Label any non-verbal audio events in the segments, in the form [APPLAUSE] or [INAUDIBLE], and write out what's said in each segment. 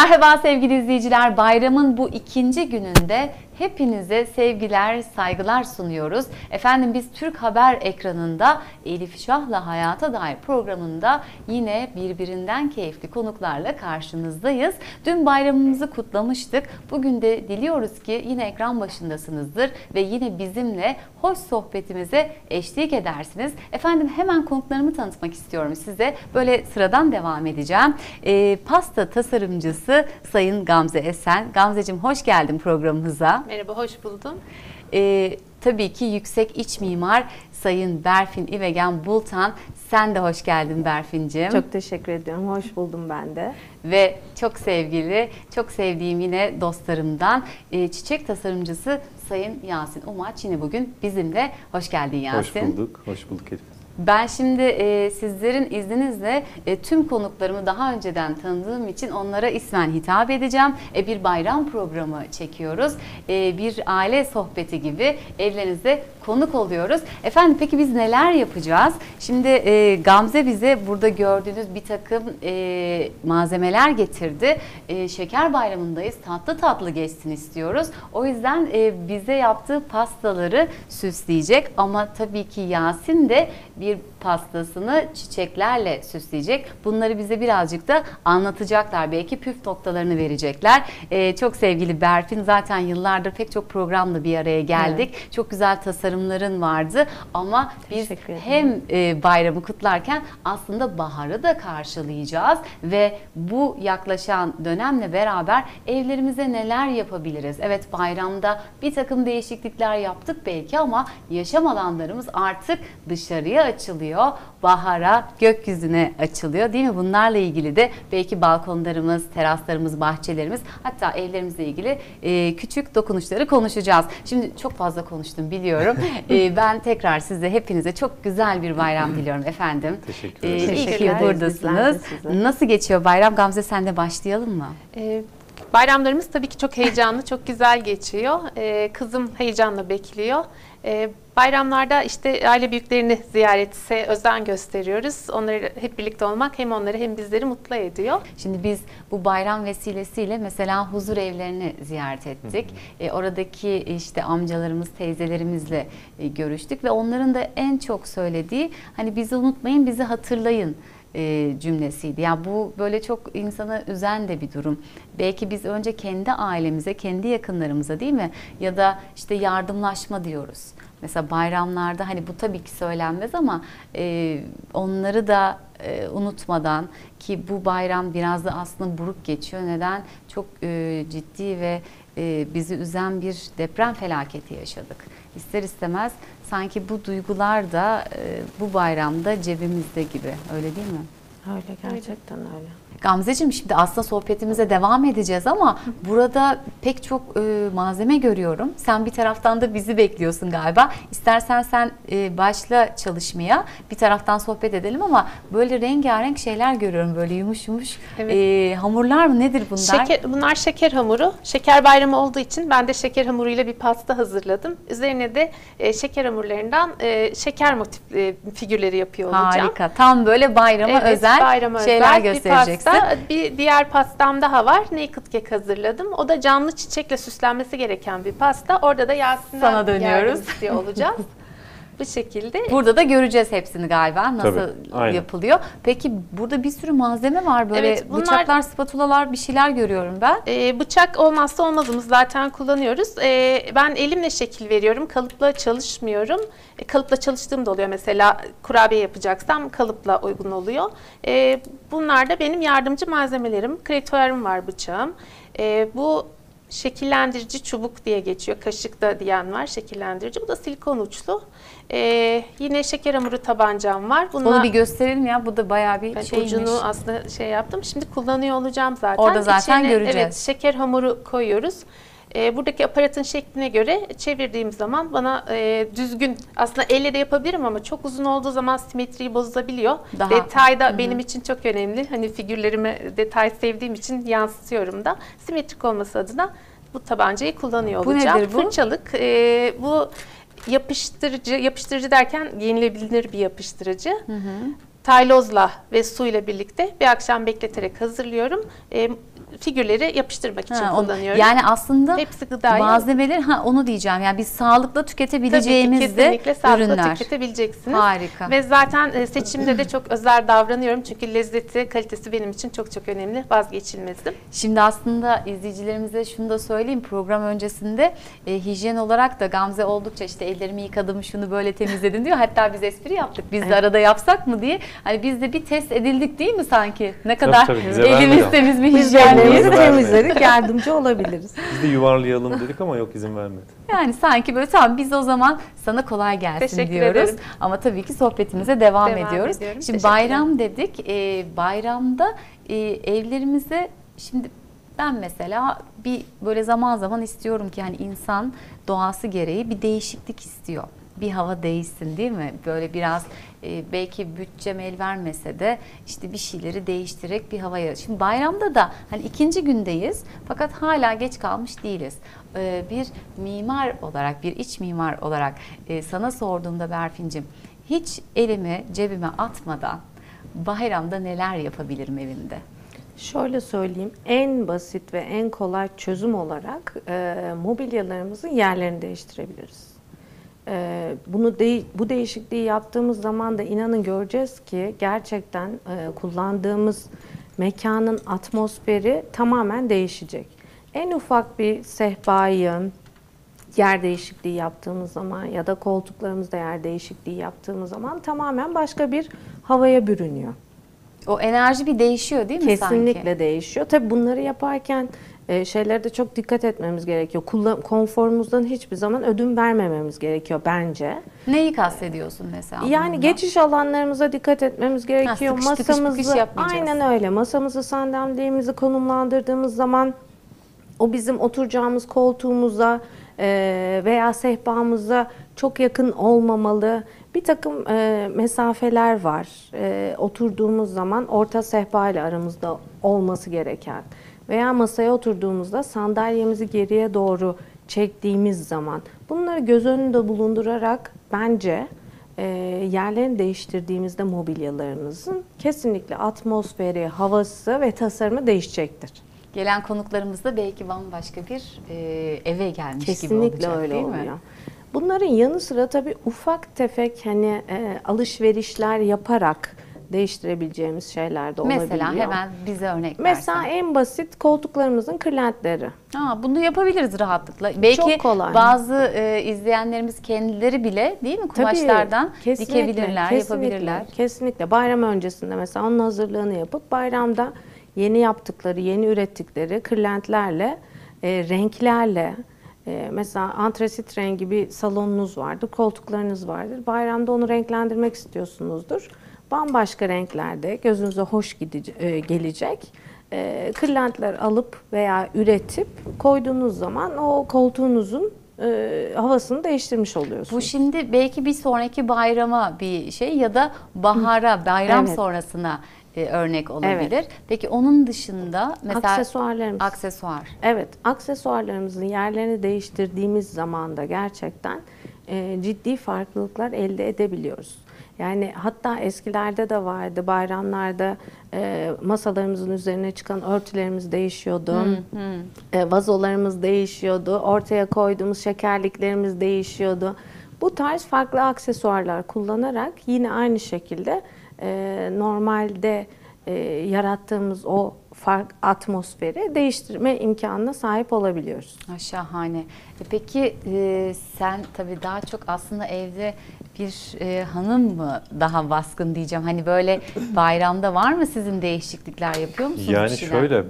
Merhaba sevgili izleyiciler. Bayramın bu ikinci gününde hepinize sevgiler, saygılar sunuyoruz. Efendim biz Türk Haber ekranında Elif Şah'la Hayata Dair programında yine birbirinden keyifli konuklarla karşınızdayız. Dün bayramımızı kutlamıştık. Bugün de diliyoruz ki yine ekran başındasınızdır ve yine bizimle hoş sohbetimize eşlik edersiniz. Efendim hemen konuklarımı tanıtmak istiyorum size. Böyle sıradan devam edeceğim. E, pasta tasarımcısı Sayın Gamze Esen. Gamzeciğim hoş geldin programımıza. Merhaba, hoş buldum. Ee, tabii ki yüksek iç mimar Sayın Berfin İvegen Bultan. Sen de hoş geldin Berfin'cim. Çok teşekkür ediyorum. Hoş buldum ben de. Ve çok sevgili, çok sevdiğim yine dostlarımdan e, çiçek tasarımcısı Sayın Yasin Umaç yine bugün bizimle. Hoş geldin Yasin. Hoş bulduk. Hoş bulduk Elif. Ben şimdi e, sizlerin izninizle e, tüm konuklarımı daha önceden tanıdığım için onlara ismen hitap edeceğim. E, bir bayram programı çekiyoruz. E, bir aile sohbeti gibi evlerinize konuk oluyoruz. Efendim peki biz neler yapacağız? Şimdi e, Gamze bize burada gördüğünüz bir takım e, malzemeler getirdi. E, şeker bayramındayız. Tatlı tatlı geçsin istiyoruz. O yüzden e, bize yaptığı pastaları süsleyecek. Ama tabii ki Yasin de bir you pastasını çiçeklerle süsleyecek. Bunları bize birazcık da anlatacaklar. Belki püf noktalarını verecekler. Ee, çok sevgili Berfin zaten yıllardır pek çok programla bir araya geldik. Evet. Çok güzel tasarımların vardı ama biz hem e, bayramı kutlarken aslında baharı da karşılayacağız ve bu yaklaşan dönemle beraber evlerimize neler yapabiliriz? Evet bayramda bir takım değişiklikler yaptık belki ama yaşam alanlarımız artık dışarıya açılıyor. Bahara, gökyüzüne açılıyor değil mi? Bunlarla ilgili de belki balkonlarımız, teraslarımız, bahçelerimiz hatta evlerimizle ilgili e, küçük dokunuşları konuşacağız. Şimdi çok fazla konuştum biliyorum. [LAUGHS] e, ben tekrar size hepinize çok güzel bir bayram diliyorum efendim. Teşekkür ederim. E, iyi ki buradasınız. Nasıl geçiyor bayram? Gamze sen de başlayalım mı? Ee, Bayramlarımız tabii ki çok heyecanlı, çok güzel geçiyor. Ee, kızım heyecanla bekliyor. Ee, bayramlarda işte aile büyüklerini ziyaretse özen gösteriyoruz. Onları hep birlikte olmak hem onları hem bizleri mutlu ediyor. Şimdi biz bu bayram vesilesiyle mesela huzur evlerini ziyaret ettik. E, oradaki işte amcalarımız, teyzelerimizle e, görüştük ve onların da en çok söylediği hani bizi unutmayın, bizi hatırlayın e, cümlesiydi. Yani bu böyle çok insanı üzen de bir durum. Belki biz önce kendi ailemize, kendi yakınlarımıza değil mi? Ya da işte yardımlaşma diyoruz. Mesela bayramlarda hani bu tabii ki söylenmez ama e, onları da e, unutmadan ki bu bayram biraz da aslında buruk geçiyor. Neden? Çok e, ciddi ve e, bizi üzen bir deprem felaketi yaşadık. İster istemez sanki bu duygular da e, bu bayramda cebimizde gibi. Öyle değil mi? Öyle gerçekten öyle. Gamzeciğim şimdi aslında sohbetimize devam edeceğiz ama burada pek çok e, malzeme görüyorum. Sen bir taraftan da bizi bekliyorsun galiba. İstersen sen e, başla çalışmaya bir taraftan sohbet edelim ama böyle rengarenk şeyler görüyorum böyle yumuş yumuş evet. e, hamurlar mı nedir bunlar? Şeker, bunlar şeker hamuru. Şeker bayramı olduğu için ben de şeker hamuruyla bir pasta hazırladım. Üzerine de e, şeker hamurlarından e, şeker motif e, figürleri yapıyor olacağım. Harika. Tam böyle bayrama evet, özel bayrama şeyler özel göstereceksin pasta. Bir diğer pastam daha var. Naked cake hazırladım. O da canlı çiçekle süslenmesi gereken bir pasta. Orada da Yasin'den Sana dönüyoruz. istiyor olacağız. [LAUGHS] bu şekilde. Burada da göreceğiz hepsini galiba nasıl Tabii, yapılıyor. Peki burada bir sürü malzeme var böyle evet, bunlar, bıçaklar, spatulalar bir şeyler görüyorum ben. E, bıçak olmazsa olmazımız zaten kullanıyoruz. E, ben elimle şekil veriyorum. Kalıpla çalışmıyorum. E, kalıpla çalıştığım da oluyor. Mesela kurabiye yapacaksam kalıpla uygun oluyor. E, bunlar da benim yardımcı malzemelerim. Kreatuarım var bıçağım. E, bu şekillendirici çubuk diye geçiyor. Kaşık da diyen var şekillendirici. Bu da silikon uçlu. Ee, yine şeker hamuru tabancam var. Buna, Onu bir gösterelim ya. Bu da bayağı bir ben şeymiş. Ucunu aslında şey yaptım. Şimdi kullanıyor olacağım zaten. Orada zaten İçine, göreceğiz. Evet şeker hamuru koyuyoruz. E, buradaki aparatın şekline göre çevirdiğim zaman bana e, düzgün aslında elle de yapabilirim ama çok uzun olduğu zaman simetriyi bozabiliyor. Daha, detay da hı. benim için çok önemli. Hani figürlerimi detay sevdiğim için yansıtıyorum da. Simetrik olması adına bu tabancayı kullanıyor bu olacağım. Nedir bu? Fırçalık. E, bu yapıştırıcı, yapıştırıcı derken yenilebilir bir yapıştırıcı. Hı hı. Taylozla ve suyla birlikte bir akşam bekleterek hazırlıyorum. E, figürleri yapıştırmak için Ha, kullanıyorum. Yani aslında Hepsi gıdaya malzemeler ha onu diyeceğim. Yani biz sağlıklı Tabii ki tüketebileceğimiz de kesinlikle sağlıklı ürünler. tüketebileceksiniz. Harika. Ve zaten e, seçimde de çok özel davranıyorum. Çünkü lezzeti, kalitesi benim için çok çok önemli. Vazgeçilmezim. Şimdi aslında izleyicilerimize şunu da söyleyeyim. Program öncesinde e, hijyen olarak da Gamze oldukça işte ellerimi yıkadım, şunu böyle temizledim diyor. Hatta biz espri yaptık. Biz de arada yapsak mı diye. Hani biz de bir test edildik değil mi sanki? Ne kadar tabii, bize elimiz temiz mi, hijyen ellerimizi temizledik, [LAUGHS] yardımcı olabiliriz. Biz de yuvarlayalım dedik ama yok izin vermedi. Yani sanki böyle tamam biz o zaman sana kolay gelsin Teşekkür diyoruz. ederim. Ama tabii ki sohbetimize devam, Devam ediyoruz. ediyorum. Şimdi Teşekkür bayram dedik. Ee, bayramda e, evlerimize şimdi ben mesela bir böyle zaman zaman istiyorum ki hani insan doğası gereği bir değişiklik istiyor. Bir hava değişsin değil mi? Böyle biraz e, belki bütçem el vermese de işte bir şeyleri değiştirerek bir hava yarat- Şimdi bayramda da hani ikinci gündeyiz fakat hala geç kalmış değiliz. Ee, bir mimar olarak, bir iç mimar olarak e, sana sorduğumda Berfin'cim hiç elimi cebime atmadan bayramda neler yapabilirim evimde? Şöyle söyleyeyim, en basit ve en kolay çözüm olarak e, mobilyalarımızın yerlerini değiştirebiliriz. E, bunu de, bu değişikliği yaptığımız zaman da inanın göreceğiz ki gerçekten e, kullandığımız mekanın atmosferi tamamen değişecek. En ufak bir sehpayı, yer değişikliği yaptığımız zaman ya da koltuklarımızda yer değişikliği yaptığımız zaman tamamen başka bir havaya bürünüyor. O enerji bir değişiyor değil mi sanki? Kesinlikle değişiyor. Tabii bunları yaparken e, şeylere de çok dikkat etmemiz gerekiyor. Kullan, konforumuzdan hiçbir zaman ödün vermememiz gerekiyor bence. Neyi kastediyorsun mesela? Yani bununla? geçiş alanlarımıza dikkat etmemiz gerekiyor. sıkış tıkış tıkış Masamızı yapmayacağız. aynen öyle. Masamızı sandalyemizi konumlandırdığımız zaman o bizim oturacağımız koltuğumuza e, veya sehpamıza çok yakın olmamalı. Bir takım e, mesafeler var. E, oturduğumuz zaman orta sehpa ile aramızda olması gereken veya masaya oturduğumuzda sandalyemizi geriye doğru çektiğimiz zaman bunları göz önünde bulundurarak bence e, yerlerini değiştirdiğimizde mobilyalarımızın kesinlikle atmosferi, havası ve tasarımı değişecektir. Gelen konuklarımız da belki bambaşka bir e, eve gelmiş gibi Kesinlikle olacak öyle değil oluyor. mi? Bunların yanı sıra tabii ufak tefek hani e, alışverişler yaparak değiştirebileceğimiz şeyler de olabiliyor. Mesela hemen bize örnek Mesela versen. en basit koltuklarımızın kırlentleri. Ha, bunu yapabiliriz rahatlıkla. Belki kolay. bazı e, izleyenlerimiz kendileri bile değil mi kumaşlardan kesinlikle, dikebilirler, kesinlikle, yapabilirler. Kesinlikle. Bayram öncesinde mesela onun hazırlığını yapıp bayramda yeni yaptıkları, yeni ürettikleri kırlentlerle, e, renklerle e, mesela antresit rengi bir salonunuz vardır, koltuklarınız vardır. Bayramda onu renklendirmek istiyorsunuzdur. Bambaşka renklerde gözünüze hoş gidece- e, gelecek. E, kırlentler alıp veya üretip koyduğunuz zaman o koltuğunuzun e, havasını değiştirmiş oluyorsunuz. Bu şimdi belki bir sonraki bayrama bir şey ya da bahara, bayram Evet. sonrasına e, örnek olabilir. Peki onun dışında mesela Aksesuarlarımız. aksesuar. Evet, aksesuarlarımızın yerlerini değiştirdiğimiz zaman da gerçekten e, ciddi farklılıklar elde edebiliyoruz. Yani hatta eskilerde de vardı bayramlarda e, masalarımızın üzerine çıkan örtülerimiz değişiyordu. E, vazolarımız değişiyordu. Ortaya koyduğumuz şekerliklerimiz değişiyordu. Bu tarz farklı aksesuarlar kullanarak yine aynı şekilde e, normalde e, yarattığımız o fark atmosferi değiştirme imkanına sahip olabiliyoruz. Ha, Şahane. E Peki e, sen tabii daha çok aslında evde bir e, hanım mı daha baskın diyeceğim. Hani böyle [LAUGHS] bayramda var mı sizin değişiklikler yapıyor musunuz? Yani şöyle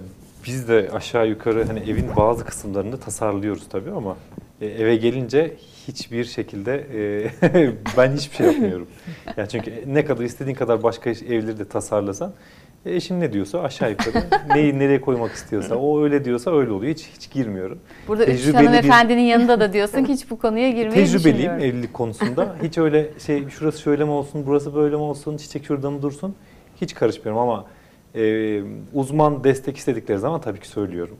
biz de aşağı yukarı hani evin bazı kısımlarını tasarlıyoruz tabii ama e, eve gelince hiçbir şekilde e, [LAUGHS] ben hiçbir şey yapmıyorum. [LAUGHS] Yani çünkü ne kadar istediğin kadar başka evleri de tasarlasan e, eşim ne diyorsa aşağı yukarı [LAUGHS] neyi nereye koymak istiyorsa o öyle diyorsa öyle oluyor. Hiç hiç girmiyorum. Burada üç Tecrübeli bir- hanımefendinin yanında da diyorsun ki hiç bu konuya girmeyi Tecrübeliyim evlilik konusunda. [LAUGHS] Hiç öyle şey şurası şöyle mi olsun, burası böyle mi olsun, çiçek şurada mı dursun hiç karışmıyorum ama e, uzman destek istedikleri zaman tabii ki söylüyorum.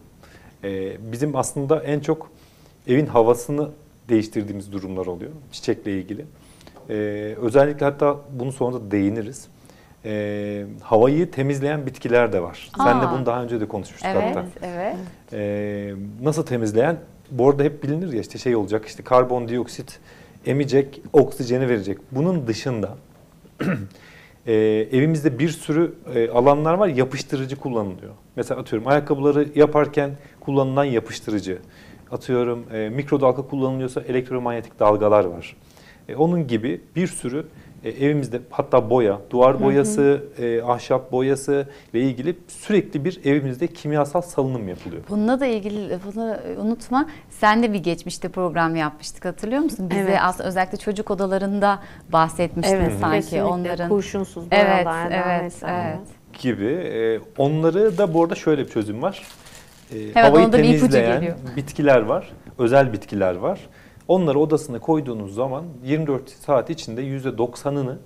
E, bizim aslında en çok evin havasını değiştirdiğimiz durumlar oluyor çiçekle ilgili. E, özellikle hatta bunun sonunda değiniriz. E, havayı temizleyen bitkiler de var. Sen de Aa. bunu daha önce de konuşmuştuk Evet, hatta. evet. E, nasıl temizleyen? Bu arada hep bilinir ya işte şey olacak işte karbondioksit emecek, oksijeni verecek. Bunun dışında [CLEARS THROAT] e, evimizde bir sürü e, alanlar var yapıştırıcı kullanılıyor. Mesela atıyorum ayakkabıları yaparken kullanılan yapıştırıcı. Atıyorum e, mikrodalga kullanılıyorsa elektromanyetik dalgalar var. E, onun gibi bir sürü e, evimizde hatta boya, duvar boyası, e, ahşap boyası ile ilgili sürekli bir evimizde kimyasal salınım yapılıyor. Bununla da ilgili bunu unutma. Sen de bir geçmişte program yapmıştık hatırlıyor musun? Bize Evet. aslında özellikle çocuk odalarında bahsetmiştin Evet, sanki kesinlikle. onların. Kurşunsuz Evet, boyalardan evet, vesaire. evet. gibi. E, onları da bu arada şöyle bir çözüm var. E, Evet, onda bir ipucu geliyor. bitkiler var, özel bitkiler var. Onları odasına koyduğunuz zaman 24 saat içinde %90'ını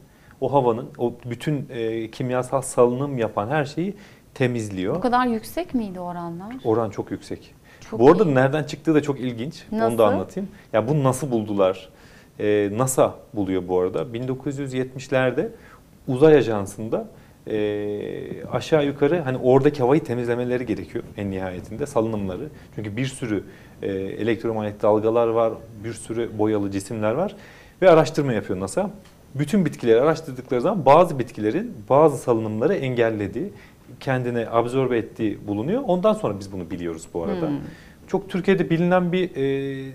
o havanın, o bütün e, kimyasal salınım yapan her şeyi temizliyor. Bu kadar yüksek miydi oranlar? Oran çok yüksek. Çok bu arada iyi. nereden çıktığı da çok ilginç. Nasıl? Onu da anlatayım. Ya bunu nasıl buldular? Ee, NASA buluyor bu arada. 1970'lerde uzay ajansında e, aşağı yukarı hani oradaki havayı temizlemeleri gerekiyor en nihayetinde salınımları. Çünkü bir sürü e, elektromanyetik dalgalar var, bir sürü boyalı cisimler var ve araştırma yapıyor NASA. Bütün bitkileri araştırdıkları zaman bazı bitkilerin bazı salınımları engellediği, kendine absorbe ettiği bulunuyor. Ondan sonra biz bunu biliyoruz bu arada. Hmm. Çok Türkiye'de bilinen bir e,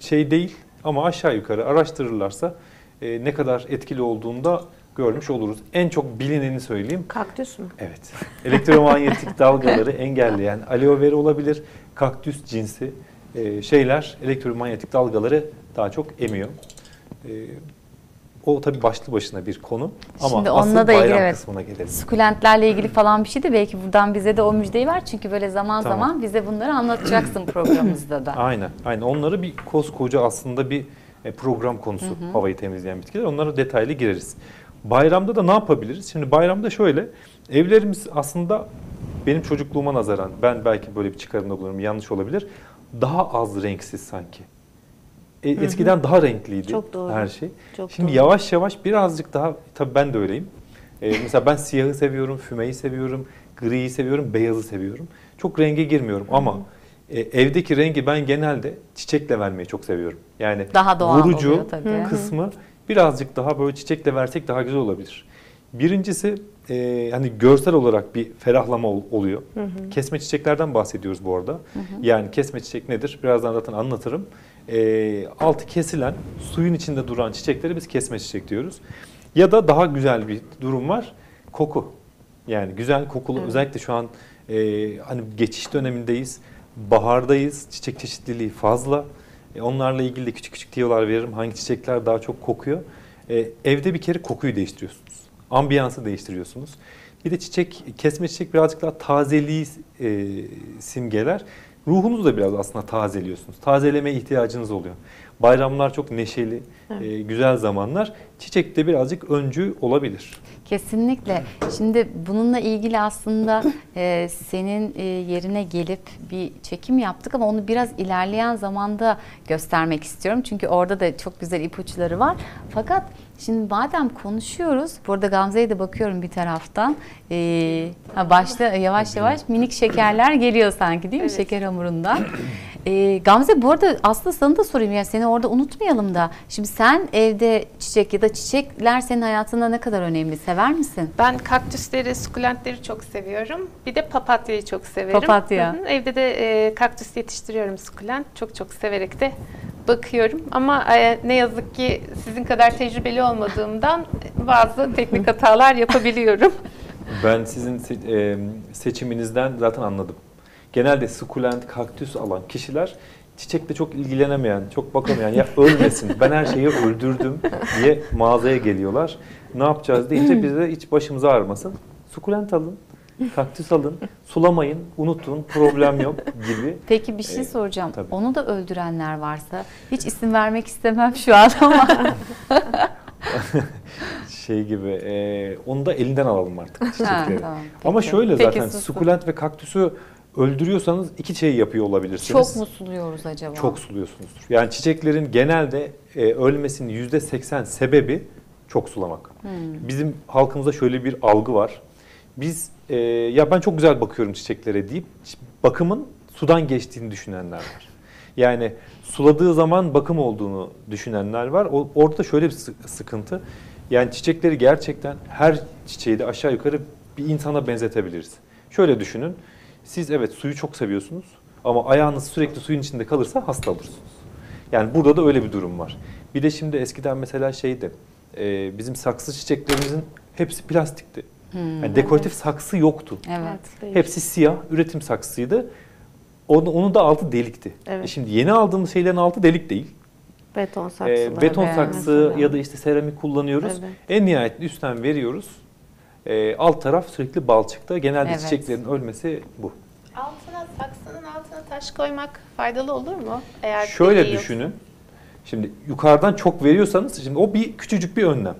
şey değil ama aşağı yukarı araştırırlarsa e, ne kadar etkili olduğunu da görmüş oluruz. En çok bilineni söyleyeyim. Kaktüs mü? Evet. Elektromanyetik [LAUGHS] dalgaları engelleyen aloe vera olabilir, kaktüs cinsi e, şeyler elektromanyetik dalgaları daha çok emiyor. E, o tabii başlı başına bir konu ama Şimdi asıl da ilgili, bayram evet. kısmına gelelim. Sukulentlerle ilgili falan bir şey de belki buradan bize de o müjdeyi ver. Çünkü böyle zaman Tamam. zaman bize bunları anlatacaksın [CLEARS THROAT] programımızda da. Aynen, aynen. Onları bir koskoca aslında bir e, program konusu havayı temizleyen bitkiler. Onlara detaylı gireriz. Bayramda da ne yapabiliriz? Şimdi bayramda şöyle, evlerimiz aslında benim çocukluğuma nazaran, ben belki böyle bir çıkarımda bulunurum, yanlış olabilir, daha az renksiz sanki. E, eskiden daha renkliydi Çok doğru. her şey. Çok Şimdi doğru. yavaş yavaş birazcık daha, tabii ben de öyleyim. E, [LAUGHS] mesela ben siyahı seviyorum, fümeyi seviyorum, griyi seviyorum, beyazı seviyorum. Çok renge girmiyorum ama e, evdeki rengi ben genelde çiçekle vermeyi çok seviyorum. Yani Daha doğal vurucu oluyor tabii. kısmı birazcık daha böyle çiçekle versek daha güzel olabilir. Birincisi e, hani görsel olarak bir ferahlama ol- oluyor. Kesme çiçeklerden bahsediyoruz bu arada. Yani kesme çiçek nedir? Birazdan zaten anlatırım. E, altı kesilen, suyun içinde duran çiçekleri biz kesme çiçek diyoruz. Ya da daha güzel bir durum var. Koku. Yani güzel kokulu özellikle şu an e, hani geçiş dönemindeyiz. Bahardayız. Çiçek çeşitliliği fazla. E, onlarla ilgili de küçük küçük tiyolar veririm. Hangi çiçekler daha çok kokuyor. E, evde bir kere kokuyu değiştiriyorsunuz. Ambiyansı değiştiriyorsunuz. Bir de çiçek, kesme çiçek birazcık daha tazeliği e, simgeler. Ruhunuzu da biraz aslında tazeliyorsunuz. Tazelemeye ihtiyacınız oluyor. Bayramlar çok neşeli, e, güzel zamanlar. Çiçek de birazcık öncü olabilir. Kesinlikle. Şimdi bununla ilgili aslında e, senin e, yerine gelip bir çekim yaptık ama onu biraz ilerleyen zamanda göstermek istiyorum. Çünkü orada da çok güzel ipuçları var. Fakat şimdi madem konuşuyoruz, burada Gamze'ye de bakıyorum bir taraftan. E, ha başta yavaş yavaş minik şekerler geliyor sanki değil mi Evet. şeker hamurundan? [CLEARS THROAT] E, Gamze bu arada aslında sana da sorayım yani seni orada unutmayalım da. Şimdi sen evde çiçek ya da çiçekler senin hayatında ne kadar önemli? Sever misin? Ben kaktüsleri, sukulentleri çok seviyorum. Bir de papatyayı çok severim. Papatya. Hı hı. Evde de e, kaktüs yetiştiriyorum sukulent. Çok çok severek de bakıyorum. Ama e, ne yazık ki sizin kadar tecrübeli olmadığımdan bazı teknik [LAUGHS] hatalar yapabiliyorum. Ben sizin se- e, seçiminizden zaten anladım. Genelde sukulent, kaktüs alan kişiler çiçekle çok ilgilenemeyen, çok bakamayan ya ölmesin ben her şeyi öldürdüm diye mağazaya geliyorlar. Ne yapacağız deyince [CLEARS THROAT] biz de hiç başımız ağrımasın. Sukulent alın, kaktüs alın, sulamayın, unutun, problem yok gibi. Peki bir şey Ee, soracağım. tabii. Onu da öldürenler varsa hiç isim vermek istemem şu an ama [LAUGHS] Şey gibi, e, onu da elinden alalım artık Ha, tamam, Ama şöyle zaten sukulent ve kaktüsü öldürüyorsanız iki şey yapıyor olabilirsiniz. çok mu suluyoruz acaba? Çok suluyorsunuzdur. Yani çiçeklerin genelde e, ölmesinin yüzde seksen sebebi çok sulamak. Bizim halkımızda şöyle bir algı var. Biz e, ya ben çok güzel bakıyorum çiçeklere deyip bakımın sudan geçtiğini düşünenler var. Yani suladığı zaman bakım olduğunu düşünenler var. O, orada da şöyle bir sı- sıkıntı. Yani çiçekleri gerçekten her çiçeği de aşağı yukarı bir insana benzetebiliriz. Şöyle düşünün. Siz evet suyu çok seviyorsunuz ama ayağınız sürekli suyun içinde kalırsa hasta olursunuz. Yani burada da öyle bir durum var. Bir de şimdi eskiden mesela şeydi. e, bizim saksı çiçeklerimizin hepsi plastikti. Yani dekoratif saksı yoktu. Evet. Hepsi siyah, üretim saksıydı. Onu, onun da altı delikti. Evet. E şimdi yeni aldığımız şeylerin altı delik değil. Beton E, saksılar. beton evet. saksı ya da işte seramik kullanıyoruz. Evet. En nihayetinde üstten veriyoruz. E, alt taraf sürekli balçıkta. Genelde Evet. çiçeklerin ölmesi bu. Altına, saksının altına taş koymak faydalı olur mu? Eğer Şöyle düşünün. Şimdi yukarıdan çok veriyorsanız şimdi o bir küçücük bir önlem.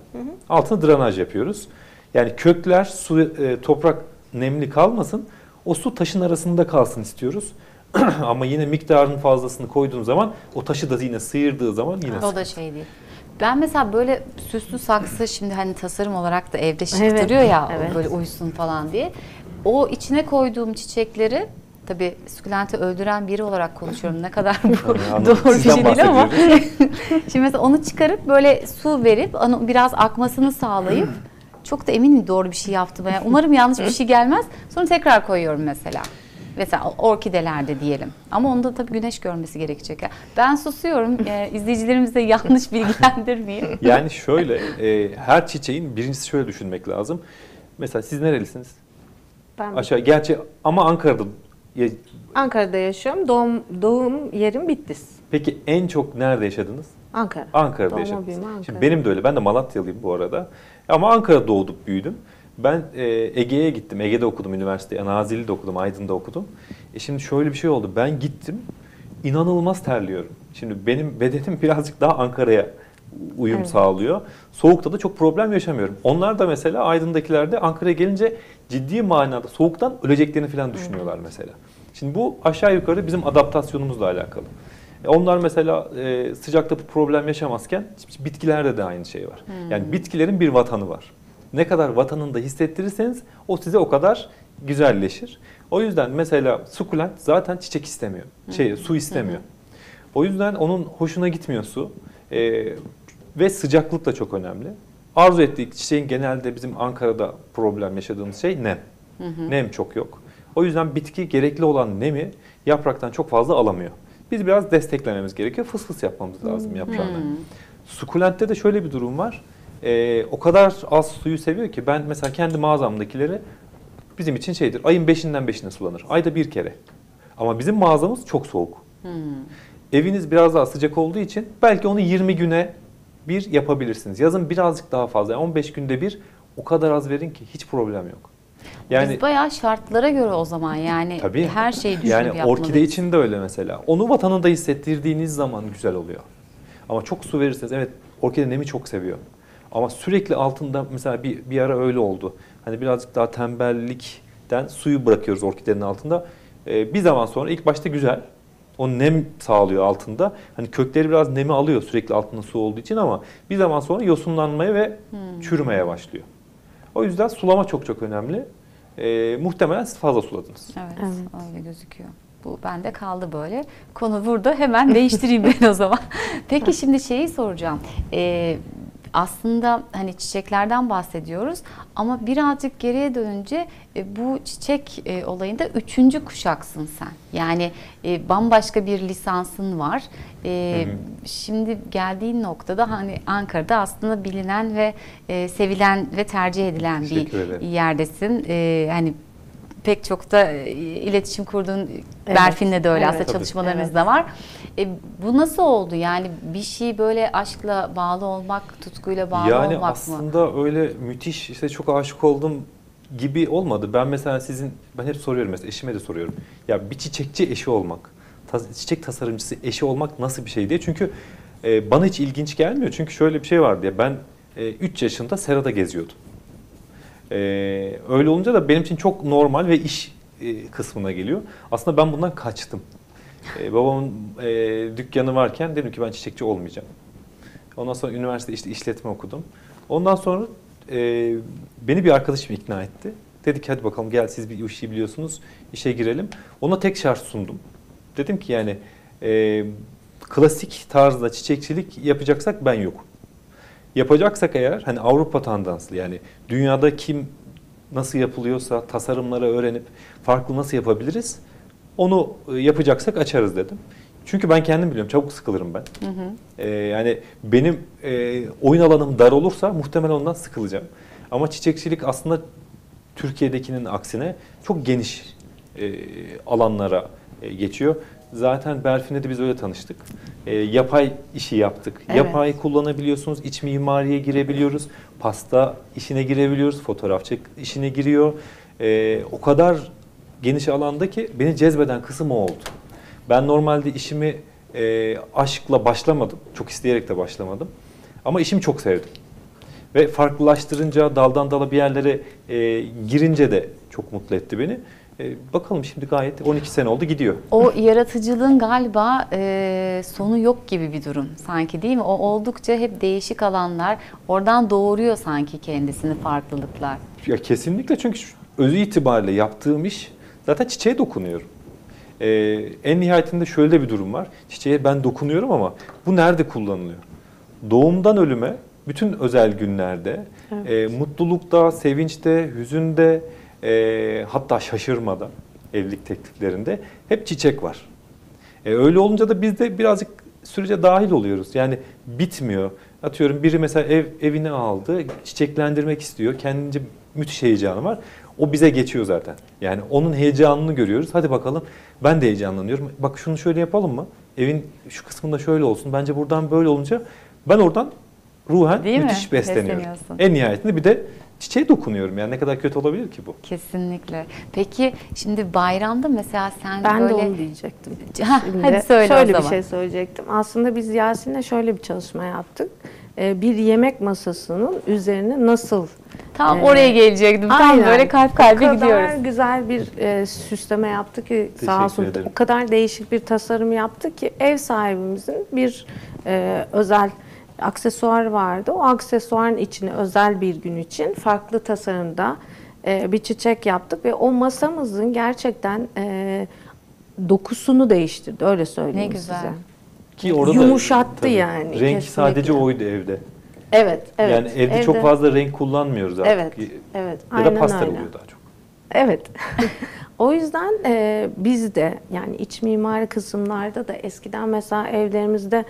Altına drenaj yapıyoruz. Yani kökler, su, e, toprak nemli kalmasın. O su taşın arasında kalsın istiyoruz. [CLEARS THROAT] Ama yine miktarın fazlasını koyduğun zaman o taşı da yine sıyırdığı zaman yine O da şey değil. Ben mesela böyle süslü saksı şimdi hani tasarım olarak da evde şık Evet, duruyor ya evet. böyle uyusun falan diye. O içine koyduğum çiçekleri tabii sukulenti öldüren biri olarak konuşuyorum. Ne kadar bu Yani doğru bir şey değil ama. [LAUGHS] Şimdi mesela onu çıkarıp böyle su verip biraz akmasını sağlayıp çok da eminim doğru bir şey yaptım. Yani umarım yanlış bir şey gelmez. Sonra tekrar koyuyorum mesela. Mesela orkidelerde diyelim. Ama onda tabii güneş görmesi gerekecek. Ben susuyorum. [LAUGHS] Ee, izleyicilerimizi de yanlış bilgilendirmeyeyim. [LAUGHS] Yani şöyle e, her çiçeğin birincisi şöyle düşünmek lazım. Mesela siz nerelisiniz? Ben Aşağı gerçi ama Ankara'da ya- Ankara'da yaşıyorum. Doğum, doğum yerim Bitlis. peki en çok nerede yaşadınız? Ankara. Ankara'da Doğma yaşadınız. büyüme Ankara. Şimdi benim de öyle. Ben de Malatyalıyım bu arada. Ama Ankara'da doğdup büyüdüm. Ben e, Ege'ye gittim. Ege'de okudum üniversiteyi. Nazilli'de okudum. Aydın'da okudum. E şimdi şöyle bir şey oldu. Ben gittim. inanılmaz terliyorum. Şimdi benim bedenim [LAUGHS] birazcık daha Ankara'ya uyum Evet. sağlıyor. Soğukta da çok problem yaşamıyorum. Onlar da mesela Aydın'dakiler de Ankara'ya gelince ciddi manada soğuktan öleceklerini falan düşünüyorlar mesela. Şimdi bu aşağı yukarı bizim adaptasyonumuzla alakalı. E, Onlar mesela e, sıcakta bu problem yaşamazken bitkilerde de aynı şey var. Yani bitkilerin bir vatanı var. Ne kadar vatanında hissettirirseniz o size o kadar güzelleşir. O yüzden mesela sukulent zaten çiçek istemiyor. Şey su istemiyor. O yüzden onun hoşuna gitmiyor su. E, ve sıcaklık da çok önemli. Arzu ettiği çiçeğin genelde bizim Ankara'da problem yaşadığımız şey nem. Nem çok yok. O yüzden bitki gerekli olan nemi yapraktan çok fazla alamıyor. Biz biraz desteklememiz gerekiyor. Fıs fıs yapmamız lazım yaprağına. Sukulentte de şöyle bir durum var. Ee, o kadar az suyu seviyor ki ben mesela kendi mağazamdakileri bizim için şeydir. Ayın beşinden beşine sulanır. Ayda bir kere. Ama bizim mağazamız çok soğuk. Eviniz biraz daha sıcak olduğu için belki onu 20 güne bir yapabilirsiniz. Yazın birazcık daha fazla. Yani 15 günde bir o kadar az verin ki hiç problem yok. Yani Biz bayağı şartlara göre o zaman yani Tabii. her şeyi düşünüp yani yapmalıyız. orkide için de öyle mesela. Onu vatanında hissettirdiğiniz zaman güzel oluyor. Ama çok su verirseniz evet orkide nemi çok seviyor. Ama sürekli altında mesela bir, bir ara öyle oldu. Hani birazcık daha tembellikten suyu bırakıyoruz orkidenin altında. Ee, bir zaman sonra ilk başta güzel. O nem sağlıyor altında. Hani kökleri biraz nemi alıyor sürekli altında su olduğu için ama bir zaman sonra yosunlanmaya ve Hmm. çürümeye başlıyor. O yüzden sulama çok çok önemli. Ee, muhtemelen siz fazla suladınız. Evet, Evet. öyle gözüküyor. Bu bende kaldı böyle. Konu burada. Hemen değiştireyim ben o zaman. [LAUGHS] Peki şimdi şeyi soracağım. Ee, aslında hani çiçeklerden bahsediyoruz ama birazcık geriye dönünce e, bu çiçek e, olayında üçüncü kuşaksın sen. Yani e, bambaşka bir lisansın var. E, Hı hı. Şimdi geldiğin noktada hani Ankara'da aslında bilinen ve e, sevilen ve tercih edilen bir ederim. yerdesin. E, hani pek çok da iletişim kurduğun Evet. Berfin'le de öyle Evet. aslında Tabii. çalışmalarınız Evet. da var. E, bu nasıl oldu? Yani bir şey böyle aşkla bağlı olmak, tutkuyla bağlı yani olmak mı? aslında öyle müthiş işte çok aşık oldum gibi olmadı. Ben mesela sizin ben hep soruyorum mesela eşime de soruyorum. Ya bir çiçekçi eşi olmak, çiçek tasarımcısı eşi olmak nasıl bir şey diye. Çünkü e, bana hiç ilginç gelmiyor. Çünkü şöyle bir şey vardı ya ben 3 yaşında serada geziyordum. E, öyle olunca da benim için çok normal ve iş e, kısmına geliyor. Aslında ben bundan kaçtım. E, babamın e, dükkanı varken dedim ki ben çiçekçi olmayacağım. Ondan sonra üniversite işte işletme okudum. Ondan sonra e, beni bir arkadaşım ikna etti. Dedi ki hadi bakalım gel siz bir işi biliyorsunuz işe girelim. Ona tek şart sundum. Dedim ki yani e, klasik tarzda çiçekçilik yapacaksak ben yokum. Yapacaksak eğer hani Avrupa tandanslı yani dünyada kim nasıl yapılıyorsa tasarımları öğrenip farklı nasıl yapabiliriz onu e, yapacaksak açarız dedim. Çünkü ben kendim biliyorum çabuk sıkılırım ben. Ee, yani benim e, oyun alanım dar olursa muhtemelen ondan sıkılacağım. Ama çiçekçilik aslında Türkiye'dekinin aksine çok geniş e, alanlara e, geçiyor. Zaten Berfin'le de biz öyle tanıştık. E, yapay işi yaptık. Evet. Yapay kullanabiliyorsunuz. iç mimariye girebiliyoruz. Pasta işine girebiliyoruz. Fotoğrafçı işine giriyor. E, o kadar geniş alanda ki beni cezbeden kısım o oldu. Ben normalde işimi e, aşkla başlamadım. Çok isteyerek de başlamadım. Ama işimi çok sevdim. Ve farklılaştırınca, daldan dala bir yerlere e, girince de çok mutlu etti beni. E, bakalım şimdi gayet 12 sene oldu gidiyor. O yaratıcılığın galiba e, sonu yok gibi bir durum sanki değil mi? O oldukça hep değişik alanlar. Oradan doğuruyor sanki kendisini farklılıklar. Ya kesinlikle çünkü özü itibariyle yaptığım iş zaten çiçeğe dokunuyorum. Ee, en nihayetinde şöyle bir durum var. Çiçeğe ben dokunuyorum ama bu nerede kullanılıyor? Doğumdan ölüme bütün özel günlerde, e, mutlulukta, sevinçte, hüzünde, e, hatta şaşırmada, evlilik tekliflerinde hep çiçek var. E, öyle olunca da biz de birazcık sürece dahil oluyoruz. Yani bitmiyor. Atıyorum biri mesela ev evini aldı, çiçeklendirmek istiyor. Kendince müthiş heyecanı var. O bize geçiyor zaten. Yani onun heyecanını görüyoruz. Hadi bakalım ben de heyecanlanıyorum. Bak şunu şöyle yapalım mı? Evin şu kısmında şöyle olsun. Bence buradan böyle olunca ben oradan ruhen Değil mi? müthiş besleniyorum. Besleniyorsun. En nihayetinde bir de çiçeğe dokunuyorum. Yani ne kadar kötü olabilir ki bu? Kesinlikle. Peki şimdi bayramda mesela sen Ben böyle... de onu diyecektim. [LAUGHS] Ha, Şimdi hadi söyle o şöyle zaman. bir şey söyleyecektim. Aslında biz Yasin'le şöyle bir çalışma yaptık. Ee, Bir yemek masasının üzerine nasıl Tam Ee, oraya gelecektim. Tam Aynen. böyle kalp kalbe o gidiyoruz. kadar güzel bir e, süsleme yaptı ki Teşekkür sağ olsun ederim. o kadar değişik bir tasarım yaptı ki ev sahibimizin bir e, özel aksesuar vardı. O aksesuarın içine özel bir gün için farklı tasarımda e, bir çiçek yaptık ve o masamızın gerçekten e, dokusunu değiştirdi öyle söyleyeyim Ne güzel. size. Ki orada da- Yumuşattı tabii, yani, Renk kesinlikle. sadece oydu evde. Evet, evet. yani evde, çok fazla renk kullanmıyoruz artık. Evet, evet. Ya da aynen pastel öyle. oluyor daha çok. Evet. [LAUGHS] o yüzden e, biz de yani iç mimari kısımlarda da eskiden mesela evlerimizde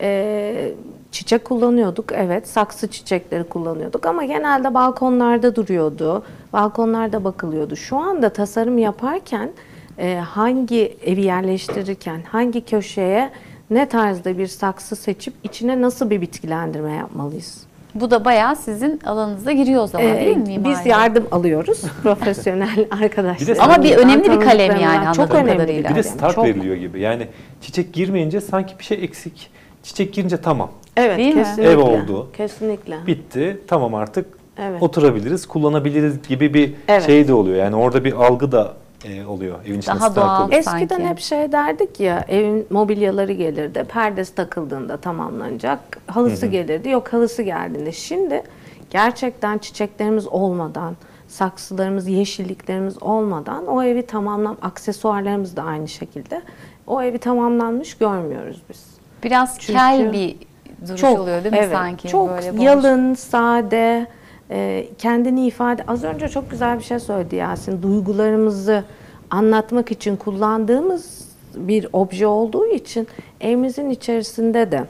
e, çiçek kullanıyorduk. Evet, saksı çiçekleri kullanıyorduk ama genelde balkonlarda duruyordu. Balkonlarda bakılıyordu. Şu anda tasarım yaparken e, hangi evi yerleştirirken hangi köşeye ne tarzda bir saksı seçip içine nasıl bir bitkilendirme yapmalıyız? Bu da bayağı sizin alanınıza giriyor o zaman Ee, değil mi biz mimari? yardım alıyoruz [LAUGHS] profesyonel arkadaşlar. Ama bir önemli bir kalem yani Çok önemli kadarıyla. bir de start Çok- veriliyor gibi. Yani çiçek girmeyince sanki bir şey eksik. Çiçek girince tamam. Evet, Değil kesinlikle. Ev oldu. Kesinlikle. Bitti. Tamam artık Evet. oturabiliriz, kullanabiliriz gibi bir Evet. şey de oluyor. Yani orada bir algı da e, oluyor. Evin içinde Daha doğal. oluyor. Eskiden sanki. hep şey derdik ya evin mobilyaları gelirdi, perdesi takıldığında tamamlanacak, halısı gelirdi, yok halısı geldiğinde. Şimdi gerçekten çiçeklerimiz olmadan, saksılarımız, yeşilliklerimiz olmadan o evi tamamlam, aksesuarlarımız da aynı şekilde o evi tamamlanmış görmüyoruz biz. Biraz Çünkü- kel bir duruş oluyor değil mi evet, sanki? Çok böyle boş. yalın, sade, kendini ifade. Az önce çok güzel bir şey söyledi Yasin. Duygularımızı anlatmak için kullandığımız bir obje olduğu için evimizin içerisinde de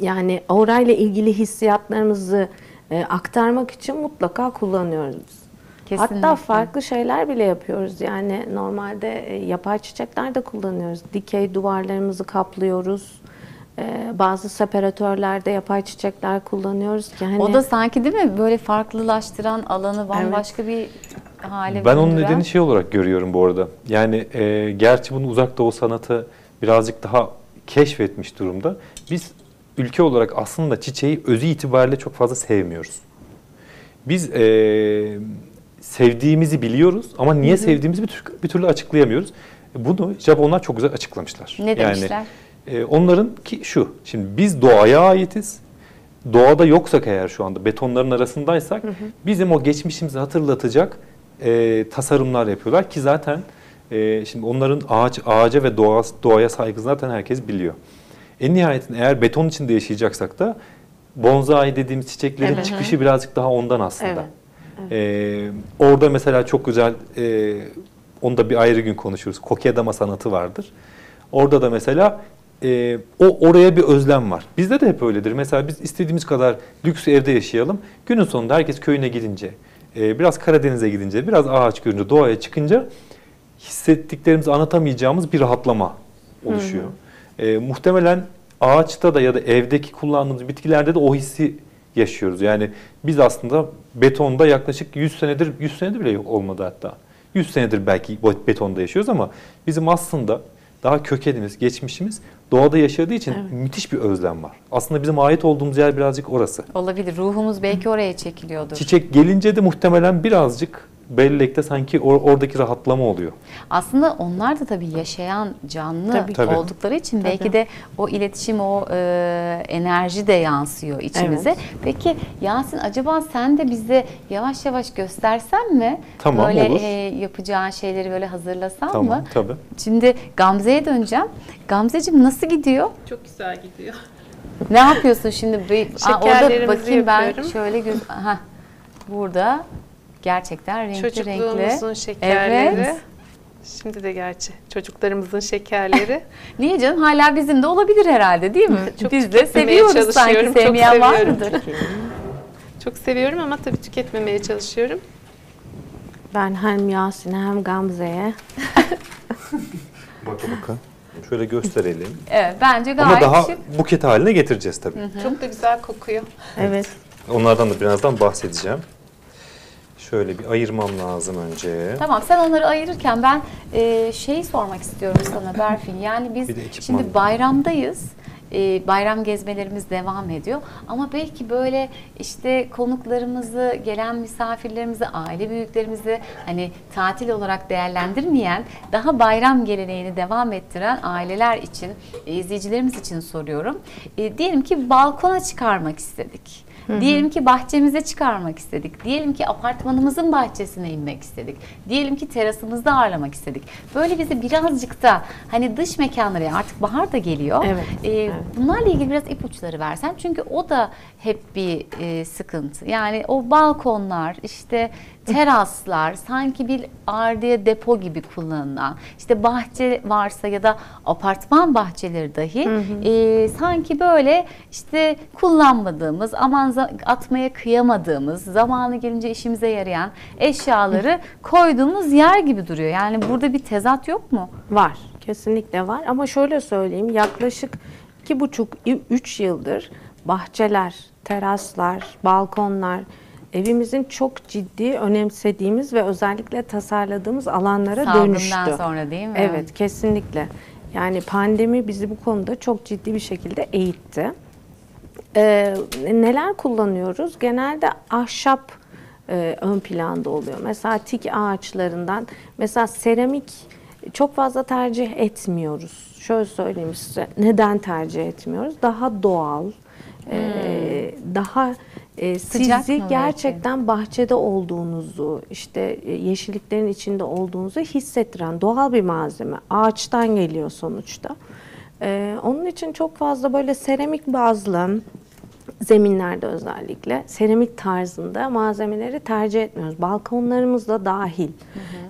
yani orayla ilgili hissiyatlarımızı e, aktarmak için mutlaka kullanıyoruz biz. Kesinlikle. Hatta farklı şeyler bile yapıyoruz. Yani normalde e, yapay çiçekler de kullanıyoruz. Dikey duvarlarımızı kaplıyoruz. E, bazı separatörlerde yapay çiçekler kullanıyoruz ki hani O da sanki değil mi böyle farklılaştıran alanı bambaşka bir hale Ben onun nedeni şey olarak görüyorum bu arada. Yani e, gerçi bunu uzak doğu sanatı birazcık daha keşfetmiş durumda. Biz ülke olarak aslında çiçeği özü itibariyle çok fazla sevmiyoruz. Biz e, sevdiğimizi biliyoruz ama niye sevdiğimizi bir, tür- bir türlü açıklayamıyoruz. Bunu Japonlar çok güzel açıklamışlar. Ne demişler? E, onların ki şu, şimdi biz doğaya aitiz. doğada yoksak eğer şu anda betonların arasındaysak bizim o geçmişimizi hatırlatacak e, tasarımlar yapıyorlar ki zaten e, şimdi onların ağaç ağaca ve doğa, doğaya saygı zaten herkes biliyor. En nihayetinde eğer beton içinde yaşayacaksak da bonsai dediğimiz çiçeklerin Evet. çıkışı birazcık daha ondan aslında. Evet. Ee, orada mesela çok güzel, e, onu da bir ayrı gün konuşuruz. Kokedama sanatı vardır. Orada da mesela e, o oraya bir özlem var. Bizde de hep öyledir. Mesela biz istediğimiz kadar lüks evde yaşayalım. Günün sonunda herkes köyüne gidince, e, biraz Karadeniz'e gidince, biraz ağaç görünce, doğaya çıkınca hissettiklerimizi anlatamayacağımız bir rahatlama oluşuyor. E, muhtemelen ağaçta da ya da evdeki kullandığımız bitkilerde de o hissi yaşıyoruz. Yani biz aslında betonda yaklaşık 100 senedir, 100 senedir bile yok olmadı hatta. 100 senedir belki betonda yaşıyoruz ama bizim aslında daha kökenimiz, geçmişimiz doğada yaşadığı için müthiş bir özlem var. Aslında bizim ait olduğumuz yer birazcık orası. Olabilir. Ruhumuz belki oraya çekiliyordur. Çiçek gelince de muhtemelen birazcık bellekte sanki or- oradaki rahatlama oluyor. Aslında onlar da tabii yaşayan canlı Tabii. Tabii. oldukları için Tabii. belki de o iletişim, o e, enerji de yansıyor içimize. Evet. Peki Yasin acaba sen de bize yavaş yavaş göstersen mi? Tamam, böyle olur. e, yapacağın şeyleri böyle hazırlasan Tamam, mı? tabii. Şimdi Gamze'ye döneceğim. Gamzeciğim nasıl gidiyor? Çok güzel gidiyor. Ne yapıyorsun şimdi? Bir, [LAUGHS] Aa, orada bakayım ben yapıyorum. şöyle göz... Aha, burada gerçekten renkli renkli. Çocukluğumuzun şekerleri. Evet. Şimdi de gerçi çocuklarımızın şekerleri. [LAUGHS] Niye canım? Hala bizim de olabilir herhalde değil mi? Çok Biz de seviyoruz sanki. çalışıyorum, çok Sevmeyen var seviyorum. mıdır? [LAUGHS] Çok seviyorum ama tabii tüketmemeye çalışıyorum. Ben hem Yasin'e hem Gamze'ye [LAUGHS] Bakın bakın. Şöyle gösterelim. Evet bence Ama gayet daha şık. buket haline getireceğiz tabii. Çok da güzel kokuyor. evet Onlardan da birazdan bahsedeceğim. Şöyle bir ayırmam lazım önce. Tamam sen onları ayırırken ben e, şeyi sormak istiyorum sana [LAUGHS] Berfin. Yani biz şimdi bayramdayız. E, bayram gezmelerimiz devam ediyor. Ama belki böyle işte konuklarımızı, gelen misafirlerimizi, aile büyüklerimizi hani tatil olarak değerlendirmeyen, daha bayram geleneğini devam ettiren aileler için, e, izleyicilerimiz için soruyorum. E, diyelim ki balkona çıkarmak istedik. Diyelim ki bahçemize çıkarmak istedik. Diyelim ki apartmanımızın bahçesine inmek istedik. Diyelim ki terasımızda ağırlamak istedik. Böyle bizi birazcık da hani dış mekanlara artık bahar da geliyor. Evet, Ee, evet. Bunlarla ilgili biraz ipuçları versen. Çünkü o da hep bir e, sıkıntı. Yani o balkonlar, işte teraslar sanki bir ardiye depo gibi kullanılan, işte bahçe varsa ya da apartman bahçeleri dahi e, sanki böyle işte kullanmadığımız, aman atmaya kıyamadığımız, zamanı gelince işimize yarayan eşyaları koyduğumuz yer gibi duruyor. Yani burada bir tezat yok mu? var. Kesinlikle var ama şöyle söyleyeyim yaklaşık iki buçuk, üç yıldır bahçeler, teraslar, balkonlar evimizin çok ciddi önemsediğimiz ve özellikle tasarladığımız alanlara dönüştü. Salgından sonra değil mi? Evet kesinlikle. Yani pandemi bizi bu konuda çok ciddi bir şekilde eğitti. Ee, neler kullanıyoruz? Genelde ahşap e, ön planda oluyor. Mesela tik ağaçlarından, mesela seramik çok fazla tercih etmiyoruz. Şöyle söyleyeyim size, neden tercih etmiyoruz? Daha doğal, e, daha e. Sıcak sizi belki? gerçekten bahçede olduğunuzu, işte e, yeşilliklerin içinde olduğunuzu hissettiren doğal bir malzeme. Ağaçtan geliyor sonuçta. Ee, onun için çok fazla böyle seramik bazlı zeminlerde özellikle seramik tarzında malzemeleri tercih etmiyoruz. Balkonlarımız da dahil.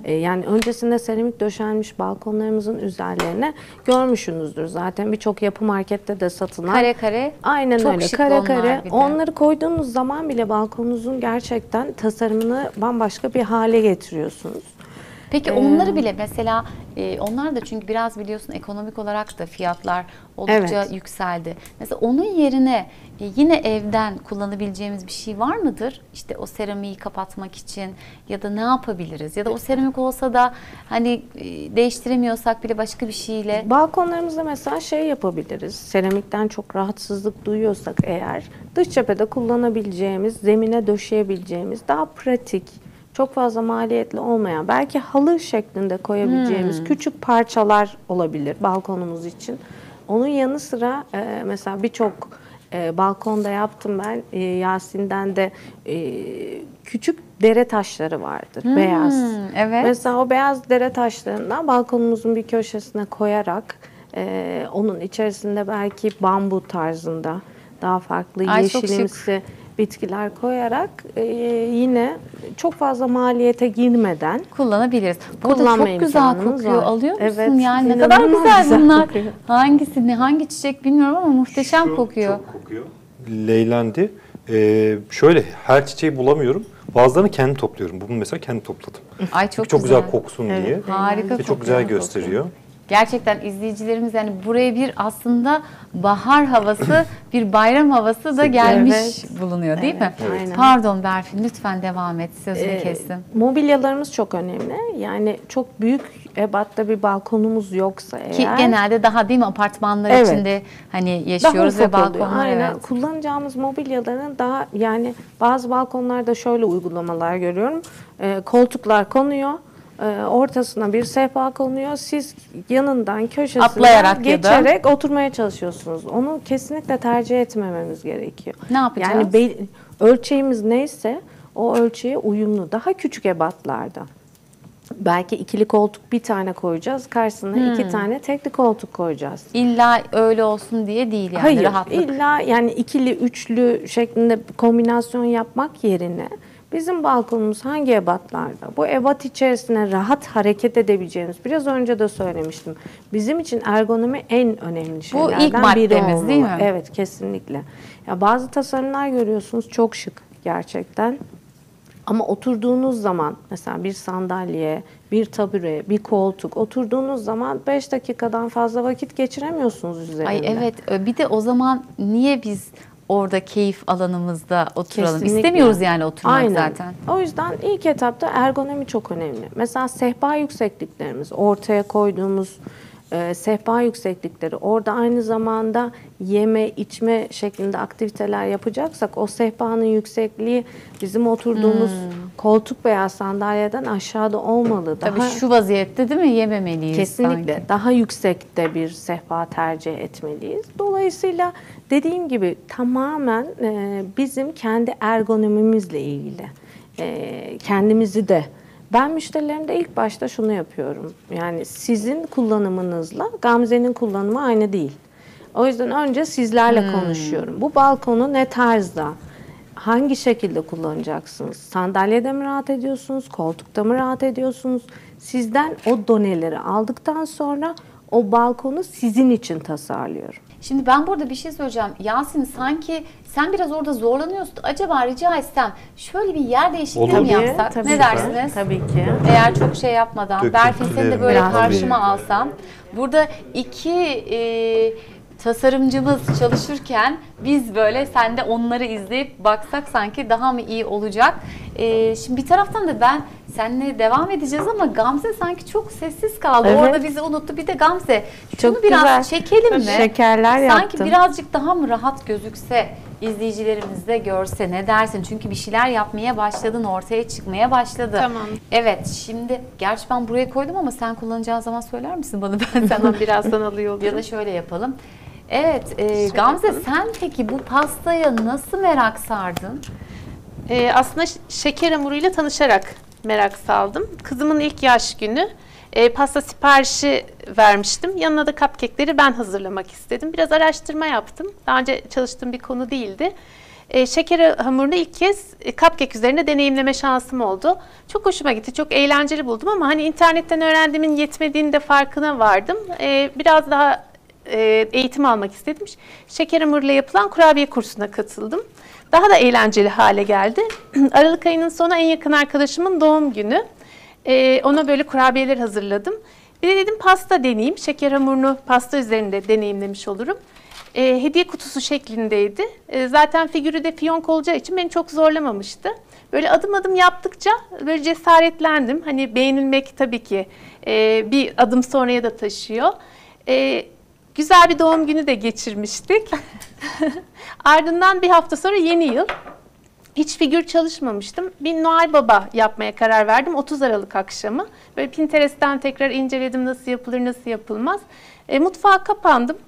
Ee, yani öncesinde seramik döşenmiş balkonlarımızın üzerlerine görmüşsünüzdür. Zaten birçok yapı markette de satılan. Kare kare. Aynen Çok öyle. şık Kare kare. Onları koyduğunuz zaman bile balkonunuzun gerçekten tasarımını bambaşka bir hale getiriyorsunuz. Peki Ee, onları bile mesela e, onlar da çünkü biraz biliyorsun ekonomik olarak da fiyatlar oldukça Evet. yükseldi. Mesela onun yerine e, yine evden kullanabileceğimiz bir şey var mıdır? İşte o seramiği kapatmak için ya da ne yapabiliriz? Ya da o seramik olsa da hani e, değiştiremiyorsak bile başka bir şeyle Balkonlarımızda mesela şey yapabiliriz. Seramikten çok rahatsızlık duyuyorsak eğer dış cephede kullanabileceğimiz, zemine döşeyebileceğimiz daha pratik, çok fazla maliyetli olmayan, belki halı şeklinde koyabileceğimiz Hmm. küçük parçalar olabilir balkonumuz için. Onun yanı sıra e, mesela birçok e, balkonda yaptım ben. E, Yasin'den de e, küçük dere taşları vardır, beyaz. evet. Mesela o beyaz dere taşlarından balkonumuzun bir köşesine koyarak e, onun içerisinde belki bambu tarzında daha farklı Ay, yeşilimsi bitkiler koyarak e, yine çok fazla maliyete girmeden kullanabiliriz. Burada çok güzel kokuyor. var. Alıyor musun? Evet, yani ne kadar güzel, güzel bunlar. kokuyor. Hangisi ne hangi çiçek bilmiyorum ama muhteşem Şu kokuyor. Çok kokuyor. Leylendi. Ee, şöyle her çiçeği bulamıyorum. Bazılarını kendim topluyorum. Bunu mesela kendim topladım. Ay çok, Çok, güzel. koksun Evet. diye. Harika Ve çok güzel kokuyor. gösteriyor. Gerçekten izleyicilerimiz yani buraya bir aslında bahar havası, [CLEARS THROAT] bir bayram havası da gelmiş Evet. bulunuyor değil mi? Evet, aynen. Pardon Berfin lütfen devam et sözünü Ee, kestim. Mobilyalarımız çok önemli. Yani çok büyük ebatta bir balkonumuz yoksa eğer. Ki genelde daha değil mi apartmanlar Evet. içinde hani daha yaşıyoruz ve balkonlar Aynen. evet. Kullanacağımız mobilyaların daha yani bazı balkonlarda şöyle uygulamalar görüyorum. Ee, koltuklar konuyor. Ee, ortasına bir sehpa konuyor. Siz yanından köşesinden Atlayarak geçerek oturmaya çalışıyorsunuz. Onu kesinlikle tercih etmememiz gerekiyor. Ne yapacağız? Yani be- ölçeğimiz neyse o ölçeğe uyumlu. Daha küçük ebatlarda. Belki ikili koltuk bir tane koyacağız. Karşısına Hmm. iki tane tekli koltuk koyacağız. İlla öyle olsun diye değil yani Hayır, rahatlık. illa yani ikili, üçlü şeklinde kombinasyon yapmak yerine bizim balkonumuz hangi ebatlarda? Bu ebat içerisine rahat hareket edebileceğimiz, biraz önce de söylemiştim. Bizim için ergonomi en önemli şeylerden ilk biri maddemiz olmalı. değil mi? Evet, kesinlikle. Ya bazı tasarımlar görüyorsunuz çok şık gerçekten. Ama oturduğunuz zaman mesela bir sandalye, bir tabure, bir koltuk oturduğunuz zaman 5 dakikadan fazla vakit geçiremiyorsunuz üzerinde. Ay evet ö, bir de o zaman niye biz orada keyif alanımızda oturalım? Kesinlikle. İstemiyoruz yani oturmak Aynen. zaten. O yüzden ilk etapta ergonomi çok önemli. Mesela sehpa yüksekliklerimiz, ortaya koyduğumuz e, sehpa yükseklikleri, orada aynı zamanda yeme, içme şeklinde aktiviteler yapacaksak o sehpanın yüksekliği bizim oturduğumuz koltuk veya sandalyeden aşağıda olmalı. Tabii Daha- şu vaziyette değil mi yememeliyiz Kesinlikle sanki. daha yüksekte bir sehpa tercih etmeliyiz. Dolayısıyla dediğim gibi tamamen e, bizim kendi ergonomimizle ilgili. E, kendimizi de ben müşterilerimde ilk başta şunu yapıyorum. Yani sizin kullanımınızla Gamze'nin kullanımı aynı değil. O yüzden önce sizlerle Hmm. konuşuyorum. Bu balkonu ne tarzda, hangi şekilde kullanacaksınız? Sandalyede mi rahat ediyorsunuz, koltukta mı rahat ediyorsunuz? Sizden o doneleri aldıktan sonra o balkonu sizin için tasarlıyorum. Şimdi ben burada bir şey söyleyeceğim. Yasin sanki sen biraz orada zorlanıyorsun. Acaba rica etsem şöyle bir yer değişikliği Olur. mi yapsak? tabii ne ki. dersiniz? Tabii ki. Eğer çok şey yapmadan, Berfin seni de böyle karşıma alsam. Burada iki e, tasarımcımız çalışırken biz böyle sen de onları izleyip baksak sanki daha mı iyi olacak? E, şimdi bir taraftan da ben seninle devam edeceğiz ama Gamze sanki çok sessiz kaldı. Evet. Orada bizi unuttu. Bir de Gamze şunu Çok biraz güzel. çekelim mi? Şekerler Sanki yaptım. birazcık daha mı rahat gözükse izleyicilerimiz de görse ne dersin? Çünkü bir şeyler yapmaya başladın, ortaya çıkmaya başladı. Tamam. Evet, şimdi gerçi ben buraya koydum ama sen kullanacağın zaman söyler misin bana? Ben [LAUGHS] sana Tamam birazdan alıyor ya olurum. da şöyle yapalım. Evet, e, Gamze sen peki bu pastaya nasıl merak sardın? Ee, aslında şeker hamuruyla tanışarak merak saldım. Kızımın ilk yaş günü e, pasta siparişi vermiştim. Yanına da cupcake'leri ben hazırlamak istedim. Biraz araştırma yaptım. Daha önce çalıştığım bir konu değildi. E, şeker hamurunu ilk kez e, cupcake üzerinde deneyimleme şansım oldu. Çok hoşuma gitti, çok eğlenceli buldum ama hani internetten öğrendiğimin yetmediğini de farkına vardım. E, biraz daha e, eğitim almak istedim. Şeker hamuruyla yapılan kurabiye kursuna katıldım. Daha da eğlenceli hale geldi. [CLEARS THROAT] Aralık ayının sonu en yakın arkadaşımın doğum günü. E, ona böyle kurabiyeler hazırladım. Bir de dedim pasta deneyeyim. Şeker hamurunu pasta üzerinde deneyimlemiş olurum. E, hediye kutusu şeklindeydi. E, zaten figürü de fiyonk olacağı için beni çok zorlamamıştı. Böyle adım adım yaptıkça böyle cesaretlendim. Hani beğenilmek tabii ki e, bir adım sonraya da taşıyor. E, güzel bir doğum günü de geçirmiştik. [LAUGHS] Ardından bir hafta sonra yeni yıl. Hiç figür çalışmamıştım. Bir Noel Baba yapmaya karar verdim 30 Aralık akşamı. Böyle Pinterest'ten tekrar inceledim nasıl yapılır nasıl yapılmaz. E, mutfağa kapandım.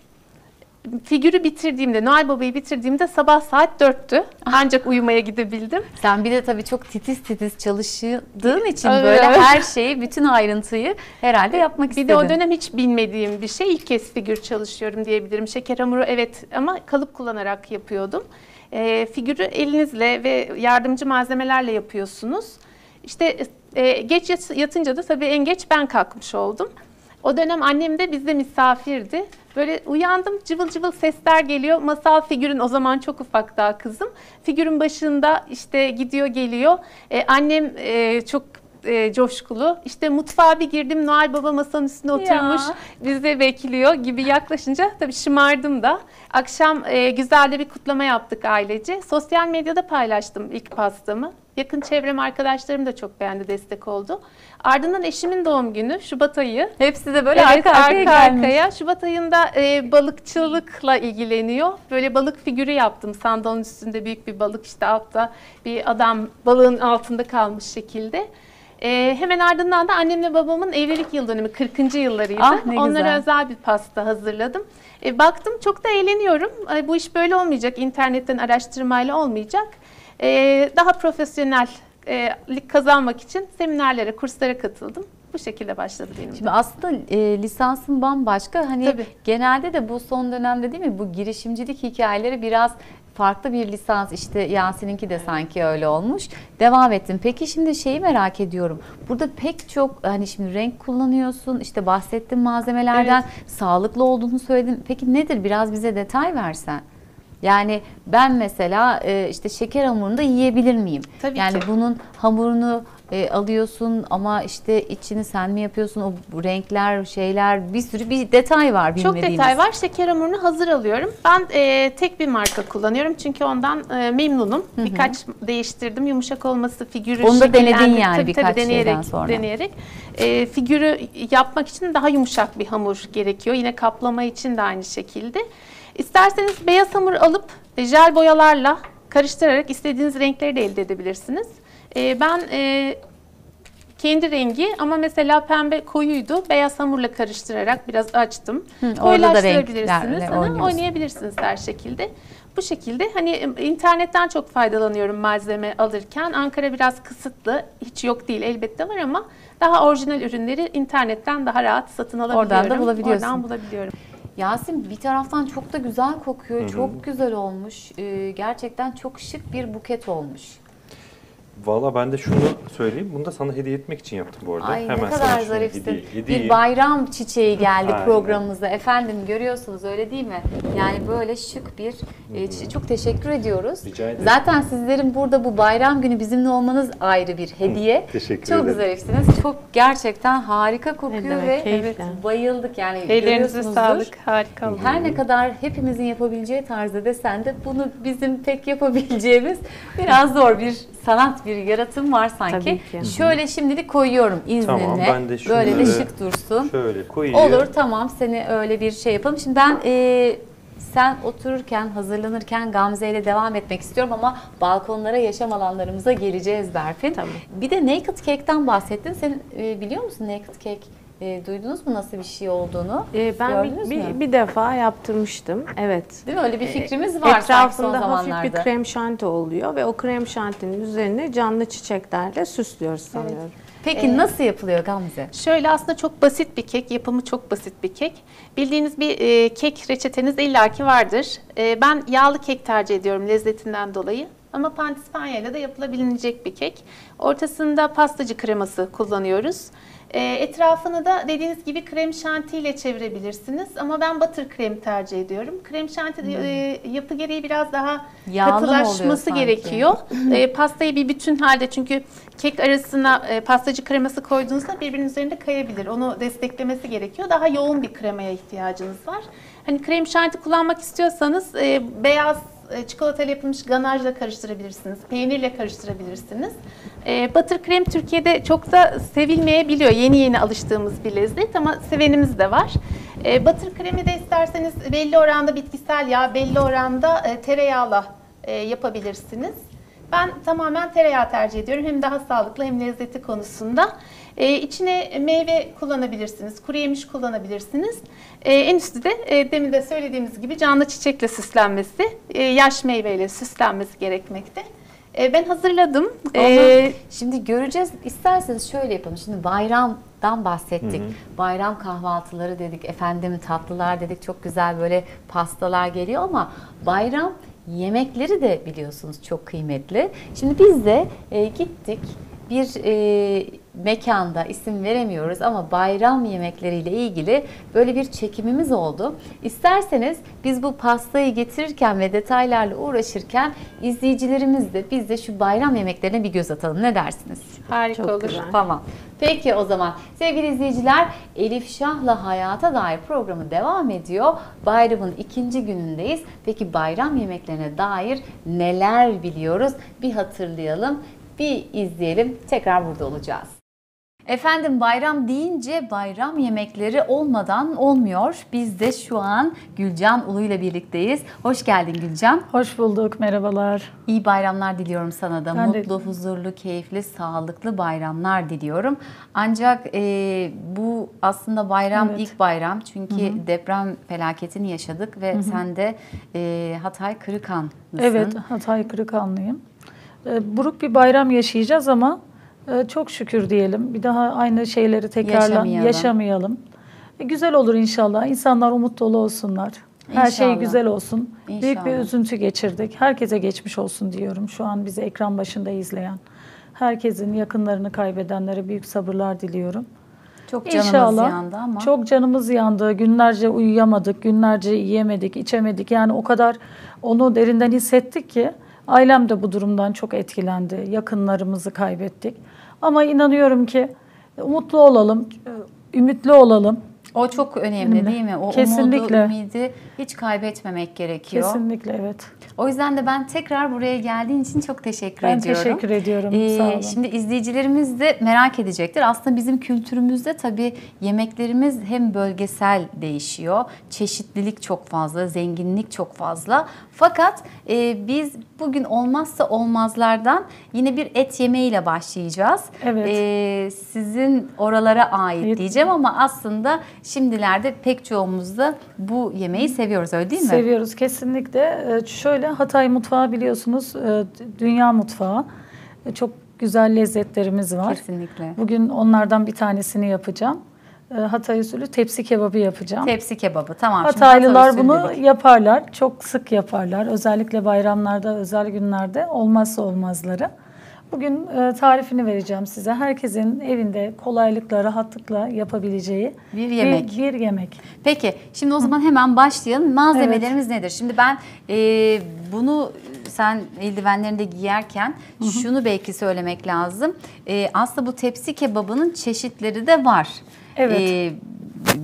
Figürü bitirdiğimde, Noel Baba'yı bitirdiğimde sabah saat 4'tü. Ancak uyumaya gidebildim. Sen bir de tabii çok titiz titiz çalıştığın için Evet. böyle her şeyi, bütün ayrıntıyı herhalde yapmak Bir istedin. de o dönem hiç bilmediğim bir şey. İlk kez figür çalışıyorum diyebilirim. Şeker hamuru evet ama kalıp kullanarak yapıyordum. E, figürü elinizle ve yardımcı malzemelerle yapıyorsunuz. İşte e, geç yat- yatınca da tabii en geç ben kalkmış oldum. O dönem annem de bizde misafirdi. Böyle uyandım cıvıl cıvıl sesler geliyor. Masal figürün o zaman çok ufak daha kızım. Figürün başında işte gidiyor geliyor. E, annem e, çok e, coşkulu. İşte mutfağa bir girdim Noel Baba masanın üstüne oturmuş Ya. bizi bekliyor gibi yaklaşınca tabii şımardım da. Akşam e, güzel de bir kutlama yaptık ailece. Sosyal medyada paylaştım ilk pastamı. Yakın çevrem arkadaşlarım da çok beğendi, destek oldu. Ardından eşimin doğum günü Şubat ayı. Hepsi de böyle Evet, arka arkaya gelmiş. arkaya. Şubat ayında e, balıkçılıkla ilgileniyor. Böyle balık figürü yaptım. Sandalın üstünde büyük bir balık işte altta bir adam balığın altında kalmış şekilde. E, hemen ardından da annemle babamın evlilik yıl dönümü 40. yıllarıydı. Ah, ne Onlara güzel. özel bir pasta hazırladım. E, baktım çok da eğleniyorum. Ay, bu iş böyle olmayacak. İnternetten araştırmayla olmayacak. E, daha profesyonel e, kazanmak için seminerlere, kurslara katıldım. Bu şekilde başladı benim. de. Şimdi aslında e, lisansın bambaşka. Hani Tabii. genelde de bu son dönemde değil mi bu girişimcilik hikayeleri biraz farklı bir lisans işte Yasin'inki de sanki öyle olmuş. Devam ettim. Peki şimdi şeyi merak ediyorum. Burada pek çok hani şimdi renk kullanıyorsun. işte bahsettin malzemelerden sağlıklı olduğunu söyledin. Peki nedir? Biraz bize detay versen. Yani ben mesela e, işte şeker hamurunu da yiyebilir miyim? Tabii yani ki. bunun hamurunu e, alıyorsun ama işte içini sen mi yapıyorsun? O renkler, şeyler bir sürü bir detay var Çok bilmediğimiz. detay var. Şeker hamurunu hazır alıyorum. Ben e, tek bir marka kullanıyorum çünkü ondan e, memnunum. Birkaç değiştirdim. Yumuşak olması, figürü Onu da denedin yani tabii, birkaç tabii, deneyerek, şeyden sonra. Deneyerek. E, figürü yapmak için daha yumuşak bir hamur gerekiyor. Yine kaplama için de aynı şekilde. İsterseniz beyaz hamur alıp e, jel boyalarla karıştırarak istediğiniz renkleri de elde edebilirsiniz. E, ben e, kendi rengi ama mesela pembe koyuydu. Beyaz hamurla karıştırarak biraz açtım. Hı, orada da renklerle. Oynayabilirsiniz her şekilde. Bu şekilde hani internetten çok faydalanıyorum malzeme alırken. Ankara biraz kısıtlı. Hiç yok değil elbette var ama daha orijinal ürünleri internetten daha rahat satın alabiliyorum. Oradan da bulabiliyorsun. Oradan bulabiliyorum. Yasin bir taraftan çok da güzel kokuyor. Çok güzel olmuş. Ee, gerçekten çok şık bir buket olmuş. Valla ben de şunu söyleyeyim. Bunu da sana hediye etmek için yaptım bu arada. Ay ne kadar şunu zarifsin. hediye. Bir bayram çiçeği geldi Aynen. programımıza. Efendim görüyorsunuz öyle değil mi? Yani böyle şık bir e, çiçek. Çok teşekkür ediyoruz. Rica ederim. Zaten sizlerin burada bu bayram günü bizimle olmanız ayrı bir hediye. Teşekkür Çok ederim. zarifsiniz. Çok gerçekten harika kokuyor Ne demek, ve keyifle. bayıldık yani. Ellerinize görüyorsunuzdur. sağlık. Harika oldu. Her ne kadar hepimizin yapabileceği tarzda desen de bunu bizim pek yapabileceğimiz [LAUGHS] biraz zor bir sanat, bir yaratım var sanki. Tabii ki. Şöyle şimdilik koyuyorum izninle. Tamam, ben de Böyle de şık dursun. Şöyle koyayım. Olur tamam seni öyle bir şey yapalım. Şimdi ben e, sen otururken, hazırlanırken Gamze ile devam etmek istiyorum ama balkonlara, yaşam alanlarımıza geleceğiz Berfin. Tamam. Bir de Naked Cake'ten bahsettin. Sen e, biliyor musun Naked Cake? E, duydunuz mu nasıl bir şey olduğunu? Ee, ben bir, bir, bir defa yaptırmıştım. Evet. Değil mi? Öyle bir fikrimiz var sanki son Etrafında hafif bir krem şanti oluyor ve o krem şantinin üzerine canlı çiçeklerle süslüyoruz sanıyorum. Peki nasıl yapılıyor Gamze? Şöyle aslında çok basit bir kek, yapımı çok basit bir kek. Bildiğiniz bir e, kek reçeteniz illaki vardır. E, ben yağlı kek tercih ediyorum lezzetinden dolayı. Ama pandispanyayla da yapılabilecek bir kek. Ortasında pastacı kreması kullanıyoruz. E, etrafını da dediğiniz gibi krem şanti ile çevirebilirsiniz. Ama ben butter krem tercih ediyorum. Krem şanti e, yapı gereği biraz daha Hmm. Yağlı katılaşması gerekiyor. [LAUGHS] E, pastayı bir bütün halde çünkü kek arasına e, pastacı kreması koyduğunuzda birbirinin üzerinde kayabilir. Onu desteklemesi gerekiyor. Daha yoğun bir kremaya ihtiyacınız var. Hani krem şanti kullanmak istiyorsanız e, beyaz çikolatayla yapılmış ganajla karıştırabilirsiniz. Peynirle karıştırabilirsiniz. E, butter krem Türkiye'de çok da sevilmeyebiliyor. Yeni yeni alıştığımız bir lezzet ama sevenimiz de var. E, butter kremi de isterseniz belli oranda bitkisel yağ, belli oranda e, tereyağla e, yapabilirsiniz. Ben tamamen tereyağı tercih ediyorum. Hem daha sağlıklı hem lezzeti konusunda. Ee, içine meyve kullanabilirsiniz, kuru yemiş kullanabilirsiniz. Ee, en üstü de e, demin de söylediğimiz gibi canlı çiçekle süslenmesi, e, yaş meyveyle süslenmesi gerekmekte. E, ben hazırladım. Ee, Şimdi göreceğiz. İsterseniz şöyle yapalım. Şimdi bayramdan bahsettik. Bayram kahvaltıları dedik, efendim tatlılar dedik. Çok güzel böyle pastalar geliyor ama bayram yemekleri de biliyorsunuz çok kıymetli. Şimdi biz de e, gittik bir e, mekanda isim veremiyoruz ama bayram yemekleriyle ilgili böyle bir çekimimiz oldu. İsterseniz biz bu pastayı getirirken ve detaylarla uğraşırken izleyicilerimiz de biz de şu bayram yemeklerine bir göz atalım. Ne dersiniz? harika Çok olur. güzel. Tamam. Peki o zaman sevgili izleyiciler Elif Şah'la Hayata Dair programı devam ediyor. Bayramın ikinci günündeyiz. Peki bayram yemeklerine dair neler biliyoruz? Bir hatırlayalım, bir izleyelim. Tekrar burada olacağız. Efendim bayram deyince bayram yemekleri olmadan olmuyor. Biz de şu an Gülcan Ulu ile birlikteyiz. Hoş geldin Gülcan. Hoş bulduk, merhabalar. İyi bayramlar diliyorum sana da. Ben de- Mutlu, huzurlu, keyifli, sağlıklı bayramlar diliyorum. Ancak e, bu aslında bayram Evet. ilk bayram. Çünkü deprem felaketini yaşadık ve sen de e, Hatay Kırıkanlısın. Evet, Hatay Kırıkanlıyım. Ee, buruk bir bayram yaşayacağız ama e, çok şükür diyelim. Bir daha aynı şeyleri tekrarla Yaşamayalım. yaşamayalım. E, güzel olur inşallah. İnsanlar umut dolu olsunlar. Her şey İnşallah. güzel olsun. Büyük bir İnşallah. üzüntü geçirdik. Herkese geçmiş olsun diyorum. Şu an bizi ekran başında izleyen. Herkesin yakınlarını kaybedenlere büyük sabırlar diliyorum. Çok canımız İnşallah. yandı ama. Çok canımız yandı. Günlerce uyuyamadık, günlerce yiyemedik, içemedik. Yani o kadar onu derinden hissettik ki ailem de bu durumdan çok etkilendi. Yakınlarımızı kaybettik. Ama inanıyorum ki umutlu olalım, ümitli olalım. o çok önemli değil mi? O Kesinlikle. umudu, ümidi hiç kaybetmemek gerekiyor. Kesinlikle evet. O yüzden de ben tekrar buraya geldiğin için çok teşekkür Ben ediyorum. teşekkür ediyorum. Ee, Sağ olun. Şimdi izleyicilerimiz de merak edecektir. Aslında bizim kültürümüzde tabii yemeklerimiz hem bölgesel değişiyor, çeşitlilik çok fazla, zenginlik çok fazla. Fakat e, biz bugün olmazsa olmazlardan yine bir et yemeğiyle başlayacağız. Evet. Ee, sizin oralara ait Evet. diyeceğim ama aslında şimdilerde pek çoğumuz da bu yemeği seviyoruz öyle değil mi? Seviyoruz kesinlikle. Ee, Şöyle Hatay mutfağı biliyorsunuz e, dünya mutfağı. E, Çok güzel lezzetlerimiz var. Kesinlikle. Bugün onlardan bir tanesini yapacağım. Ee, Hatay usulü tepsi kebabı yapacağım. Tepsi kebabı tamam. Hataylılar Hatay bunu dedik. yaparlar. Çok sık yaparlar. Özellikle bayramlarda, özel günlerde olmazsa olmazları. Bugün e, tarifini vereceğim size. Herkesin evinde kolaylıkla, rahatlıkla yapabileceği Bir yemek. Bir, bir yemek. Peki şimdi o zaman hemen başlayalım. Malzemelerimiz nedir? Şimdi ben e, bunu sen eldivenlerini de giyerken şunu belki söylemek lazım. E, aslında bu tepsi kebabının çeşitleri de var. Evet. E,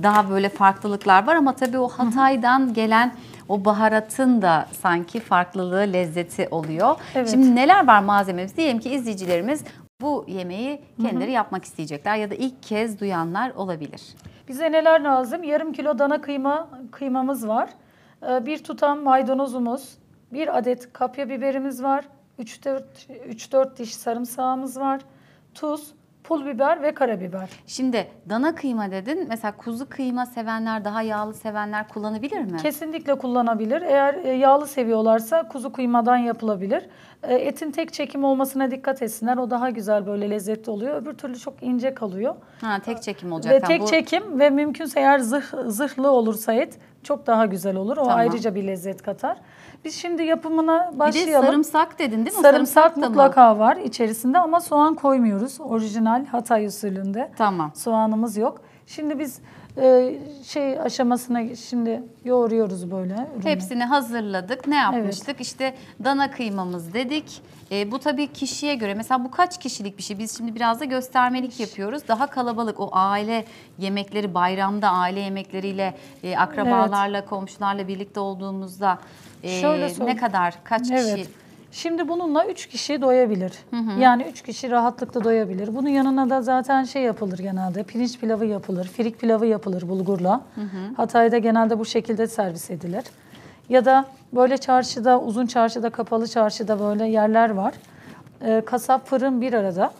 daha böyle farklılıklar var ama tabii o Hatay'dan gelen o baharatın da sanki farklılığı, lezzeti oluyor. Evet. Şimdi neler var malzememiz? Diyelim ki izleyicilerimiz bu yemeği kendileri yapmak isteyecekler ya da ilk kez duyanlar olabilir. Bize neler lazım? Yarım kilo dana kıyma kıymamız var. Ee, Bir tutam maydanozumuz, bir adet kapya biberimiz var. 3-4 3-4 diş sarımsağımız var. Tuz, pul biber ve karabiber. Şimdi dana kıyma dedin. Mesela kuzu kıyma sevenler, daha yağlı sevenler kullanabilir mi? Kesinlikle kullanabilir. Eğer e, yağlı seviyorlarsa kuzu kıymadan yapılabilir. E, Etin tek çekim olmasına dikkat etsinler. O daha güzel böyle lezzetli oluyor. Öbür türlü çok ince kalıyor. Ha, tek çekim olacak. Ve tek bu- çekim ve mümkünse eğer zırh, zırhlı olursa et çok daha güzel olur. O Tamam. ayrıca bir lezzet katar. Biz şimdi yapımına Bir de başlayalım. sarımsak dedin değil mi? Sarımsak mı? mutlaka var içerisinde ama soğan koymuyoruz. Orijinal Hatay usulünde. Tamam. Soğanımız yok. Şimdi biz e, şey aşamasına şimdi yoğuruyoruz böyle. ürünü. Hepsini hazırladık. Ne yapmıştık? İşte dana kıymamız dedik. E, bu tabii kişiye göre. Mesela bu kaç kişilik bir şey? Biz şimdi biraz da göstermelik yapıyoruz. Daha kalabalık o aile yemekleri bayramda aile yemekleriyle e, akrabalarla, komşularla birlikte olduğumuzda e, Şöyle söyle- ne kadar kaç Evet. kişi Şimdi bununla 3 kişi doyabilir. Yani 3 kişi rahatlıkla doyabilir. Bunun yanına da zaten şey yapılır genelde. Pirinç pilavı yapılır, firik pilavı yapılır bulgurla. Hatay'da genelde bu şekilde servis edilir. Ya da böyle çarşıda, uzun çarşıda, kapalı çarşıda böyle yerler var. e, kasap fırın bir arada.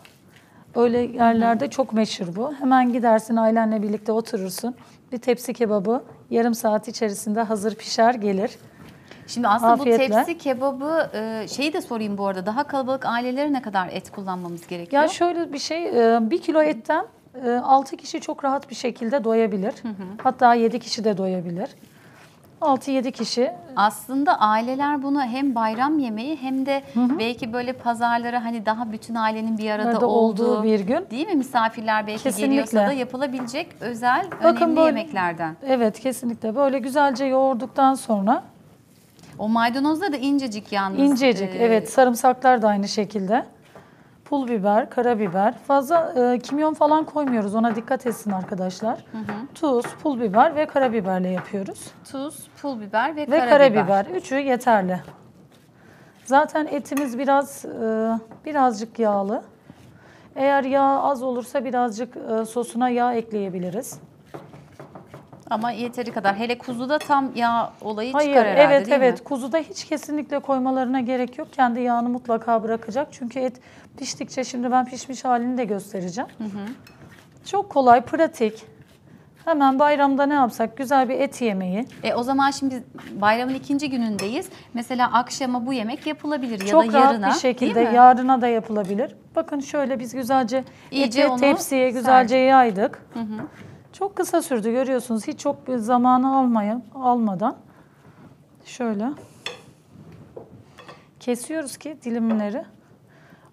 Öyle yerlerde çok meşhur bu. Hemen gidersin ailenle birlikte oturursun. Bir tepsi kebabı yarım saat içerisinde hazır pişer gelir. Şimdi aslında Afiyetle. bu tepsi kebabı e, şeyi de sorayım bu arada. Daha kalabalık ailelere ne kadar et kullanmamız gerekiyor? Ya şöyle bir şey, e, bir kilo etten 6 kişi çok rahat bir şekilde doyabilir. Hatta 7 kişi de doyabilir. 6-7 kişi Aslında aileler bunu hem bayram yemeği hem de belki böyle pazarlara hani daha bütün ailenin bir arada Arada olduğu olduğu bir gün. Değil mi? Misafirler belki Kesinlikle. geliyorsa da yapılabilecek özel Bakın önemli böyle- yemeklerden. Evet kesinlikle böyle güzelce yoğurduktan sonra O maydanozlar da incecik yalnız. incecik Ee, evet sarımsaklar da aynı şekilde. Pul biber, karabiber. Fazla e, kimyon falan koymuyoruz. Ona dikkat etsin arkadaşlar. Tuz, pul biber ve karabiberle yapıyoruz. Tuz, pul biber ve, Ve karabiber. karabiber. Üçü yeterli. Zaten etimiz biraz e, birazcık yağlı. Eğer yağ az olursa birazcık e, sosuna yağ ekleyebiliriz. Ama yeteri kadar. Hele kuzuda tam yağ olayı Hayır, çıkar herhalde evet değil mi? evet. Kuzuda hiç kesinlikle koymalarına gerek yok. Kendi yağını mutlaka bırakacak. Çünkü et piştikçe şimdi ben pişmiş halini de göstereceğim. Çok kolay, pratik. Hemen bayramda ne yapsak? Güzel bir et yemeği. E, o zaman şimdi bayramın ikinci günündeyiz. Mesela akşama bu yemek yapılabilir ya Çok da rahat yarına. bir şekilde değil mi? yarına da yapılabilir. Bakın şöyle biz güzelce İyice eti tepsiye güzelce yaydık. Çok kısa sürdü görüyorsunuz. Hiç çok bir zamanı almayın, almadan. Şöyle kesiyoruz ki dilimleri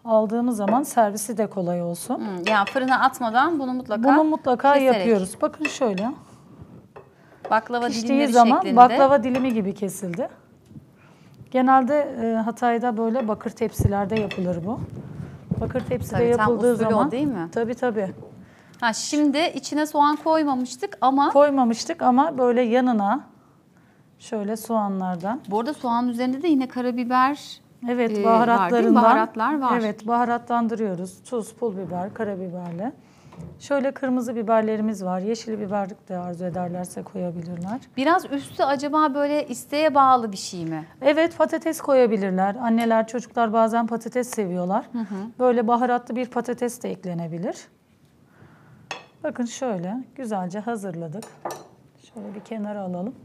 aldığımız zaman servisi de kolay olsun. Hı, yani fırına atmadan bunu mutlaka Bunu mutlaka keserek. yapıyoruz. Bakın şöyle. Baklava Piştiği zaman şeklinde. baklava dilimi gibi kesildi. Genelde e, Hatay'da böyle bakır tepsilerde yapılır bu. Bakır tepside Tabii, tam yapıldığı o zaman değil mi? Tabii tabii. Ha, şimdi içine soğan koymamıştık ama Koymamıştık ama böyle yanına şöyle soğanlardan. bu arada soğanın üzerinde de yine karabiber Evet Ee, var değil mi? baharatlarından. Baharatlar var. Evet baharatlandırıyoruz. Tuz, pul biber, karabiberle. Şöyle kırmızı biberlerimiz var. Yeşil biber de arzu ederlerse koyabilirler. biraz üstü acaba böyle isteğe bağlı bir şey mi? Evet patates koyabilirler. Anneler, çocuklar bazen patates seviyorlar. Böyle baharatlı bir patates de eklenebilir. Bakın şöyle güzelce hazırladık. Şöyle bir kenara alalım.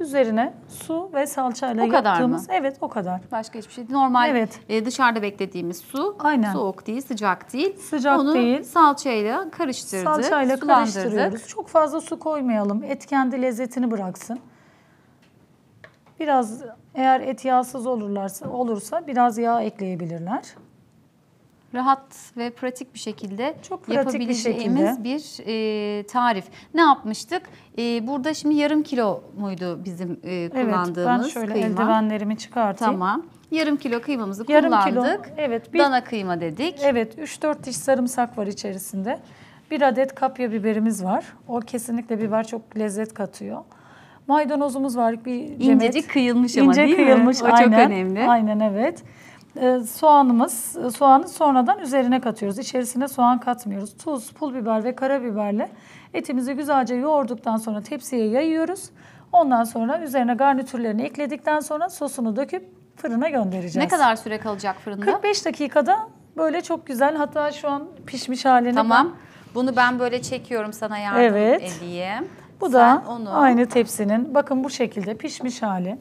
Üzerine su ve salçayla O kadar yaptığımız. mı? Evet o kadar. Başka hiçbir şey değil. Normal Evet. e, dışarıda beklediğimiz su. Aynen. Soğuk değil, sıcak değil. Sıcak Onu değil. salçayla karıştırdık. Salçayla sulandırdık. karıştırıyoruz. Çok fazla su koymayalım. Et kendi lezzetini bıraksın. Biraz eğer et yağsız olurlarsa olursa biraz yağ ekleyebilirler. Rahat ve pratik bir şekilde Çok pratik bir yapabileceğimiz bir, e, tarif. Ne yapmıştık? E, burada şimdi yarım kilo muydu bizim e, Evet, kullandığımız ben şöyle kıyma? eldivenlerimi çıkartayım. Tamam. Yarım kilo kıymamızı Yarım kilo, kullandık. evet, bir- Dana kıyma dedik. Evet, 3-4 diş sarımsak var içerisinde. Bir adet kapya biberimiz var. O kesinlikle biber çok lezzet katıyor. Maydanozumuz var. Bir İncecik kıyılmış ama İnce değil kıyılmış, mi? O çok aynen, önemli. Aynen evet. Ee, soğanımız, soğanı sonradan üzerine katıyoruz. İçerisine soğan katmıyoruz. Tuz, pul biber ve karabiberle etimizi güzelce yoğurduktan sonra tepsiye yayıyoruz. Ondan sonra üzerine garnitürlerini ekledikten sonra sosunu döküp fırına göndereceğiz. Ne kadar süre kalacak fırında? 45 dakikada böyle çok güzel hatta şu an pişmiş halini Tamam. Bunu ben böyle çekiyorum sana yardım Evet. edeyim. Bu Sen da onu aynı tepsinin bakın bu şekilde pişmiş hali.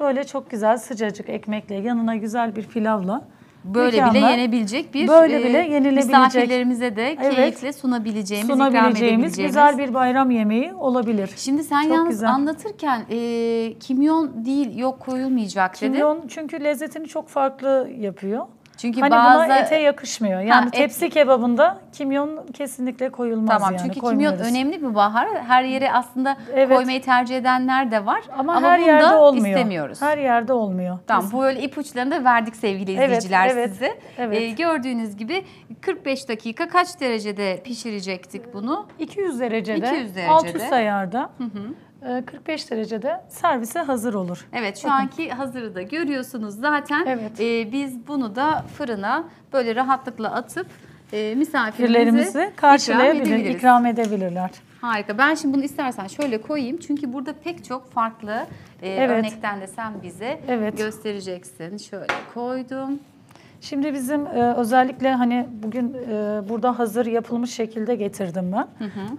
Böyle çok güzel sıcacık ekmekle yanına güzel bir pilavla. böyle bile mükemmel, yenebilecek bir Böyle e, bile yenilebilecek. misafirlerimize de Evet. keyifle sunabileceğimiz, ikram sunabileceğimiz edebileceğimiz. güzel bir bayram yemeği olabilir. Şimdi sen Çok yalnız güzel. anlatırken e, kimyon değil yok koyulmayacak dedin. Kimyon çünkü lezzetini çok farklı yapıyor. Çünkü hani bazı buna ete yakışmıyor. Yani et- tepsi kebabında kimyon kesinlikle koyulmaz Tamam yani. çünkü koymuyoruz. kimyon önemli bir bahar. Her yere aslında Evet. koymayı tercih edenler de var. Ama, her bunu yerde olmuyor. istemiyoruz. Her yerde olmuyor. Tamam bu böyle ipuçlarını da verdik sevgili Evet, izleyiciler evet, size. evet. Ee, gördüğünüz gibi 45 dakika kaç derecede pişirecektik bunu? 200 derecede, 200 derecede. alt üst ayarda, e, 45 derecede servise hazır olur. Evet şu anki hazırı da görüyorsunuz zaten. Evet. Ee, biz bunu da fırına böyle rahatlıkla atıp e, misafirlerimize Firlerimizi ikram karşılayabilir, edebiliriz. ikram edebilirler. Harika. Ben şimdi bunu istersen şöyle koyayım. Çünkü burada pek çok farklı e, Evet. örnekten de sen bize Evet. göstereceksin. Şöyle koydum. Şimdi bizim e, özellikle hani bugün e, burada hazır yapılmış şekilde getirdim ben.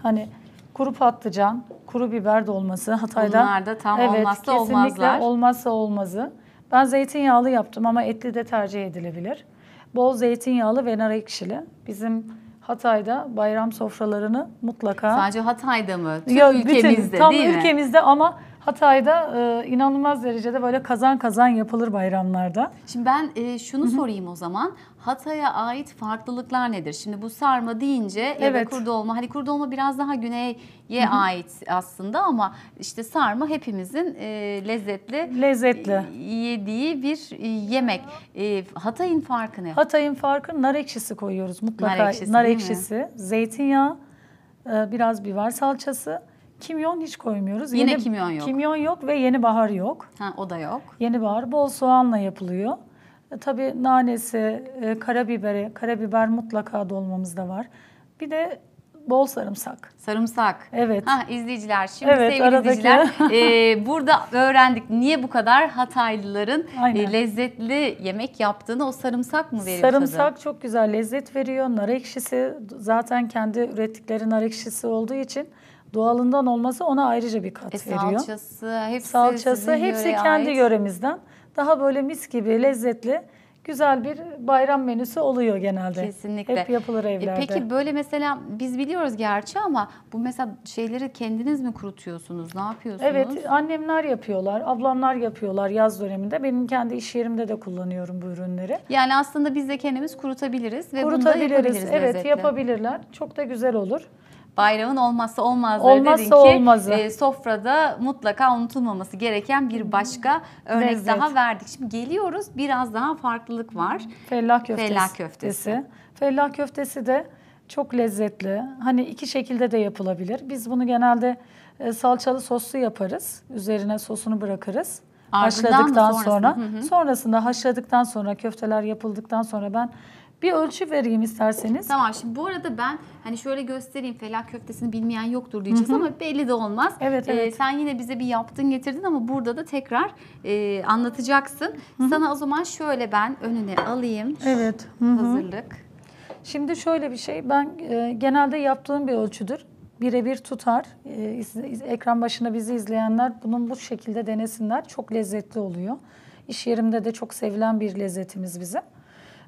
Hani kuru patlıcan, kuru biber dolması Hatay'da. Bunlar da tam evet, olmazsa kesinlikle olmazlar. olmazsa olmazı. Ben zeytinyağlı yaptım ama etli de tercih edilebilir. Bol zeytinyağlı ve nar ekşili. Bizim Hatay'da bayram sofralarını mutlaka Sadece Hatay'da mı? Tüm Ya bütün- ülkemizde tam değil mi? ülkemizde ama Hatay'da e, inanılmaz derecede böyle kazan kazan yapılır bayramlarda. Şimdi ben e, şunu sorayım o zaman. Hatay'a ait farklılıklar nedir? Şimdi bu sarma deyince ya da Evet. kurdolma. Hani kurdolma biraz daha güneye ait aslında ama işte sarma hepimizin e, lezzetli Lezzetli. e, yediği bir e, yemek. E, Hatay'ın farkı ne? Hatay'ın farkı nar ekşisi koyuyoruz mutlaka. Nar ekşisi, mi? ekşisi, zeytinyağı, e, biraz biber salçası, kimyon hiç koymuyoruz. Yine kimyon yok. Kimyon yok ve yeni bahar yok. Ha, o da yok. Yeni bahar bol soğanla yapılıyor. E, tabii nanesi, e, karabiberi, karabiber mutlaka dolmamızda var. Bir de bol sarımsak. Sarımsak. Evet. Ha, izleyiciler şimdi Evet, sevgili aradaki- izleyiciler [LAUGHS] e, burada öğrendik niye bu kadar Hataylıların e, lezzetli yemek yaptığını o sarımsak mı veriyor tadı? Sarımsak çok güzel lezzet veriyor. Nar ekşisi zaten kendi ürettikleri nar ekşisi olduğu için doğalından olması ona ayrıca bir kat E, veriyor. salçası, hepsi Salçası hepsi kendi ait. yöremizden. Daha böyle mis gibi lezzetli güzel bir bayram menüsü oluyor genelde. Kesinlikle. Hep yapılır E, evlerde. Peki böyle mesela biz biliyoruz gerçi ama bu mesela şeyleri kendiniz mi kurutuyorsunuz? Ne yapıyorsunuz? Evet, annemler yapıyorlar, ablamlar yapıyorlar yaz döneminde. Benim kendi iş yerimde de kullanıyorum bu ürünleri. Yani aslında biz de kendimiz kurutabiliriz ve bunu da Kurutabiliriz. yapabiliriz Evet, lezzetli. yapabilirler. Çok da güzel olur. Bayramın olmazsa olmazları Olmazsa dedin ki olmazı. e, sofrada mutlaka unutulmaması gereken bir başka örnek Lezzet. daha verdik. Şimdi geliyoruz biraz daha farklılık var. Fellah köftesi. Fellah köftesi. Fellah köftesi de çok lezzetli. Hani iki şekilde de yapılabilir. Biz bunu genelde e, salçalı soslu yaparız. Üzerine sosunu bırakırız. Ardından Haşladıktan sonra. Hı hı. Sonrasında haşladıktan sonra köfteler yapıldıktan sonra ben bir ölçü vereyim isterseniz. Tamam şimdi bu arada ben hani şöyle göstereyim felak köftesini bilmeyen yoktur diyeceğiz ama belli de olmaz. Evet, Ee, evet. sen yine bize bir yaptın getirdin ama burada da tekrar e, anlatacaksın. Sana o zaman şöyle ben önüne alayım. Evet. Hı hı. Hazırlık. Şimdi şöyle bir şey, ben e, genelde yaptığım bir ölçüdür. Birebir tutar. E, ekran başında bizi izleyenler bunun bu şekilde denesinler. Çok lezzetli oluyor. İş yerimde de çok sevilen bir lezzetimiz bizim.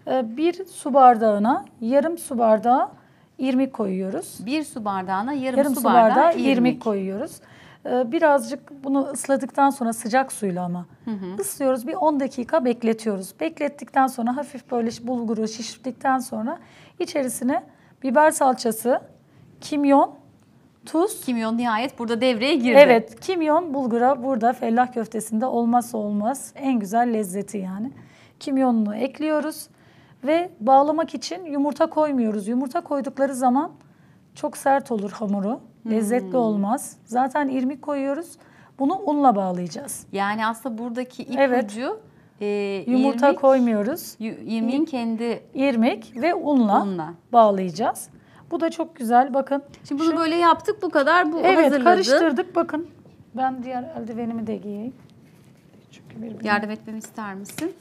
E, bir su bardağına yarım su bardağı irmik koyuyoruz. Bir su bardağına yarım, Yarım su bardağı, irmik. irmik. koyuyoruz. E, birazcık bunu ısladıktan sonra sıcak suyla ama ıslıyoruz. Bir 10 dakika bekletiyoruz. Beklettikten sonra hafif böyle bulguru şişirdikten sonra içerisine biber salçası, kimyon, tuz. Kimyon nihayet burada devreye girdi. Evet, kimyon bulgura burada fellah köftesinde olmazsa olmaz en güzel lezzeti yani. Kimyonunu ekliyoruz ve bağlamak için yumurta koymuyoruz. Yumurta koydukları zaman çok sert olur hamuru. Lezzetli Hmm. olmaz. Zaten irmik koyuyoruz. Bunu unla bağlayacağız. Yani aslında buradaki Evet. ipucu e, Yumurta irmik, koymuyoruz. irmiğin kendi İrmik ve unla, Unla. bağlayacağız. Bu da çok güzel. Bakın. Şimdi bunu Şu- böyle yaptık bu kadar bu Evet, hazırladı. karıştırdık. Bakın. Ben diğer eldivenimi de giyeyim. Çünkü birbirine Yardım etmemi ister misin?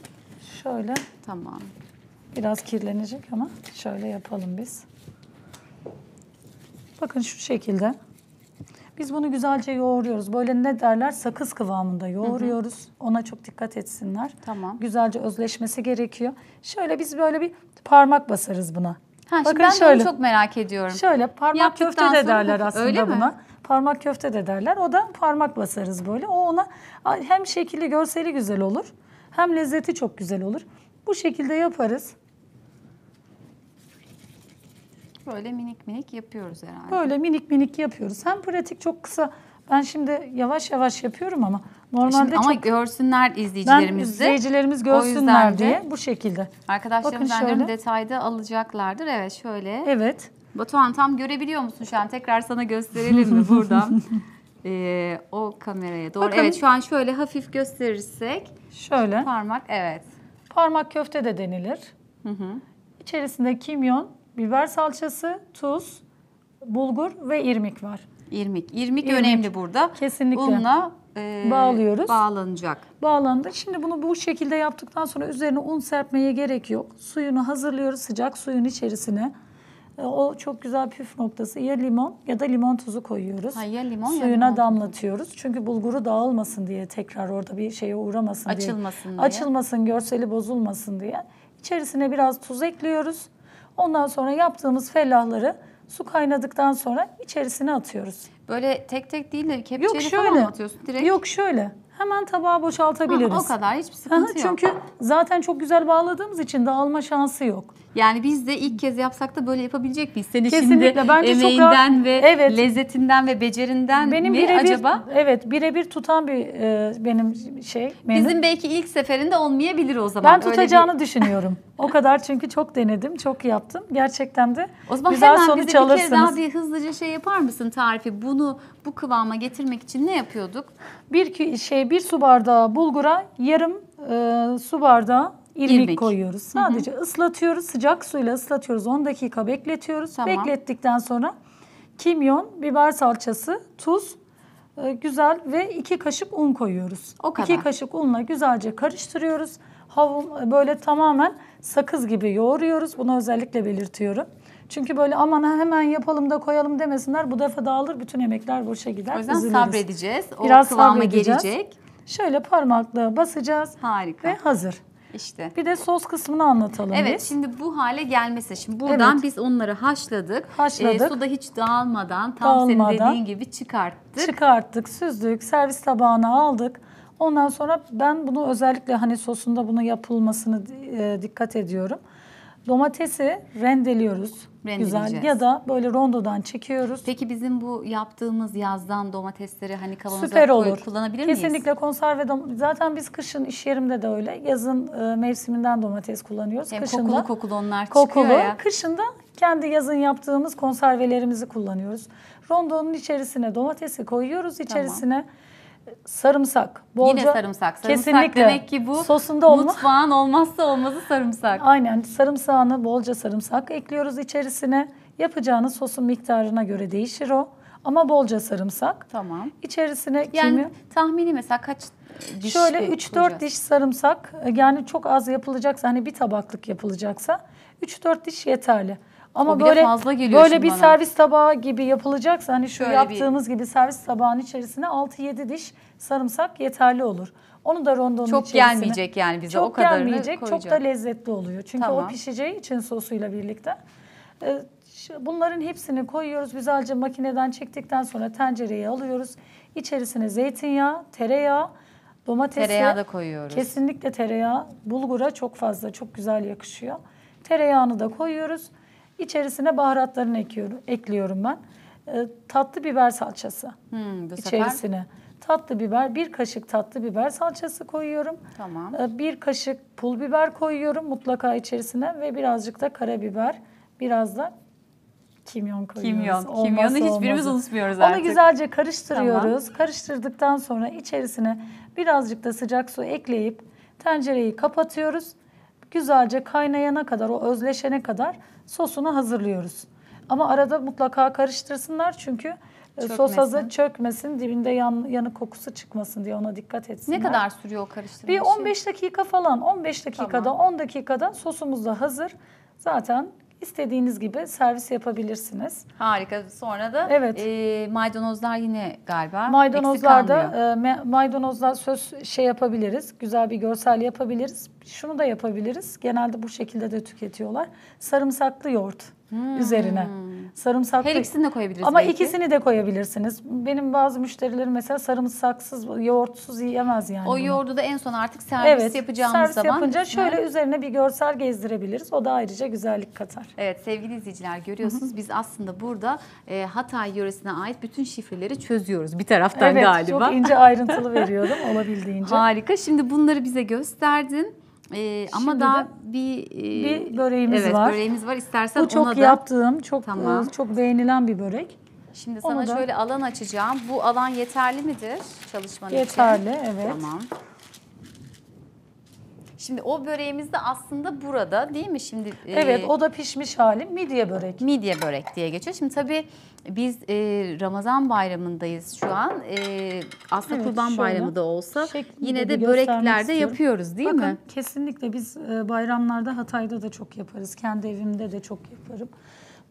şöyle Tamam. Biraz kirlenecek ama şöyle yapalım biz. Bakın şu şekilde. Biz bunu güzelce yoğuruyoruz. Böyle ne derler? Sakız kıvamında yoğuruyoruz. Ona çok dikkat etsinler. Tamam. Güzelce özleşmesi gerekiyor. Şöyle biz böyle bir parmak basarız buna. Ha, Bakın ben şöyle. onu çok merak ediyorum. Şöyle parmak Yaptıktan köfte de derler hafif- aslında öyle mi? buna. Parmak köfte de derler. O da parmak basarız böyle. O ona hem şekli görseli güzel olur. Hem lezzeti çok güzel olur. Bu şekilde yaparız. Böyle minik minik yapıyoruz herhalde. Böyle minik minik yapıyoruz. Hem pratik çok kısa. Ben şimdi yavaş yavaş yapıyorum ama normalde Şimdi ama çok görsünler ben izleyicilerimiz de. izleyicilerimiz görsünler de diye bu şekilde. Arkadaşlarımız şöyle. detayda alacaklardır. Evet şöyle. Evet. Batuhan tam görebiliyor musun şu an? Tekrar sana gösterelim mi buradan? [LAUGHS] Ee, o kameraya doğru. Bakın. Evet şu an şöyle hafif gösterirsek. Şöyle. Parmak evet. Parmak köfte de denilir. Hı hı. İçerisinde kimyon, biber salçası, tuz, bulgur ve irmik var. İrmik. İrmik, İrmik. önemli burada. Kesinlikle. Unla e, Bağlıyoruz. bağlanacak. bağlandı. Şimdi bunu bu şekilde yaptıktan sonra üzerine un serpmeye gerek yok. Suyunu hazırlıyoruz sıcak suyun içerisine. E, O çok güzel püf noktası. Ya limon ya da limon tuzu koyuyoruz. Ha, ya limon ya Suyuna limon tuzu. damlatıyoruz. Çünkü bulguru dağılmasın diye tekrar orada bir şeye uğramasın diye. Açılmasın diye. Açılmasın, görseli bozulmasın diye. İçerisine biraz tuz ekliyoruz. Ondan sonra yaptığımız fellahları su kaynadıktan sonra içerisine atıyoruz. Böyle tek tek değil de Yok kepçeyle falan şöyle. mı atıyorsun direkt? Yok şöyle. Hemen tabağa Ha, boşaltabiliriz. o kadar hiçbir Aha, sıkıntı yok. Çünkü zaten çok güzel bağladığımız için dağılma şansı yok. Yani biz de ilk kez yapsak da böyle yapabilecek miyiz? Senin Kesinlikle. şimdi Bence çok emeğinden rahat- ve Evet. lezzetinden ve becerinden Benim mi birebir acaba? evet birebir tutan bir e, benim şey menü. Bizim belki ilk seferinde olmayabilir o zaman. ben Öyle bir- tutacağını düşünüyorum. [LAUGHS] O kadar çünkü çok denedim, çok yaptım. Gerçekten de O zaman güzel hemen bize sonuç bir kere alırsınız. daha bir hızlıca şey yapar mısın tarifi? Bunu bu kıvama getirmek için ne yapıyorduk? Bir şey bir su bardağı bulgura yarım e, su bardağı irmik, İrmik. koyuyoruz. Sadece ıslatıyoruz. Sıcak suyla ıslatıyoruz. 10 dakika bekletiyoruz. Tamam. Beklettikten sonra kimyon, biber salçası, tuz, e, güzel ve 2 kaşık un koyuyoruz. O kadar. 2 kaşık unla güzelce karıştırıyoruz. Havum böyle tamamen sakız gibi yoğuruyoruz. Bunu özellikle belirtiyorum. Çünkü böyle aman hemen yapalım da koyalım demesinler. Bu defa dağılır bütün yemekler boşa gider. O yüzden üzülürüz. sabredeceğiz. O Biraz kıvama sabredeceğiz. gelecek. Şöyle parmakla basacağız Harika. ve hazır. İşte. Bir de sos kısmını anlatalım Evet biz. şimdi bu hale gelmesi. Şimdi buradan Evet. biz onları haşladık. Haşladık. Ee, suda hiç dağılmadan tam senin Dağılmadan. dediğin gibi çıkarttık. Çıkarttık, süzdük, servis tabağına aldık. Ondan sonra ben bunu özellikle hani sosunda bunu yapılmasını e, dikkat ediyorum. Domatesi rendeliyoruz. Güzel. Ya da böyle rondodan çekiyoruz. Peki bizim bu yaptığımız yazdan domatesleri hani kavanoza Süper koyup olur. kullanabilir miyiz? Kesinlikle konserve dom- Zaten biz kışın iş yerimde de öyle. Yazın e, mevsiminden domates kullanıyoruz. Hem Kışın kokulu kokulu onlar kokulu. çıkıyor ya. Kışında kendi yazın yaptığımız konservelerimizi kullanıyoruz. Rondonun içerisine domatesi koyuyoruz. içerisine sarımsak. Bolca, Yine sarımsak. Sarımsak Kesinlikle. demek ki bu Sosunda olma. mutfağın olmazsa olmazı sarımsak. Aynen sarımsağını bolca sarımsak ekliyoruz içerisine. Yapacağınız sosun miktarına göre değişir o. Ama bolca sarımsak. Tamam. İçerisine Yani kimyon. tahmini mesela kaç diş Şöyle e, 3-4 koyacağız? diş sarımsak yani çok az yapılacaksa hani bir tabaklık yapılacaksa 3-4 diş yeterli. Ama O bir de böyle fazla geliyor böyle bir bana. servis tabağı gibi yapılacaksa hani şu Şöyle bir- yaptığımız gibi servis tabağının içerisine 6-7 diş sarımsak yeterli olur. Onu da rondonun Çok içerisine gelmeyecek yani bize çok o kadarını gelmeyecek, çok da koyacağım. lezzetli oluyor. Çünkü Tamam. o pişeceği için sosuyla birlikte. Ee, Bunların hepsini koyuyoruz. Güzelce makineden çektikten sonra tencereye alıyoruz. İçerisine zeytinyağı, tereyağı, domatesi. Tereyağı da koyuyoruz. Kesinlikle tereyağı. Bulgura çok fazla, çok güzel yakışıyor. Tereyağını da koyuyoruz. İçerisine baharatlarını ekliyorum, ekliyorum ben. Ee, tatlı biber salçası Hmm, bu sefer içerisine. Tatlı biber, bir kaşık tatlı biber salçası koyuyorum. Tamam. Ee, Bir kaşık pul biber koyuyorum mutlaka içerisine ve birazcık da karabiber, biraz da kimyon koyuyoruz. Kimyon. Olmazsa Kimyonu hiçbirimiz olmazı. unutmuyoruz Onu artık. güzelce karıştırıyoruz. Karıştırdıktan sonra içerisine birazcık da sıcak su ekleyip tencereyi kapatıyoruz. Güzelce kaynayana kadar, o özleşene kadar sosunu hazırlıyoruz. Ama arada mutlaka karıştırsınlar çünkü e, sos Çökmesin. hazır çökmesin, dibinde yan, yanık kokusu çıkmasın diye ona dikkat etsinler. Ne kadar sürüyor o karıştırma Bir işi? 15 dakika falan, 15 dakikada, Tamam. 10 dakikada sosumuz da hazır. Zaten istediğiniz gibi servis yapabilirsiniz. Harika. Sonra da Evet. e, maydanozlar yine galiba Maydanozlarda e, maydanozlar söz şey yapabiliriz. Güzel bir görsel yapabiliriz. Şunu da yapabiliriz. Genelde bu şekilde de tüketiyorlar. Sarımsaklı yoğurt üzerine. Sarımsaklı. Her ikisini de koyabiliriz Ama belki. ikisini de koyabilirsiniz. Benim bazı müşterilerim mesela sarımsaksız, yoğurtsuz yiyemez yani. O bunu. yoğurdu da en son artık servis yapacağımız servis zaman yapınca üstüne- şöyle üzerine bir görsel gezdirebiliriz. O da ayrıca güzellik katar. Evet sevgili izleyiciler görüyorsunuz biz aslında burada e, Hatay yöresine ait bütün şifreleri çözüyoruz bir taraftan evet, galiba. çok ince ayrıntılı veriyorum olabildiğince. [LAUGHS] Harika. Şimdi bunları bize gösterdin. E, ama Şimdi daha bir e, bir böreğimiz evet, var. böreğimiz var. İstersen Bu çok ona da yaptığım, çok Tamam. çok beğenilen bir börek. Şimdi Onu sana da- şöyle alan açacağım. Bu alan yeterli midir çalışman için? Yeterli, evet. Tamam. Şimdi o böreğimiz de aslında burada değil mi? Şimdi e, Evet o da pişmiş hali midye börek. midye börek diye geçiyor. Şimdi tabii biz e, Ramazan bayramındayız şu an. E, aslında Evet, Kurban şöyle Bayramı da olsa şeklinde yine bir de göstermek böreklerde istiyorum. yapıyoruz değil Bakın mi? kesinlikle biz e, bayramlarda Hatay'da da çok yaparız. Kendi evimde de çok yaparım.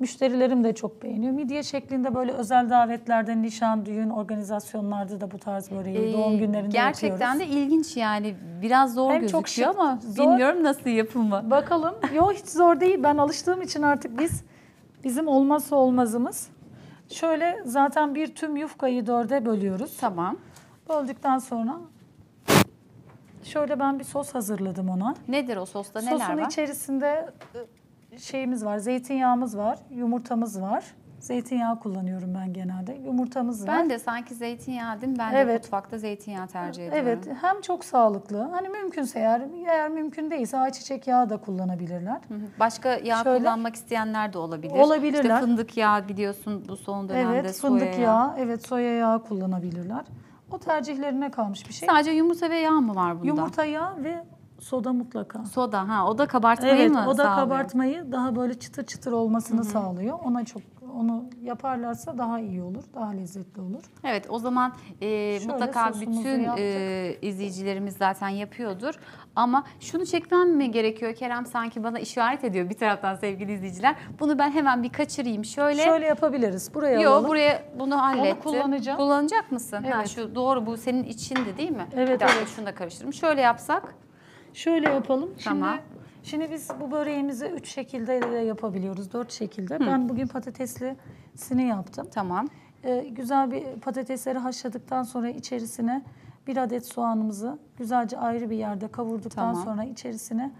Müşterilerim de çok beğeniyor. Midye şeklinde böyle özel davetlerde, nişan, düğün, organizasyonlarda da bu tarz böreği Ee, doğum günlerinde Gerçekten yapıyoruz. de ilginç yani. Biraz zor Hem çok gözüküyor şık, ama zor. bilmiyorum nasıl yapımı. Bakalım. Yo hiç zor değil. Ben alıştığım için artık biz bizim olmazsa olmazımız. Şöyle zaten bir tüm yufkayı dörde bölüyoruz. Tamam. Böldükten sonra şöyle ben bir sos hazırladım ona. Nedir o sosta neler Sosun var? içerisinde e, şeyimiz var, zeytinyağımız var, yumurtamız var. Zeytinyağı kullanıyorum ben genelde. Yumurtamız var. Ben de sanki zeytinyağı değil mi? Ben de Evet. mutfakta zeytinyağı tercih ediyorum. Evet, hem çok sağlıklı. Hani mümkünse eğer, eğer mümkün değilse ayçiçek yağı da kullanabilirler. Hı hı. Başka yağ Şöyle. kullanmak isteyenler de olabilir. Olabilirler. İşte fındık yağı biliyorsun bu son dönemde Evet, soya fındık yağı, evet soya yağı kullanabilirler. O tercihlerine kalmış bir şey. Sadece yumurta ve yağ mı var bunda? Yumurta yağı ve soda mutlaka. Soda ha o da kabartmayı Evet, mı o da sağlıyor? kabartmayı daha böyle çıtır çıtır olmasını sağlıyor. Ona çok onu yaparlarsa daha iyi olur, daha lezzetli olur. Evet o zaman e, mutlaka bütün yaptık. e, izleyicilerimiz zaten yapıyordur. Ama şunu çekmem mi gerekiyor Kerem sanki bana işaret ediyor bir taraftan sevgili izleyiciler. Bunu ben hemen bir kaçırayım şöyle. Şöyle yapabiliriz. Buraya Yok alalım. buraya bunu hallettim. kullanacağım. Kullanacak mısın? Ha, Evet. şu doğru bu senin içindi değil mi? Evet, Bir dakika, evet. Şunu da karıştırdım. Şöyle yapsak. Şöyle yapalım. Tamam. Şimdi Şimdi biz bu böreğimizi üç şekilde de yapabiliyoruz, dört şekilde. Ben bugün patateslisini yaptım. Tamam. Ee, güzel bir patatesleri haşladıktan sonra içerisine bir adet soğanımızı güzelce ayrı bir yerde kavurduktan Tamam. sonra içerisine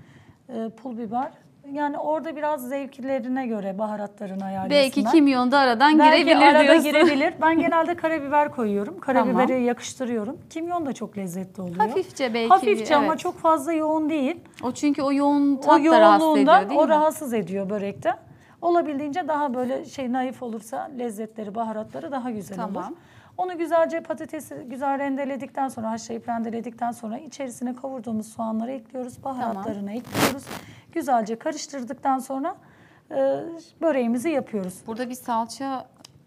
e, pul biber. Yani orada biraz zevklerine göre baharatlarını ayarlasınlar. Belki kimyon da aradan Belki girebilir arada diyorsun. girebilir. Ben [LAUGHS] genelde karabiber koyuyorum. Karabiberi Tamam. yakıştırıyorum. Kimyon da çok lezzetli oluyor. Hafifçe belki Hafifçe bir- ama evet. çok fazla yoğun değil. O çünkü o yoğun O tat da rahatsız ediyor değil o mi? rahatsız ediyor börekte. Olabildiğince daha böyle şey naif olursa lezzetleri, baharatları daha güzel olur. Tamam. Onu güzelce patatesi güzel rendeledikten sonra haşlayıp rendeledikten sonra içerisine kavurduğumuz soğanları ekliyoruz. Baharatlarını ekliyoruz. Güzelce karıştırdıktan sonra e, böreğimizi yapıyoruz. Burada bir salça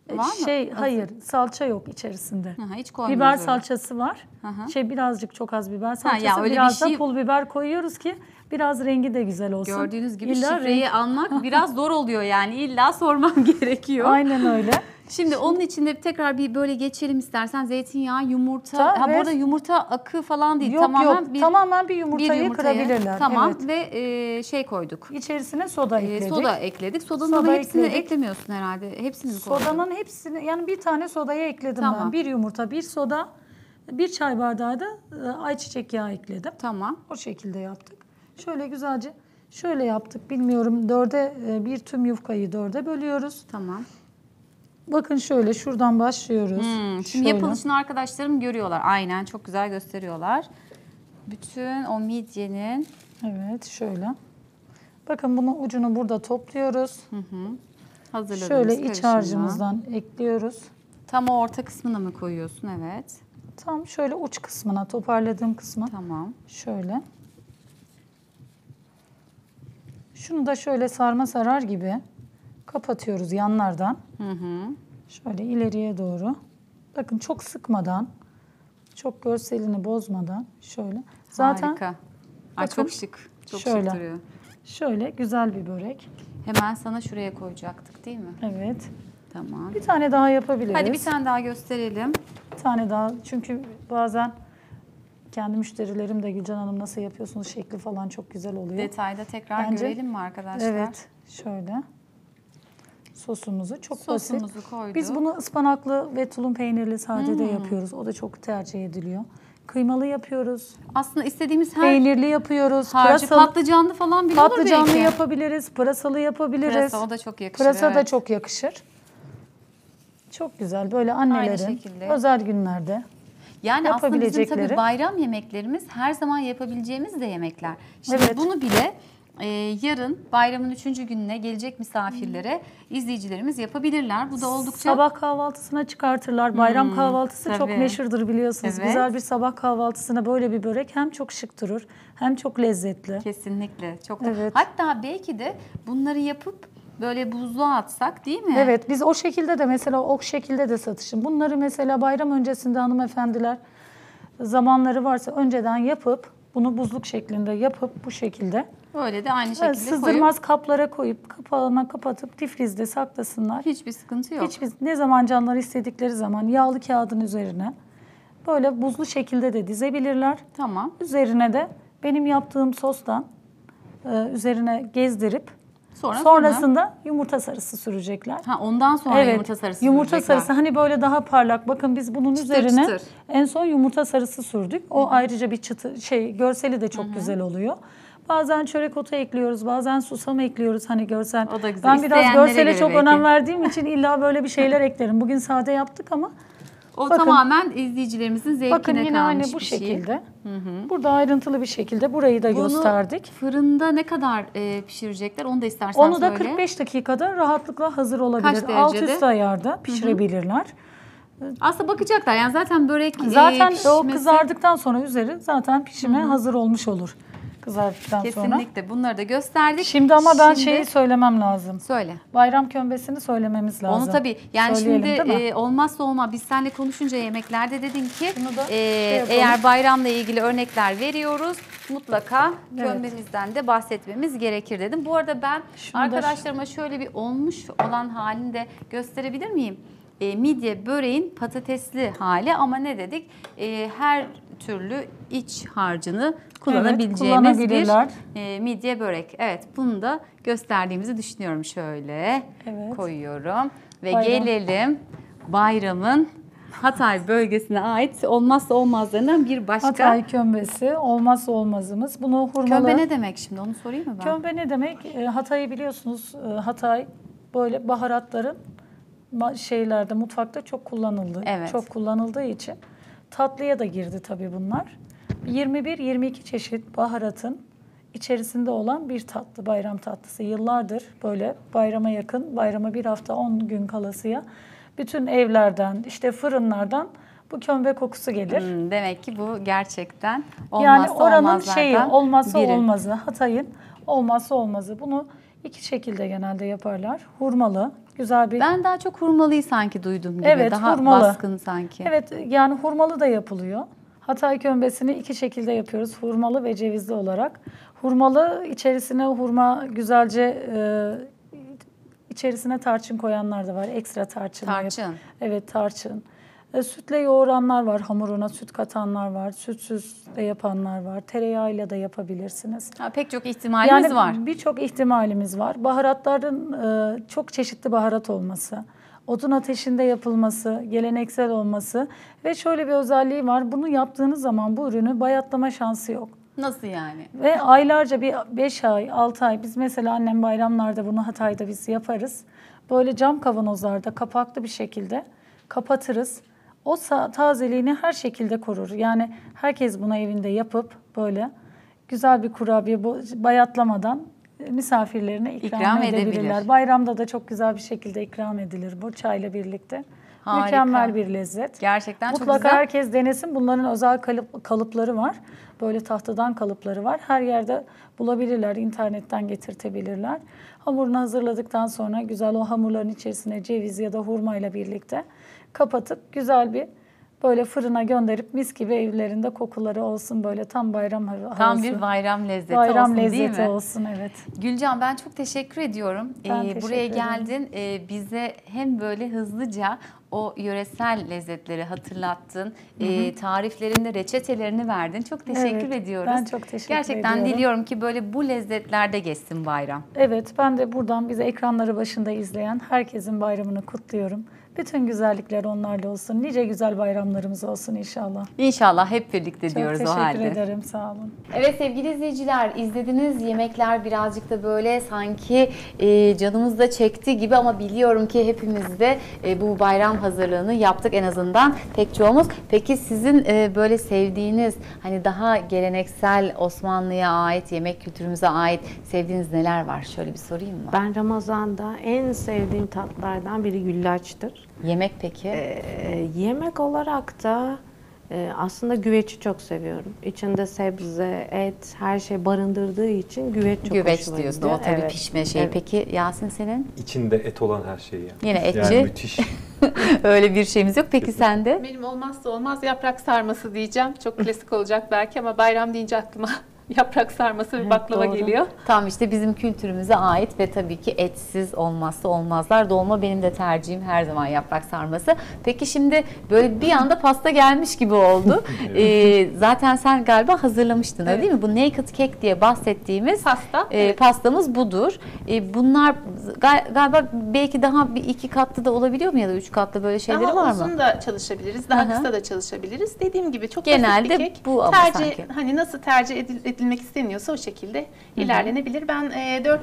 E, var mı? Şey Hazır. hayır salça yok içerisinde. Aha, hiç koymuyoruz Biber öyle. salçası var. Hı. Şey birazcık çok az biber ya salçası. öyle bir biraz şey- da pul biber koyuyoruz ki biraz rengi de güzel olsun. Gördüğünüz gibi İlla şifreyi renk- almak biraz [LAUGHS] zor oluyor yani illa sormam [LAUGHS] gerekiyor. Aynen öyle. Şimdi onun içinde tekrar bir böyle geçelim istersen zeytinyağı, yumurta. Ta- ha ve- burada yumurta akı falan değil. Yok tamamen yok bir tamamen bir yumurtayı, bir yumurtayı. kırabilirler. Tamam Evet. ve e, şey koyduk. İçerisine soda E, ekledik. soda ekledik. Sodanın Soda ama hepsini ekledik. eklemiyorsun herhalde. Hepsini mi koydun? Sodanın hepsini yani bir tane sodayı ekledim Tamam. ben. Bir yumurta, bir soda, bir çay bardağı da e, ayçiçek yağı ekledim. Tamam. O şekilde yaptık. Şöyle güzelce şöyle yaptık. Bilmiyorum dörde e, bir tüm yufkayı dörde bölüyoruz. Tamam. Bakın şöyle şuradan başlıyoruz. Hmm, şimdi Şöyle. yapılışını arkadaşlarım görüyorlar. Aynen çok güzel gösteriyorlar. Bütün o midyenin Evet şöyle. Bakın bunun ucunu burada topluyoruz. hazırladığımız Şöyle iç harcımızdan ekliyoruz. Tam o orta kısmına mı koyuyorsun? Evet. Tam şöyle uç kısmına toparladığım kısma Tamam. şöyle. Şunu da şöyle sarma sarar gibi kapatıyoruz yanlardan. Hı hı. Şöyle ileriye doğru. Bakın çok sıkmadan, çok görselini bozmadan şöyle. Zaten Harika. Ay bakın, çok şık. Çok şöyle. şık duruyor. şöyle güzel bir börek. Hemen sana şuraya koyacaktık değil mi? Evet. Tamam. Bir tane daha yapabiliriz. Hadi bir tane daha gösterelim. Bir tane daha çünkü bazen kendi müşterilerim de Gülcan Hanım nasıl yapıyorsunuz şekli falan çok güzel oluyor. Detayda tekrar Bence- görelim mi arkadaşlar? Evet, şöyle. Sosumuzu çok basit. Sosumuzu koyduk. Biz bunu ıspanaklı ve tulum peynirli sade de yapıyoruz. O da çok tercih ediliyor. Kıymalı yapıyoruz. Aslında istediğimiz her Peynirli yapıyoruz. harcı Pırasalı, patlıcanlı falan bile olur patlıcanlı belki. yapabiliriz. Pırasalı yapabiliriz. Pırasa o da çok yakışır. Pırasa da evet. çok yakışır. Çok güzel. Böyle annelerin şekilde. özel günlerde Yani aslında bizim yapabilecekleri. tabii bayram yemeklerimiz her zaman yapabileceğimiz de yemekler. Şimdi Evet. bunu bile e, yarın bayramın üçüncü gününe gelecek misafirlere izleyicilerimiz yapabilirler. Bu da oldukça Sabah kahvaltısına çıkartırlar. Bayram kahvaltısı çok tabii. meşhurdur biliyorsunuz. Evet. Güzel bir sabah kahvaltısına böyle bir börek hem çok şık durur hem çok lezzetli. kesinlikle çok. Evet. Hatta belki de bunları yapıp böyle buzluğa atsak değil mi? Evet biz o şekilde de mesela o şekilde de satışın. Bunları mesela bayram öncesinde hanımefendiler zamanları varsa önceden yapıp bunu buzluk şeklinde yapıp bu şekilde Böyle de aynı şekilde koyup sızdırmaz kaplara koyup kapağına kapatıp difrizde saklasınlar. hiçbir sıkıntı yok. Hiçbir ne zaman canları istedikleri zaman yağlı kağıdın üzerine böyle buzlu şekilde de dizebilirler. Tamam. Üzerine de benim yaptığım sostan e, üzerine gezdirip Sonra sonrasında yumurta sarısı sürecekler. Ha ondan sonra evet. yumurta sarısı Yumurta sürecekler. sarısı hani böyle daha parlak. Bakın biz bunun Çıtır üzerine çıtır. en son yumurta sarısı sürdük. O ayrıca bir çıtı şey görseli de çok güzel oluyor. Bazen çörek otu ekliyoruz, bazen susam ekliyoruz hani görsel. O da güzel. Ben biraz görsele çok belki. önem verdiğim için illa böyle bir şeyler [LAUGHS] eklerim. Bugün sade yaptık ama O Bakın. tamamen izleyicilerimizin zevkine bakın yine kalmış aynı bu bir şey. şekilde. Burada ayrıntılı bir şekilde burayı da Bunu gösterdik. fırında ne kadar e, pişirecekler onu da istersen Onu da söyle. 45 dakikada rahatlıkla hazır olabilir. Kaç Alt üst ayarda pişirebilirler. Aslında bakacaklar yani zaten börek e, Zaten o pişmesi- kızardıktan sonra üzeri zaten pişime hazır olmuş olur. Kızardıktan sonra. Kesinlikle bunları da gösterdik. Şimdi ama ben Şimdi- şeyi söylemem lazım. Söyle. Bayram kömbesini söylememiz lazım. Onu tabii yani Söyleyelim, şimdi e, olmazsa olmaz biz seninle konuşunca yemeklerde dedin ki e, şey eğer bayramla ilgili örnekler veriyoruz mutlaka Evet. kömbemizden de bahsetmemiz gerekir dedim. Bu arada ben Şunu da- arkadaşlarıma şöyle bir olmuş olan halini de gösterebilir miyim? E, midye böreğin patatesli hali ama ne dedik? E, her türlü iç harcını kullanabileceğimiz kullanabilirler. bir e, midye börek. Evet bunu da gösterdiğimizi düşünüyorum şöyle Evet. koyuyorum ve Bayram. gelelim bayramın Hatay bölgesine ait olmazsa olmazlarından bir başka. Hatay kömbesi olmazsa olmazımız. Bunu hurmalı. Kömbe ne demek şimdi onu sorayım mı ben? Kömbe ne demek? E, Hatay'ı biliyorsunuz. E, Hatay böyle baharatların şeylerde mutfakta çok kullanıldı. Evet. Çok kullanıldığı için tatlıya da girdi tabii bunlar. 21-22 çeşit baharatın içerisinde olan bir tatlı, bayram tatlısı. Yıllardır böyle bayrama yakın, bayrama bir hafta 10 gün kalasıya bütün evlerden, işte fırınlardan bu kömbe kokusu gelir. Hmm, demek ki bu gerçekten Yani olmazsa oranın olmazlardan şeyi olmazsa biri. olmazı. Hatay'ın olmazsa olmazı. Bunu iki şekilde genelde yaparlar. Hurmalı, güzel bir Ben daha çok hurmalıyı sanki duydum gibi. Evet, daha hurmalı. baskın sanki. Evet yani hurmalı da yapılıyor. Hatay kömbesini iki şekilde yapıyoruz. Hurmalı ve cevizli olarak. Hurmalı içerisine hurma güzelce e, içerisine tarçın koyanlar da var. Ekstra tarçın. Tarçın. Evet tarçın. E, sütle yoğuranlar var. Hamuruna süt katanlar var. Sütsüz de yapanlar var. Tereyağıyla da yapabilirsiniz. Ha, pek çok ihtimalimiz yani var. birçok ihtimalimiz var. Baharatların e, çok çeşitli baharat olması, odun ateşinde yapılması, geleneksel olması ve şöyle bir özelliği var. Bunu yaptığınız zaman bu ürünü bayatlama şansı yok. Nasıl yani? Ve aylarca bir 5 ay, 6 ay biz mesela annem bayramlarda bunu Hatay'da biz yaparız. Böyle cam kavanozlarda kapaklı bir şekilde kapatırız. O tazeliğini her şekilde korur. Yani herkes bunu evinde yapıp böyle güzel bir kurabiye bayatlamadan e, misafirlerine ikram, İkram edebilirler. edebilir. Bayramda da çok güzel bir şekilde ikram edilir bu çayla birlikte. Harika. Mükemmel bir lezzet. Gerçekten çok Mutlaka güzel. herkes denesin. Bunların özel kalıp, kalıpları var. Böyle tahtadan kalıpları var. Her yerde bulabilirler. internetten getirtebilirler. Hamurunu hazırladıktan sonra güzel o hamurların içerisine ceviz ya da hurma ile birlikte kapatıp güzel bir böyle fırına gönderip mis gibi evlerinde kokuları olsun böyle tam bayram havası. Tam bir bayram lezzeti bayram olsun lezzeti değil mi? olsun evet. Gülcan ben çok teşekkür ediyorum. Ben Ee, teşekkür buraya ederim. geldin. Ee, bize hem böyle hızlıca o yöresel lezzetleri hatırlattın. Ee, tariflerini, reçetelerini verdin. Çok teşekkür Evet, ediyoruz. ben çok teşekkür Gerçekten ediyorum. diliyorum ki böyle bu lezzetlerde geçsin bayram. Evet, ben de buradan bize ekranları başında izleyen herkesin bayramını kutluyorum. Bütün güzellikler onlarla olsun. Nice güzel bayramlarımız olsun inşallah. İnşallah hep birlikte Çok diyoruz o teşekkür halde. ederim, sağ olun. Evet sevgili izleyiciler izlediğiniz yemekler birazcık da böyle sanki e, canımızda çekti gibi ama biliyorum ki hepimiz de e, bu bayram hazırlığını yaptık en azından pek çoğumuz. Peki sizin e, böyle sevdiğiniz hani daha geleneksel Osmanlı'ya ait yemek kültürümüze ait sevdiğiniz neler var? Şöyle bir sorayım mı? Ben Ramazan'da en sevdiğim tatlardan biri güllaçtır. Yemek peki? Ee, yemek olarak da e, aslında güveci çok seviyorum. İçinde sebze, et, her şey barındırdığı için güveç çok Güveç hoşuma diyorsun. gidiyor. O tabii Evet. pişme şeyi. Evet. Peki Yasin senin? İçinde et olan her şey ya. Yine etçi. Yani müthiş. [LAUGHS] Öyle bir şeyimiz yok. Peki sende? Benim olmazsa olmaz yaprak sarması diyeceğim. Çok klasik olacak belki ama bayram deyince aklıma [LAUGHS] yaprak sarması ve Evet, baklava doğru. geliyor. Tam işte bizim kültürümüze ait ve tabii ki etsiz olmazsa olmazlar. Dolma benim de tercihim her zaman yaprak sarması. Peki şimdi böyle bir anda pasta gelmiş gibi oldu. [LAUGHS] Ee, zaten sen galiba hazırlamıştın Evet. değil mi? Bu naked cake diye bahsettiğimiz Pasta. e, evet. pastamız budur. E, bunlar gal- galiba belki daha bir iki katlı da olabiliyor mu ya da üç katlı böyle şeyleri daha var uzun mı? da çalışabiliriz, daha Hı hı. kısa da çalışabiliriz. Dediğim gibi çok Genelde basit bir kek. bu ama tercih, sanki. Hani nasıl tercih edil- edilmek isteniyorsa o şekilde ilerlenebilir. Ben e, 4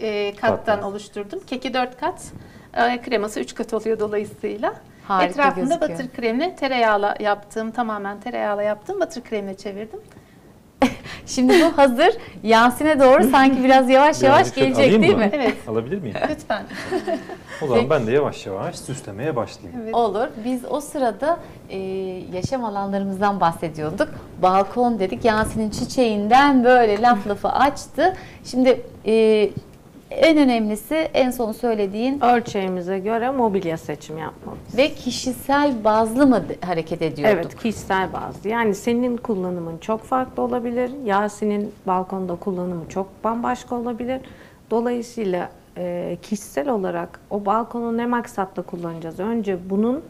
e, kattan Kattan. oluşturdum. Keki 4 kat, e, kreması 3 kat oluyor dolayısıyla. Harika Etrafında gözüküyor. batır kremli tereyağla yaptığım, tamamen tereyağla yaptığım batır kremle çevirdim. [LAUGHS] Şimdi bu hazır. Yasin'e doğru sanki biraz yavaş [LAUGHS] yavaş Birazcık şöyle gelecek alayım değil mı? mi? Evet, Alabilir miyim? [LAUGHS] lütfen. O zaman ben de yavaş yavaş süslemeye başlayayım. Evet. Olur. Biz o sırada e, yaşam alanlarımızdan bahsediyorduk. Balkon dedik. Yasin'in çiçeğinden böyle laf lafı açtı. Şimdi e, en önemlisi en son söylediğin Ölçeğimize göre mobilya seçimi yapmamız. ve kişisel bazlı mı hareket ediyorduk? Evet, kişisel bazı. Yani senin kullanımın çok farklı olabilir. Yasin'in balkonda kullanımı çok bambaşka olabilir. Dolayısıyla e, kişisel olarak o balkonu ne maksatla kullanacağız? Önce bunun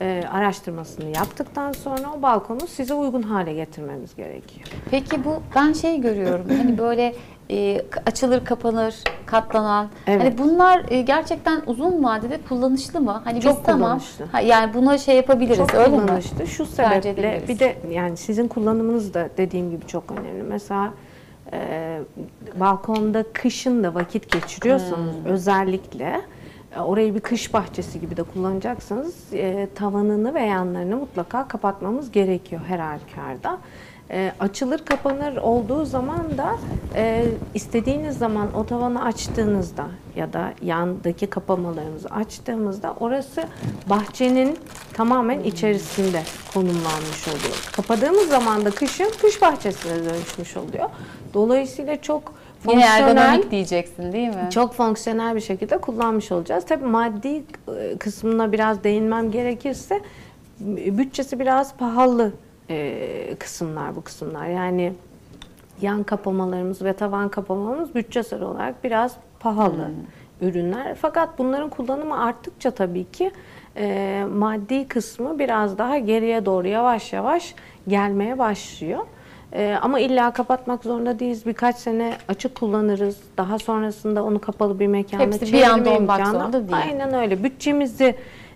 e, araştırmasını yaptıktan sonra o balkonu size uygun hale getirmemiz gerekiyor. Peki bu ben şey görüyorum hani böyle [LAUGHS] e, açılır kapanır katlanan Evet. hani bunlar e, gerçekten uzun vadede kullanışlı mı? Hani Çok biz tamam ha, yani buna şey yapabiliriz Çok öyle mi? kullanışlı. Şu Tercih sebeple bir de yani sizin kullanımınız da dediğim gibi çok önemli. Mesela e, balkonda kışın da vakit geçiriyorsanız Hmm. özellikle e, orayı bir kış bahçesi gibi de kullanacaksanız e, tavanını ve yanlarını mutlaka kapatmamız gerekiyor her halükarda. E, açılır kapanır olduğu zaman da e, istediğiniz zaman o tavanı açtığınızda ya da yandaki kapamalarımızı açtığımızda orası bahçenin tamamen içerisinde konumlanmış oluyor. Kapadığımız zaman da kışın kış bahçesine dönüşmüş oluyor. Dolayısıyla çok Yine ergonomik diyeceksin değil mi? çok fonksiyonel bir şekilde kullanmış olacağız. Tabii maddi e, kısmına biraz değinmem gerekirse bütçesi biraz pahalı e, kısımlar bu kısımlar. Yani yan kapamalarımız ve tavan kapamamız bütçesel olarak biraz pahalı ürünler. Fakat bunların kullanımı arttıkça tabii ki e, maddi kısmı biraz daha geriye doğru yavaş yavaş gelmeye başlıyor. Ee, ama illa kapatmak zorunda değiliz. Birkaç sene açık kullanırız. Daha sonrasında onu kapalı bir mekana Hepsi bir anda olmak zorunda değil. Aynen öyle. Bütçemizi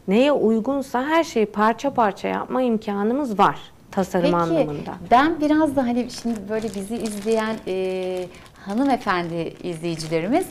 neye uygunsa her şeyi parça parça yapma imkanımız var tasarım Peki anlamında. ben biraz da hani şimdi böyle bizi izleyen e, hanımefendi izleyicilerimiz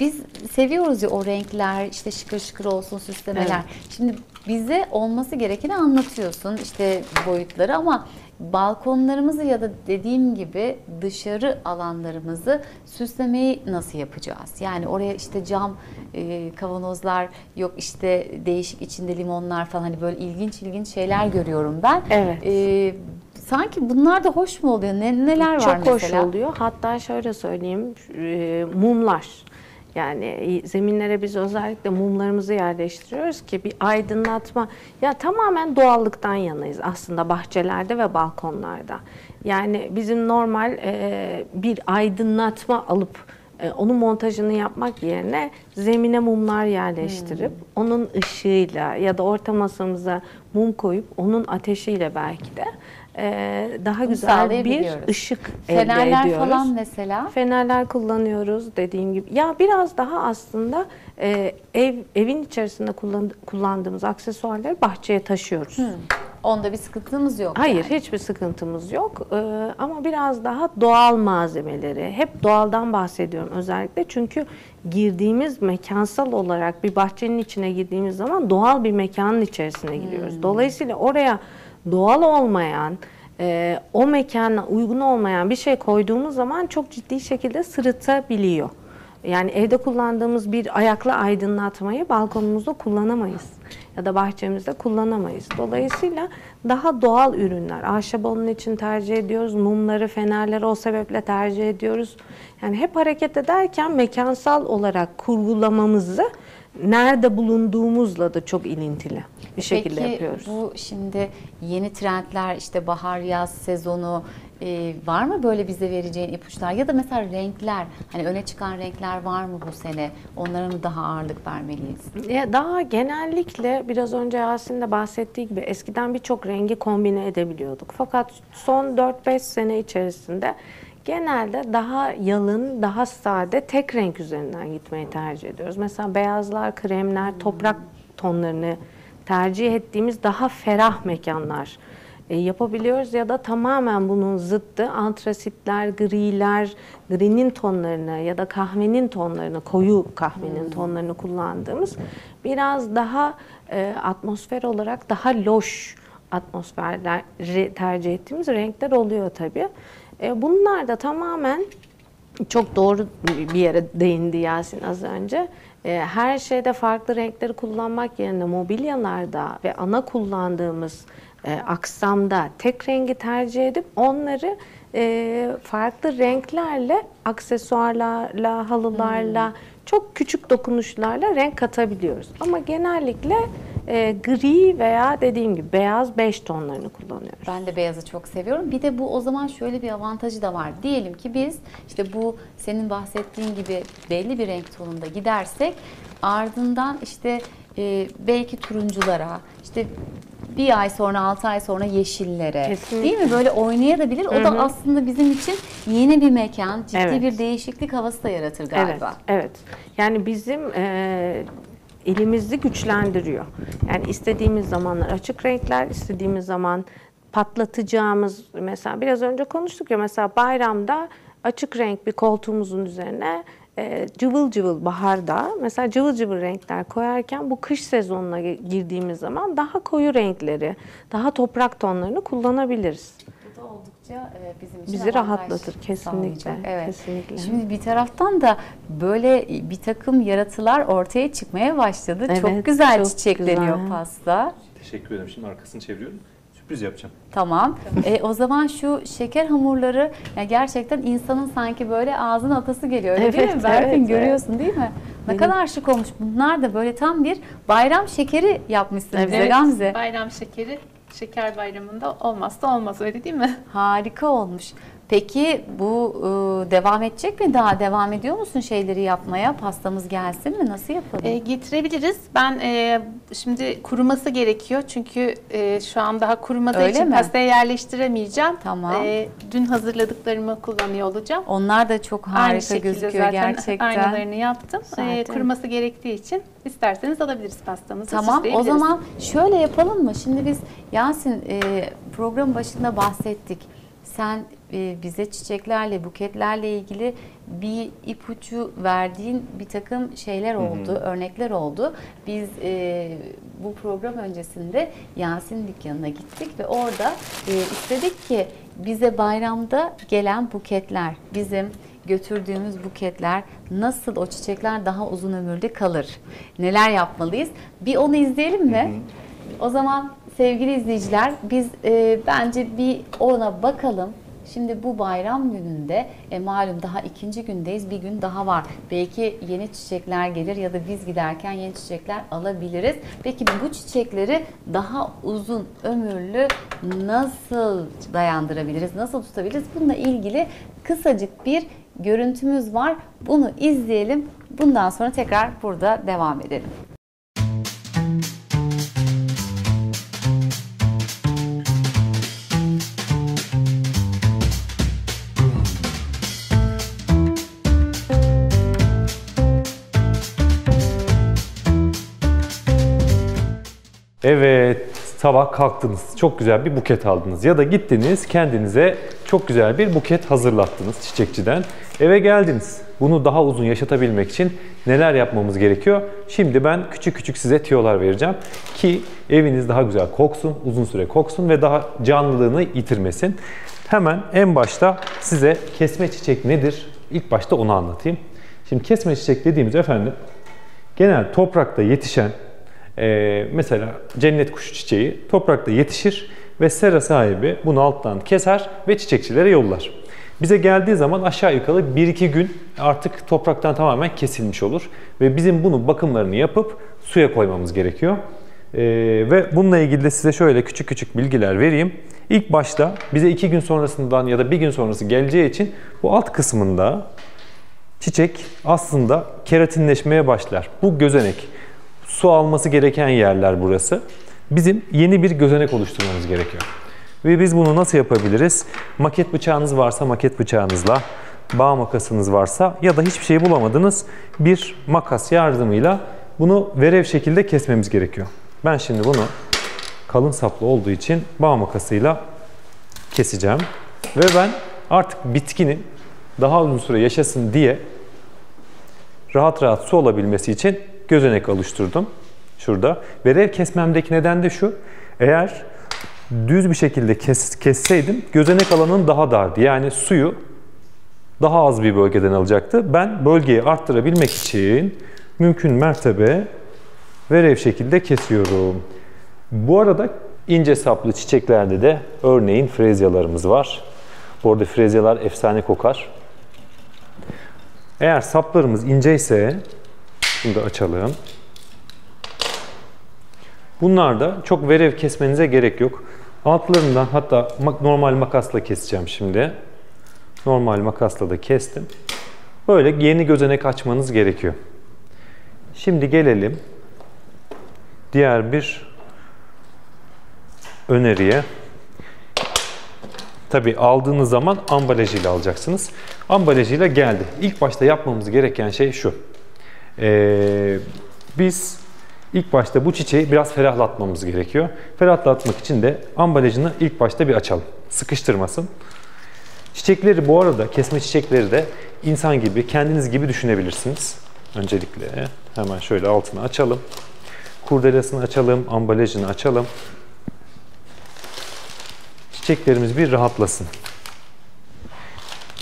biz seviyoruz ya o renkler işte şıkır şıkır olsun süslemeler. Evet. Şimdi bize olması gerekeni anlatıyorsun işte boyutları ama balkonlarımızı ya da dediğim gibi dışarı alanlarımızı süslemeyi nasıl yapacağız? Yani oraya işte cam e, kavanozlar yok işte değişik içinde limonlar falan hani böyle ilginç ilginç şeyler görüyorum ben. Evet. E, sanki bunlar da hoş mu oluyor? Ne, neler var Çok mesela? hoş oluyor. Hatta şöyle söyleyeyim, e, mumlar. Yani zeminlere biz özellikle mumlarımızı yerleştiriyoruz ki bir aydınlatma. Ya tamamen doğallıktan yanayız aslında bahçelerde ve balkonlarda. Yani bizim normal e, bir aydınlatma alıp e, onun montajını yapmak yerine zemine mumlar yerleştirip Hmm. onun ışığıyla ya da orta masamıza mum koyup onun ateşiyle belki de e, daha Bunu güzel bir ışık elde Fenerler ediyoruz. falan mesela. Fenerler kullanıyoruz dediğim gibi. Ya biraz daha aslında e, ev evin içerisinde kullan- kullandığımız aksesuarları bahçeye taşıyoruz. Onda bir sıkıntımız yok. Hayır, yani. hiçbir sıkıntımız yok. Ee, ama biraz daha doğal malzemeleri, hep doğaldan bahsediyorum özellikle. Çünkü girdiğimiz mekansal olarak bir bahçenin içine girdiğimiz zaman doğal bir mekanın içerisine giriyoruz. Dolayısıyla oraya doğal olmayan, e, o mekana uygun olmayan bir şey koyduğumuz zaman çok ciddi şekilde sırıtabiliyor. Yani evde kullandığımız bir ayaklı aydınlatmayı balkonumuzda kullanamayız ya da bahçemizde kullanamayız. Dolayısıyla daha doğal ürünler, ahşap onun için tercih ediyoruz, mumları, fenerleri o sebeple tercih ediyoruz. Yani hep hareket ederken mekansal olarak kurgulamamızı nerede bulunduğumuzla da çok ilintili bir şekilde Peki, yapıyoruz. bu şimdi yeni trendler işte bahar yaz sezonu e, var mı böyle bize vereceğin ipuçlar ya da mesela renkler hani öne çıkan renkler var mı bu sene onlara mı daha ağırlık vermeliyiz? Ya Daha genellikle biraz önce Yasin de bahsettiği gibi eskiden birçok rengi kombine edebiliyorduk. Fakat son 4-5 sene içerisinde genelde daha yalın, daha sade tek renk üzerinden gitmeyi tercih ediyoruz. Mesela beyazlar, kremler, toprak tonlarını tercih ettiğimiz daha ferah mekanlar e, yapabiliyoruz ya da tamamen bunun zıttı antrasitler, griler, grinin tonlarını ya da kahvenin tonlarını, koyu kahvenin tonlarını kullandığımız biraz daha e, atmosfer olarak daha loş atmosferleri tercih ettiğimiz renkler oluyor tabii. E, bunlar da tamamen çok doğru bir yere değindi Yasin az önce. E, Her şeyde farklı renkleri kullanmak yerine mobilyalarda ve ana kullandığımız e, aksamda tek rengi tercih edip onları farklı renklerle, aksesuarlarla, halılarla, çok küçük dokunuşlarla renk katabiliyoruz. Ama genellikle e, gri veya dediğim gibi beyaz beş tonlarını kullanıyoruz. Ben de beyazı çok seviyorum. Bir de bu o zaman şöyle bir avantajı da var. Diyelim ki biz işte bu senin bahsettiğin gibi belli bir renk tonunda gidersek ardından işte e, belki turunculara işte bir ay sonra, altı ay sonra yeşillere Kesinlikle. değil mi? Böyle oynayabilir. O da aslında bizim için yeni bir mekan, ciddi Evet. bir değişiklik havası da yaratır galiba. Evet, evet. Yani bizim e, elimizi güçlendiriyor. Yani istediğimiz zamanlar açık renkler, istediğimiz zaman patlatacağımız mesela biraz önce konuştuk ya mesela bayramda açık renk bir koltuğumuzun üzerine e, cıvıl cıvıl baharda mesela cıvıl cıvıl renkler koyarken bu kış sezonuna girdiğimiz zaman daha koyu renkleri, daha toprak tonlarını kullanabiliriz. Bu da oldukça e, bizim için Bizi rahatlatır, kesinlikle. Evet. kesinlikle. Şimdi bir taraftan da böyle bir takım yaratılar ortaya çıkmaya başladı. çok Evet, güzel çok çiçekleniyor güzel. pasta. Teşekkür ederim. Şimdi arkasını çeviriyorum. Sürpriz yapacağım. Tamam. E, o zaman şu şeker hamurları ya gerçekten insanın sanki böyle ağzına atası geliyor. Öyle değil mi? Evet, Berfin evet, görüyorsun değil mi? Ne Benim- kadar şık olmuş. Bunlar da böyle tam bir bayram şekeri yapmışsın bize Evet. Gamze. Bayram şekeri şeker bayramında olmazsa olmaz öyle değil mi? Harika olmuş. Peki bu e, devam edecek mi? Daha devam ediyor musun şeyleri yapmaya? Pastamız gelsin mi? Nasıl yapalım? E, getirebiliriz. Ben e, şimdi kuruması gerekiyor çünkü e, şu an daha kurumadığı Öyle için mi? pastaya yerleştiremeyeceğim. Tamam. E, dün hazırladıklarımı kullanıyor olacağım. Onlar da çok Aynı harika şekilde gözüküyor zaten gerçekten. aynalarını yaptım. E, kuruması gerektiği için isterseniz alabiliriz pastamızı. Tamam o zaman şöyle yapalım mı? Şimdi biz Yasin e, program başında bahsettik. Sen bize çiçeklerle, buketlerle ilgili bir ipucu verdiğin bir takım şeyler oldu, örnekler oldu. Biz e, bu program öncesinde Yasin dükkanına gittik ve orada e, istedik ki bize bayramda gelen buketler, bizim götürdüğümüz buketler nasıl o çiçekler daha uzun ömürlü kalır? Neler yapmalıyız? Bir onu izleyelim mi? O zaman sevgili izleyiciler biz e, bence bir ona bakalım. Şimdi bu bayram gününde e, malum daha ikinci gündeyiz. Bir gün daha var. Belki yeni çiçekler gelir ya da biz giderken yeni çiçekler alabiliriz. Peki bu çiçekleri daha uzun ömürlü nasıl dayandırabiliriz? Nasıl tutabiliriz? Bununla ilgili kısacık bir görüntümüz var. Bunu izleyelim. Bundan sonra tekrar burada devam edelim. Evet. Sabah kalktınız, çok güzel bir buket aldınız ya da gittiniz kendinize çok güzel bir buket hazırlattınız çiçekçiden. Eve geldiniz. Bunu daha uzun yaşatabilmek için neler yapmamız gerekiyor? Şimdi ben küçük küçük size tiyolar vereceğim ki eviniz daha güzel koksun, uzun süre koksun ve daha canlılığını yitirmesin. Hemen en başta size kesme çiçek nedir? İlk başta onu anlatayım. Şimdi kesme çiçek dediğimiz efendim genel toprakta yetişen e, mesela cennet kuşu çiçeği toprakta yetişir ve sera sahibi bunu alttan keser ve çiçekçilere yollar. Bize geldiği zaman aşağı yukarı 1-2 gün artık topraktan tamamen kesilmiş olur ve bizim bunun bakımlarını yapıp suya koymamız gerekiyor. Ee, ve bununla ilgili de size şöyle küçük küçük bilgiler vereyim. İlk başta bize 2 gün sonrasından ya da 1 gün sonrası geleceği için bu alt kısmında çiçek aslında keratinleşmeye başlar. Bu gözenek su alması gereken yerler burası. Bizim yeni bir gözenek oluşturmamız gerekiyor. Ve biz bunu nasıl yapabiliriz? Maket bıçağınız varsa maket bıçağınızla, bağ makasınız varsa ya da hiçbir şey bulamadınız bir makas yardımıyla bunu verev şekilde kesmemiz gerekiyor. Ben şimdi bunu kalın saplı olduğu için bağ makasıyla keseceğim. Ve ben artık bitkinin daha uzun süre yaşasın diye rahat rahat su olabilmesi için gözenek oluşturdum. Şurada. Verev kesmemdeki neden de şu. Eğer düz bir şekilde kes, kesseydim gözenek alanın daha dardı. Yani suyu daha az bir bölgeden alacaktı. Ben bölgeyi arttırabilmek için mümkün mertebe verev şekilde kesiyorum. Bu arada ince saplı çiçeklerde de örneğin frezyalarımız var. Bu arada frezyalar efsane kokar. Eğer saplarımız ince ise şunu da açalım. Bunlar da çok verev kesmenize gerek yok. Altlarından hatta normal makasla keseceğim şimdi. Normal makasla da kestim. Böyle yeni gözenek açmanız gerekiyor. Şimdi gelelim diğer bir öneriye. Tabi aldığınız zaman ambalajıyla alacaksınız. Ambalajıyla geldi. İlk başta yapmamız gereken şey şu. Ee, biz ilk başta bu çiçeği biraz ferahlatmamız gerekiyor. Ferahlatmak için de ambalajını ilk başta bir açalım. Sıkıştırmasın. Çiçekleri bu arada kesme çiçekleri de insan gibi, kendiniz gibi düşünebilirsiniz. Öncelikle hemen şöyle altını açalım. Kurdelasını açalım, ambalajını açalım. Çiçeklerimiz bir rahatlasın.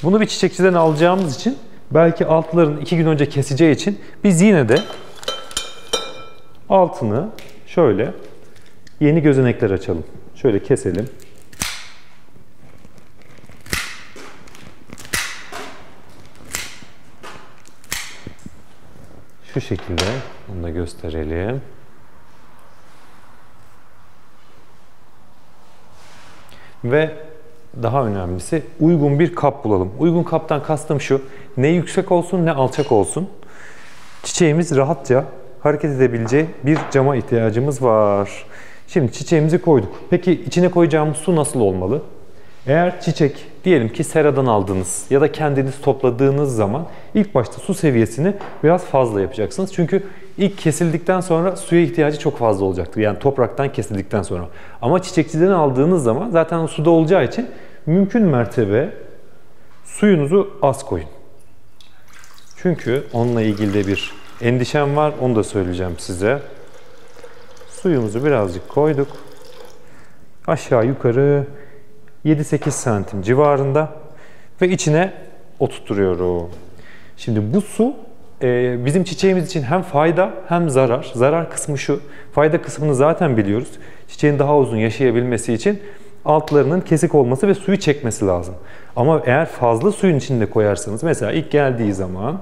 Bunu bir çiçekçiden alacağımız için belki altlarını iki gün önce keseceği için biz yine de altını şöyle yeni gözenekler açalım. Şöyle keselim. Şu şekilde bunu da gösterelim. Ve daha önemlisi uygun bir kap bulalım. Uygun kaptan kastım şu. Ne yüksek olsun ne alçak olsun. Çiçeğimiz rahatça hareket edebileceği bir cama ihtiyacımız var. Şimdi çiçeğimizi koyduk. Peki içine koyacağımız su nasıl olmalı? Eğer çiçek diyelim ki seradan aldınız ya da kendiniz topladığınız zaman ilk başta su seviyesini biraz fazla yapacaksınız. Çünkü ilk kesildikten sonra suya ihtiyacı çok fazla olacaktır. Yani topraktan kesildikten sonra. Ama çiçekçiden aldığınız zaman zaten suda olacağı için mümkün mertebe suyunuzu az koyun. Çünkü onunla ilgili de bir endişem var. Onu da söyleyeceğim size. Suyumuzu birazcık koyduk. Aşağı yukarı 7-8 santim civarında ve içine oturtuyorum. Şimdi bu su e, bizim çiçeğimiz için hem fayda hem zarar. Zarar kısmı şu. Fayda kısmını zaten biliyoruz. Çiçeğin daha uzun yaşayabilmesi için altlarının kesik olması ve suyu çekmesi lazım. Ama eğer fazla suyun içinde koyarsanız mesela ilk geldiği zaman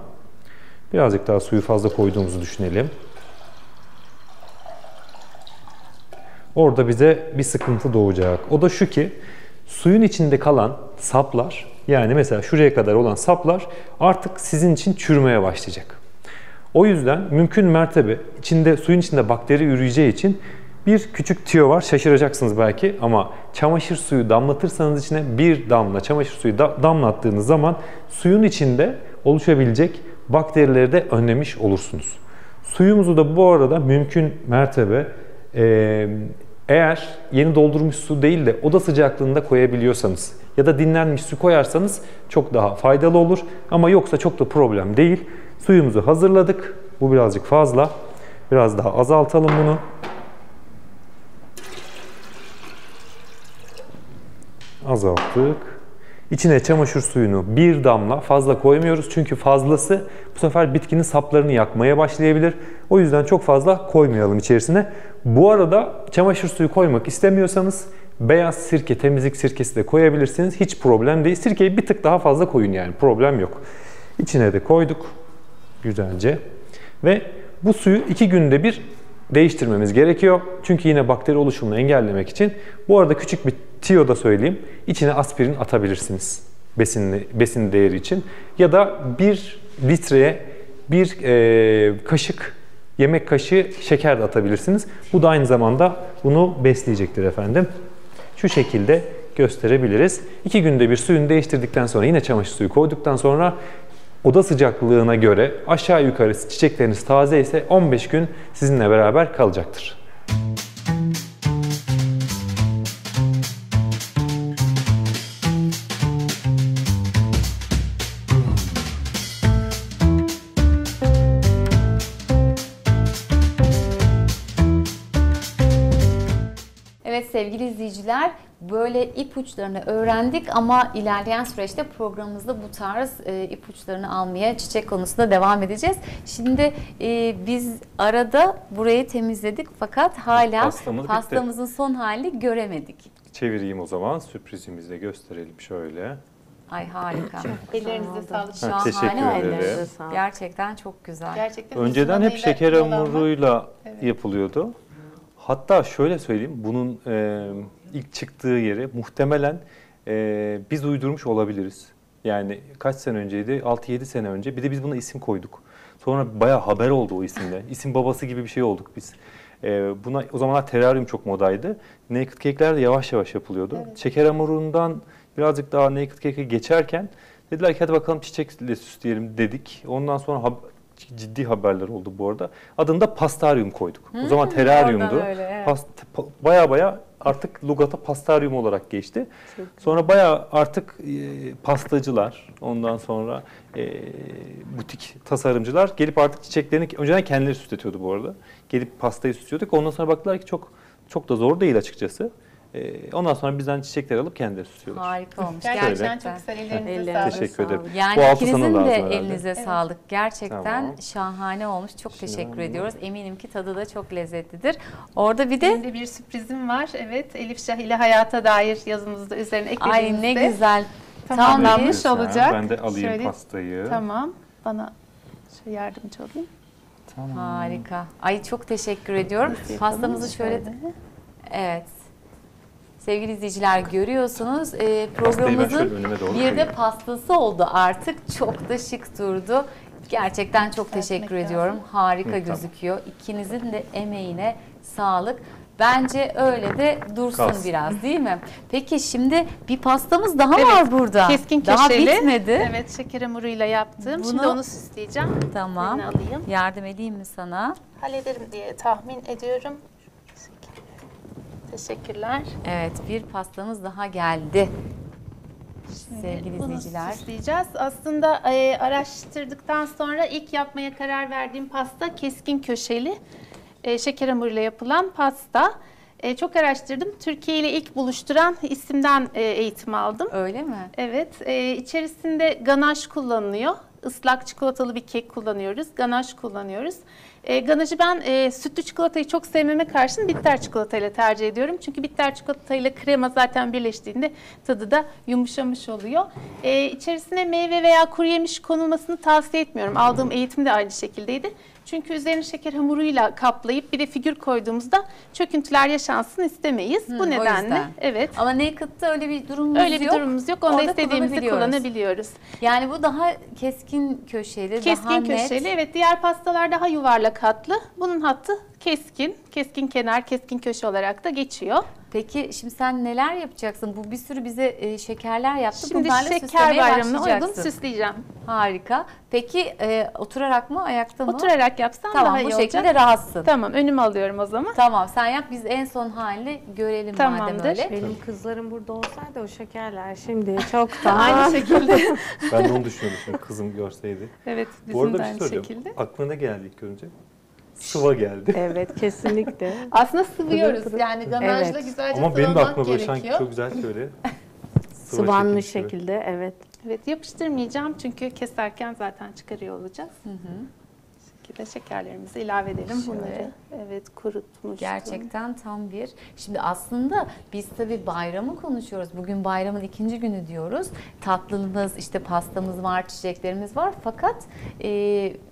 birazcık daha suyu fazla koyduğumuzu düşünelim. Orada bize bir sıkıntı doğacak. O da şu ki suyun içinde kalan saplar yani mesela şuraya kadar olan saplar artık sizin için çürümeye başlayacak. O yüzden mümkün mertebe içinde suyun içinde bakteri üreyeceği için bir küçük tüyo var. Şaşıracaksınız belki ama çamaşır suyu damlatırsanız içine bir damla çamaşır suyu da damlattığınız zaman suyun içinde oluşabilecek bakterileri de önlemiş olursunuz. Suyumuzu da bu arada mümkün mertebe e, Eğer yeni doldurmuş su değil de oda sıcaklığında koyabiliyorsanız ya da dinlenmiş su koyarsanız çok daha faydalı olur. Ama yoksa çok da problem değil. Suyumuzu hazırladık. Bu birazcık fazla. Biraz daha azaltalım bunu. Azalttık. İçine çamaşır suyunu bir damla fazla koymuyoruz. Çünkü fazlası bu sefer bitkinin saplarını yakmaya başlayabilir. O yüzden çok fazla koymayalım içerisine. Bu arada çamaşır suyu koymak istemiyorsanız beyaz sirke, temizlik sirkesi de koyabilirsiniz. Hiç problem değil. Sirkeyi bir tık daha fazla koyun yani problem yok. İçine de koyduk güzelce. Ve bu suyu iki günde bir değiştirmemiz gerekiyor. Çünkü yine bakteri oluşumunu engellemek için. Bu arada küçük bir tiyo da söyleyeyim. İçine aspirin atabilirsiniz besinli, besin değeri için. Ya da bir litreye bir e, kaşık yemek kaşığı şeker de atabilirsiniz. Bu da aynı zamanda bunu besleyecektir efendim. Şu şekilde gösterebiliriz. İki günde bir suyunu değiştirdikten sonra yine çamaşır suyu koyduktan sonra oda sıcaklığına göre aşağı yukarı çiçekleriniz taze ise 15 gün sizinle beraber kalacaktır. Evet sevgili izleyiciler böyle ipuçlarını öğrendik ama ilerleyen süreçte programımızda bu tarz e, ipuçlarını almaya çiçek konusunda devam edeceğiz. Şimdi e, biz arada burayı temizledik fakat hala Pastamız bitti. pastamızın son halini göremedik. Çevireyim o zaman sürprizimizi de gösterelim şöyle. Ay harika. Ellerinize sağlık. Ha, teşekkür Şahane ederim. Gerçekten çok güzel. Gerçekten Önceden hep şeker hamuruyla Evet. yapılıyordu. Hatta şöyle söyleyeyim, bunun e, ilk çıktığı yeri muhtemelen e, biz uydurmuş olabiliriz. Yani kaç sene önceydi? 6-7 sene önce. Bir de biz buna isim koyduk. Sonra bayağı haber oldu o isimle. İsim babası gibi bir şey olduk biz. E, buna o zamanlar teraryum çok modaydı. Naked cake'ler de yavaş yavaş yapılıyordu. Evet. Şeker hamurundan birazcık daha naked cake'e geçerken dediler ki hadi bakalım çiçekle süsleyelim dedik. Ondan sonra ciddi haberler oldu bu arada. Adını da pastaryum koyduk. o zaman teraryumdu. oradan öyle, evet. Past, pa- baya baya artık lugata pastaryum olarak geçti. Sonra baya artık e, pastacılar, ondan sonra e, butik tasarımcılar gelip artık çiçeklerini önceden kendileri süsletiyordu bu arada. Gelip pastayı süslüyorduk. Ondan sonra baktılar ki çok çok da zor değil açıkçası. E, ondan sonra bizden çiçekler alıp kendileri süslüyorlar. Harika olmuş Gerçekten çok güzel. Ellerinize sağlık. Teşekkür ederim. Yani Bu altı ikinizin de lazım herhalde. elinize Evet. sağlık. Gerçekten Tamam. şahane olmuş. Çok teşekkür ben ediyoruz. Eminim ki tadı da çok lezzetlidir. Orada bir Benim de de bir sürprizim var. Evet, Elif Şah ile hayata dair yazımızda üzerine ay eklediğimizde ne güzel. tamamlanmış Güzel. olacak. Ben de alayım Şöyle- pastayı. Tamam. Bana şöyle yardımcı olayım. Harika. Ay çok teşekkür ediyorum. Pastamızı şöyle evet. Sevgili izleyiciler görüyorsunuz e, programımızın bir de pastası oldu artık. Çok da şık durdu. Gerçekten çok teşekkür ediyorum. Harika Hı, tamam. gözüküyor. İkinizin de emeğine sağlık. Bence öyle de dursun Kalsın. biraz değil mi? Peki şimdi bir pastamız daha Evet, var burada. Keskin Daha köşeli. bitmedi. Evet, şeker hamuruyla yaptım. Şimdi Bunu- onu süsleyeceğim. Tamam. Alayım. Yardım edeyim mi sana? Hallederim diye tahmin ediyorum. Teşekkürler. Evet bir pastamız daha geldi. Sevgili Bunu izleyiciler. süsleyeceğiz. Aslında e, araştırdıktan sonra ilk yapmaya karar verdiğim pasta keskin köşeli e, şeker hamuruyla yapılan pasta. E, çok araştırdım. Türkiye ile ilk buluşturan isimden e, eğitim aldım. Öyle mi? Evet, e, içerisinde ganaj kullanılıyor. Islak çikolatalı bir kek kullanıyoruz. Ganaj kullanıyoruz. E, ganajı ben e, sütlü çikolatayı çok sevmeme karşın bitter çikolatayla tercih ediyorum. Çünkü bitter çikolatayla krema zaten birleştiğinde tadı da yumuşamış oluyor. E, içerisine meyve veya kuru yemiş konulmasını tavsiye etmiyorum. Aldığım eğitim de aynı şekildeydi. Çünkü üzerine şeker hamuruyla kaplayıp bir de figür koyduğumuzda çöküntüler yaşansın istemeyiz. Hı, Bu nedenle evet. Ama Naked'da öyle bir durumumuz Öyle bir yok. durumumuz yok. Onu da Orada istediğimizde kullanabiliyoruz. kullanabiliyoruz. Yani bu daha keskin köşeli, daha Keskin net. köşeli. Evet diğer pastalar daha yuvarlak hatlı. Bunun hattı keskin. Keskin kenar, keskin köşe olarak da geçiyor. Peki şimdi sen neler yapacaksın? Bu bir sürü bize e, şekerler yaptı. Şimdi Bunlarla şeker bayramına uygun süsleyeceğim. Harika. Peki e, oturarak mı ayakta mı? Oturarak yapsam Tamam daha iyi bu olacak. şekilde rahatsın. Tamam önüme alıyorum o zaman. Tamam sen yap biz en son halini görelim madem Tamamdır. öyle. Benim kızlarım burada olsaydı o şekerler şimdi çoktan. [LAUGHS] Aynı şekilde. [LAUGHS] Ben de onu düşünüyordum şimdi kızım görseydi. evet Bu bizim arada de bir şey aynı soracağım. şekilde. Aklına geldi ilk önce? Sıva geldi. evet kesinlikle. [LAUGHS] Aslında sıvıyoruz. Yani ganajla Evet. güzelce Ama benim de aklıma böyle sanki gerekiyor. çok güzel söyle. [LAUGHS] Sıva Sıvanlı şekilde evet. Evet yapıştırmayacağım çünkü keserken zaten çıkarıyor olacağız. Bu şekilde şekerlerimizi ilave edelim Şöyle. bunları. Evet kurutmuştum. Gerçekten tam bir. Şimdi aslında biz tabii bayramı konuşuyoruz. Bugün bayramın ikinci günü diyoruz. Tatlımız, işte pastamız var, çiçeklerimiz var. Fakat e,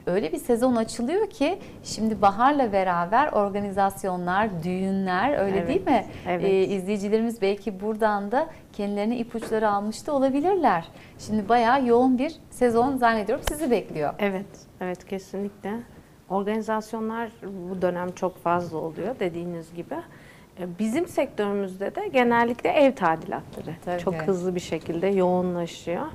öyle bir sezon açılıyor ki şimdi baharla beraber organizasyonlar, düğünler öyle Evet, değil mi? evet. E, izleyicilerimiz belki buradan da kendilerine ipuçları almış da olabilirler. Şimdi bayağı yoğun bir sezon zannediyorum sizi bekliyor. Evet, evet kesinlikle. Organizasyonlar bu dönem çok fazla oluyor dediğiniz gibi. E, Bizim sektörümüzde de genellikle ev tadilatları Tabii. çok hızlı bir şekilde yoğunlaşıyor.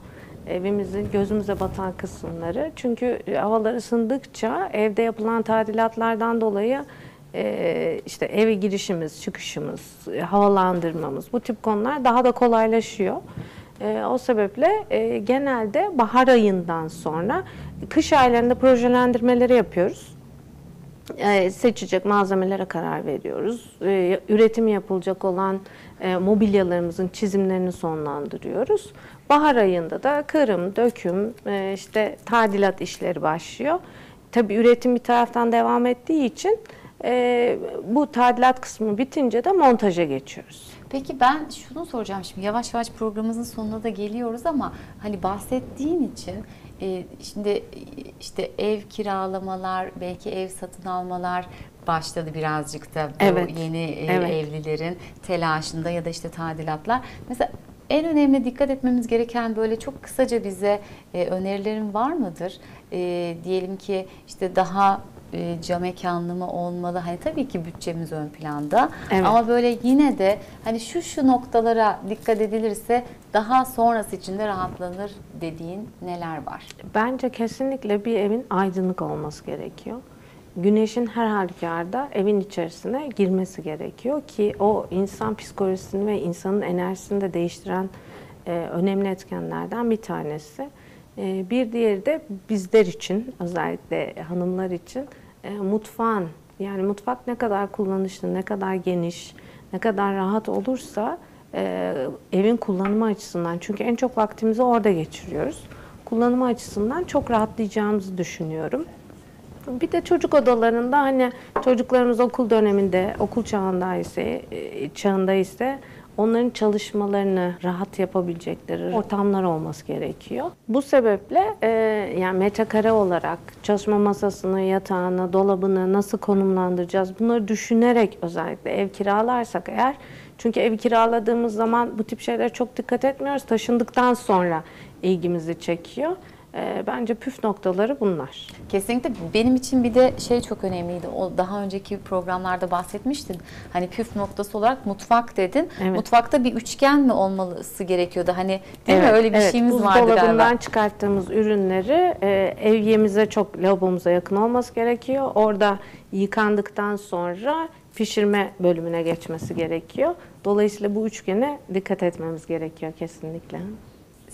Evimizin gözümüze batan kısımları. Çünkü e, havalar ısındıkça evde yapılan tadilatlardan dolayı e, işte eve girişimiz, çıkışımız, havalandırmamız bu tip konular daha da kolaylaşıyor. O sebeple genelde bahar ayından sonra kış aylarında projelendirmeleri yapıyoruz. E, seçecek malzemelere karar veriyoruz. E, üretim yapılacak olan e, mobilyalarımızın çizimlerini sonlandırıyoruz. Bahar ayında da kırım, döküm, e, işte tadilat işleri başlıyor. Tabii üretim bir taraftan devam ettiği için e, bu tadilat kısmı bitince de montaja geçiyoruz. Peki ben şunu soracağım şimdi yavaş yavaş programımızın sonuna da geliyoruz ama hani bahsettiğin için şimdi e, işte ev kiralamalar belki ev satın almalar başladı birazcık da bu Evet, yeni e, evet. evlilerin telaşında ya da işte tadilatlar. Mesela en önemli dikkat etmemiz gereken böyle çok kısaca bize e, önerilerin var mıdır? E, diyelim ki işte daha e, cam mekanlı mı olmalı? Hani tabii ki bütçemiz ön planda Evet. ama böyle yine de hani şu şu noktalara dikkat edilirse daha sonrası için de rahatlanır dediğin neler var? Bence kesinlikle bir evin aydınlık olması gerekiyor. Güneşin her halükarda evin içerisine girmesi gerekiyor ki o insan psikolojisini ve insanın enerjisini de değiştiren e, önemli etkenlerden bir tanesi. E, bir diğeri de bizler için özellikle hanımlar için e, mutfağın yani mutfak ne kadar kullanışlı, ne kadar geniş, ne kadar rahat olursa e, evin kullanımı açısından çünkü en çok vaktimizi orada geçiriyoruz. Kullanımı açısından çok rahatlayacağımızı düşünüyorum. Bir de çocuk odalarında hani çocuklarımız okul döneminde, okul çağında ise, çağında ise onların çalışmalarını rahat yapabilecekleri ortamlar olması gerekiyor. Bu sebeple e, yani metrekare olarak çalışma masasını, yatağını, dolabını nasıl konumlandıracağız bunları düşünerek özellikle ev kiralarsak eğer çünkü ev kiraladığımız zaman bu tip şeylere çok dikkat etmiyoruz. Taşındıktan sonra ilgimizi çekiyor. E, bence püf noktaları bunlar. Kesinlikle benim için bir de şey çok önemliydi. O daha önceki programlarda bahsetmiştin. Hani püf noktası olarak mutfak dedin. Evet. Mutfakta bir üçgen mi olması gerekiyordu? Hani değil mi öyle bir evet. şeyimiz vardı galiba. çıkarttığımız ürünleri e, evyemize çok lavabomuza yakın olması gerekiyor. Orada yıkandıktan sonra pişirme bölümüne geçmesi gerekiyor. Dolayısıyla bu üçgene dikkat etmemiz gerekiyor kesinlikle.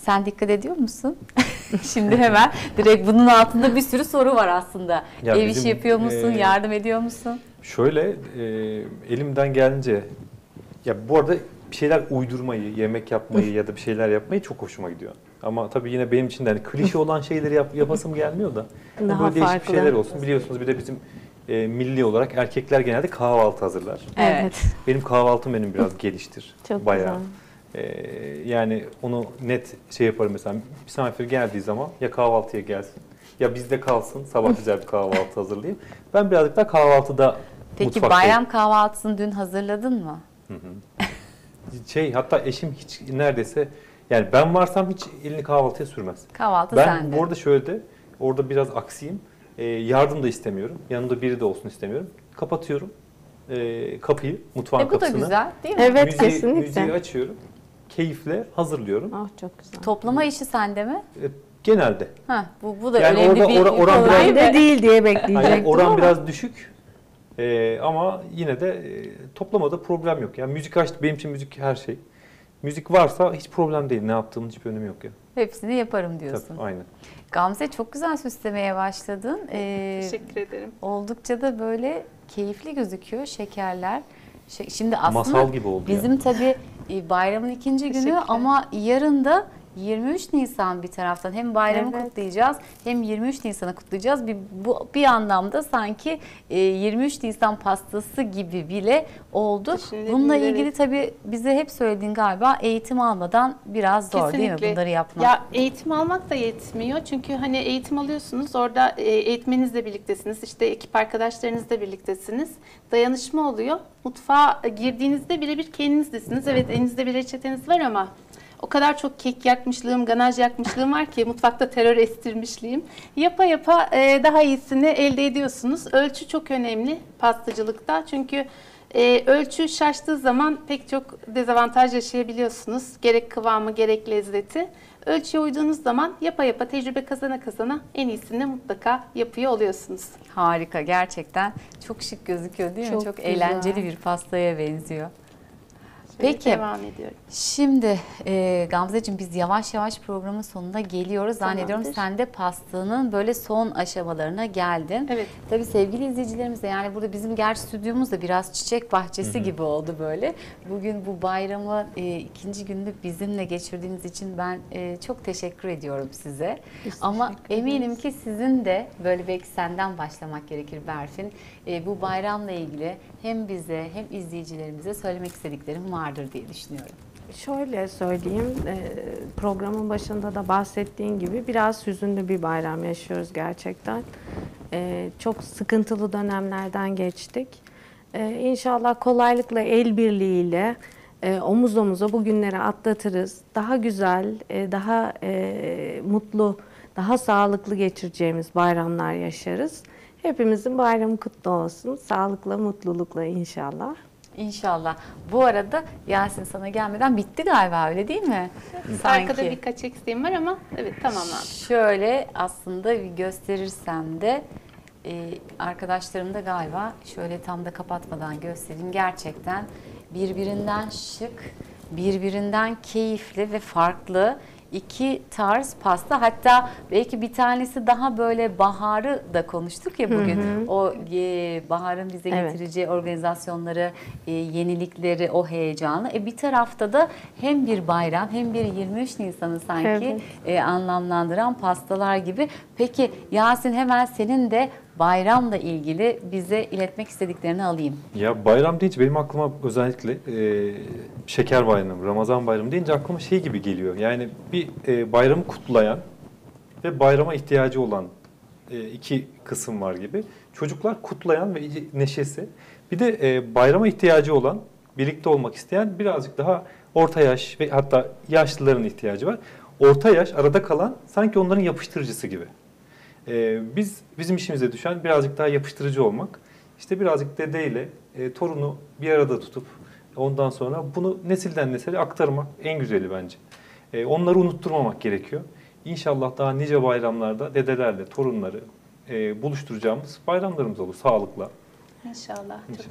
Sen dikkat ediyor musun? [LAUGHS] Şimdi hemen direkt bunun altında bir sürü soru var aslında. Ya Ev işi yapıyor musun? e, yardım ediyor musun? Şöyle e, elimden gelince ya bu arada bir şeyler uydurmayı, yemek yapmayı ya da bir şeyler yapmayı çok hoşuma gidiyor. Ama tabii yine benim için de hani klişe olan şeyleri yap, yapasım gelmiyor da. [LAUGHS] Daha böyle değişik şeyler olsun. Biliyorsunuz bir de bizim e, milli olarak erkekler genelde kahvaltı hazırlar. Evet. Benim kahvaltım benim biraz geliştir. Çok Bayağı. güzel. E, yani onu net şey yaparım mesela misafir geldiği zaman ya kahvaltıya gelsin ya bizde kalsın sabah güzel bir kahvaltı hazırlayayım. Ben birazcık daha kahvaltıda Peki mutfaktayım. bayram kahvaltısını dün hazırladın mı? Şey hatta eşim hiç neredeyse yani ben varsam hiç elini kahvaltıya sürmez. Kahvaltı ben sende. bu arada şöyle de orada biraz aksiyim. Ee, yardım da istemiyorum. Yanımda biri de olsun istemiyorum. Kapatıyorum. e, kapıyı, mutfağın E, bu da kapısını. güzel değil mi? Evet müziği, kesinlikle. müziği açıyorum. Keyifle hazırlıyorum. Ah çok güzel. Toplama işi sende mi? E, genelde. Ha, bu, bu da Yani önemli orada bir ora- oran biraz- de değil diye Yani bekleyecektim oran ama. biraz düşük. E, ama yine de e, toplamada problem yok. Yani müzik açtı. Benim için müzik her şey. Müzik varsa hiç problem değil. Ne yaptığımın hiçbir önemi yok ya. Hepsini yaparım diyorsun. Tabii, aynen. Gamze çok güzel süslemeye başladın. Ee, Teşekkür ederim. oldukça da böyle keyifli gözüküyor şekerler. Şey- Şimdi aslında Masal gibi oldu bizim ya. tabii bayramın ikinci günü ama yarın da 23 Nisan bir taraftan hem bayramı Evet. kutlayacağız hem 23 Nisan'ı kutlayacağız. Bir, bu bir anlamda sanki e, 23 Nisan pastası gibi bile oldu. Bununla evet. ilgili tabii bize hep söylediğin galiba eğitim almadan biraz zor değil mi Kesinlikle. bunları yapmak? Ya eğitim almak da yetmiyor. Çünkü hani eğitim alıyorsunuz. Orada e, eğitmeninizle birliktesiniz. işte ekip arkadaşlarınızla birliktesiniz. Dayanışma oluyor. Mutfağa girdiğinizde birebir kendinizdesiniz. Evet elinizde bir reçeteniz var ama o kadar çok kek yakmışlığım, ganaj yakmışlığım var ki mutfakta terör estirmişliğim. Yapa yapa e, daha iyisini elde ediyorsunuz. Ölçü çok önemli pastacılıkta. Çünkü e, ölçü şaştığı zaman pek çok dezavantaj yaşayabiliyorsunuz. Gerek kıvamı gerek lezzeti. Ölçüye uyduğunuz zaman yapa yapa tecrübe kazana kazana en iyisini mutlaka yapıyor oluyorsunuz. Harika gerçekten çok şık gözüküyor değil mi? Çok Çok güzel. eğlenceli bir pastaya benziyor. Şöyle Peki. devam ediyorum. Şimdi e, Gamzeciğim biz yavaş yavaş programın sonuna geliyoruz. Zannediyorum Tamamdır. sen de pastanın böyle son aşamalarına geldin. Evet. Tabii sevgili izleyicilerimiz de yani burada bizim gerçi stüdyomuz da biraz çiçek bahçesi gibi oldu böyle. Bugün bu bayramı e, ikinci günde bizimle geçirdiğiniz için ben e, çok teşekkür ediyorum size. Biz Ama eminim ki sizin de böyle belki senden başlamak gerekir Berfin. E, bu bayramla ilgili hem bize hem izleyicilerimize söylemek istediklerim vardır diye düşünüyorum. Şöyle söyleyeyim, e, programın başında da bahsettiğin gibi biraz hüzünlü bir bayram yaşıyoruz gerçekten. E, Çok sıkıntılı dönemlerden geçtik. E, İnşallah kolaylıkla el birliğiyle omuz omuza bu günleri atlatırız. Daha güzel, daha mutlu, daha sağlıklı geçireceğimiz bayramlar yaşarız. Hepimizin bayramı kutlu olsun. Sağlıkla, mutlulukla inşallah. İnşallah. Bu arada Yasin sana gelmeden bitti galiba öyle değil mi? Arkada birkaç eksiğim var ama evet tamamlandı. Şöyle aslında bir gösterirsem de e, arkadaşlarım da galiba şöyle tam da kapatmadan göstereyim. Gerçekten birbirinden şık, birbirinden keyifli ve farklı iki tarz pasta. Hatta belki bir tanesi daha böyle baharı da konuştuk ya bugün. O e, baharın bize Evet. getireceği organizasyonları, e, yenilikleri, o heyecanı. E, bir tarafta da hem bir bayram hem bir 23 Nisan'ı sanki Evet. e, anlamlandıran pastalar gibi. Peki Yasin hemen senin de bayramla ilgili bize iletmek istediklerini alayım. Ya bayram deyince benim aklıma özellikle e, şeker bayramı, Ramazan bayramı deyince aklıma şey gibi geliyor. Yani bir e, bayramı kutlayan ve bayrama ihtiyacı olan e, iki kısım var gibi. Çocuklar kutlayan ve neşesi. Bir de e, bayrama ihtiyacı olan, birlikte olmak isteyen birazcık daha orta yaş ve hatta yaşlıların ihtiyacı var. Orta yaş arada kalan sanki onların yapıştırıcısı gibi. Ee, biz bizim işimize düşen birazcık daha yapıştırıcı olmak. İşte birazcık dedeyle e, torunu bir arada tutup ondan sonra bunu nesilden nesile aktarmak en güzeli bence. E, onları unutturmamak gerekiyor. İnşallah daha nice bayramlarda dedelerle torunları e, buluşturacağımız bayramlarımız olur sağlıkla. İnşallah. Çok İnşallah.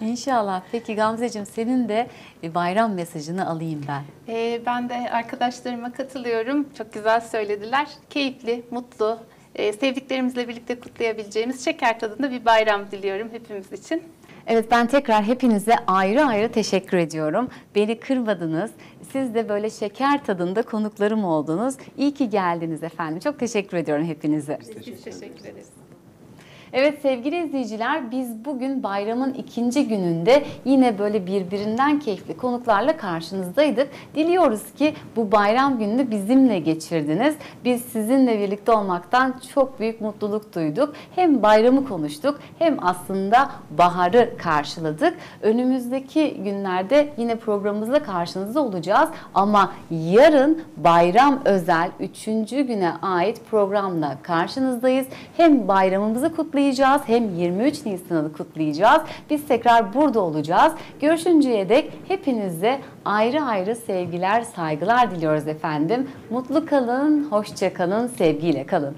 güzel. İnşallah. Peki Gamzeciğim senin de e, bayram mesajını alayım ben. Ee, ben de arkadaşlarıma katılıyorum. Çok güzel söylediler. Keyifli, mutlu, e, sevdiklerimizle birlikte kutlayabileceğimiz şeker tadında bir bayram diliyorum hepimiz için. Evet ben tekrar hepinize ayrı ayrı teşekkür ediyorum. Beni kırmadınız. Siz de böyle şeker tadında konuklarım oldunuz. İyi ki geldiniz efendim. Çok teşekkür ediyorum hepinize. Biz teşekkür ederiz. Evet sevgili izleyiciler biz bugün bayramın ikinci gününde yine böyle birbirinden keyifli konuklarla karşınızdaydık. Diliyoruz ki bu bayram gününü bizimle geçirdiniz. Biz sizinle birlikte olmaktan çok büyük mutluluk duyduk. Hem bayramı konuştuk hem aslında baharı karşıladık. Önümüzdeki günlerde yine programımızda karşınızda olacağız. Ama yarın bayram özel 3. güne ait programla karşınızdayız. Hem bayramımızı kutlayacağız kutlayacağız hem 23 Nisan'ı kutlayacağız. Biz tekrar burada olacağız. Görüşünceye dek hepinize ayrı ayrı sevgiler, saygılar diliyoruz efendim. Mutlu kalın, hoşça kalın, sevgiyle kalın.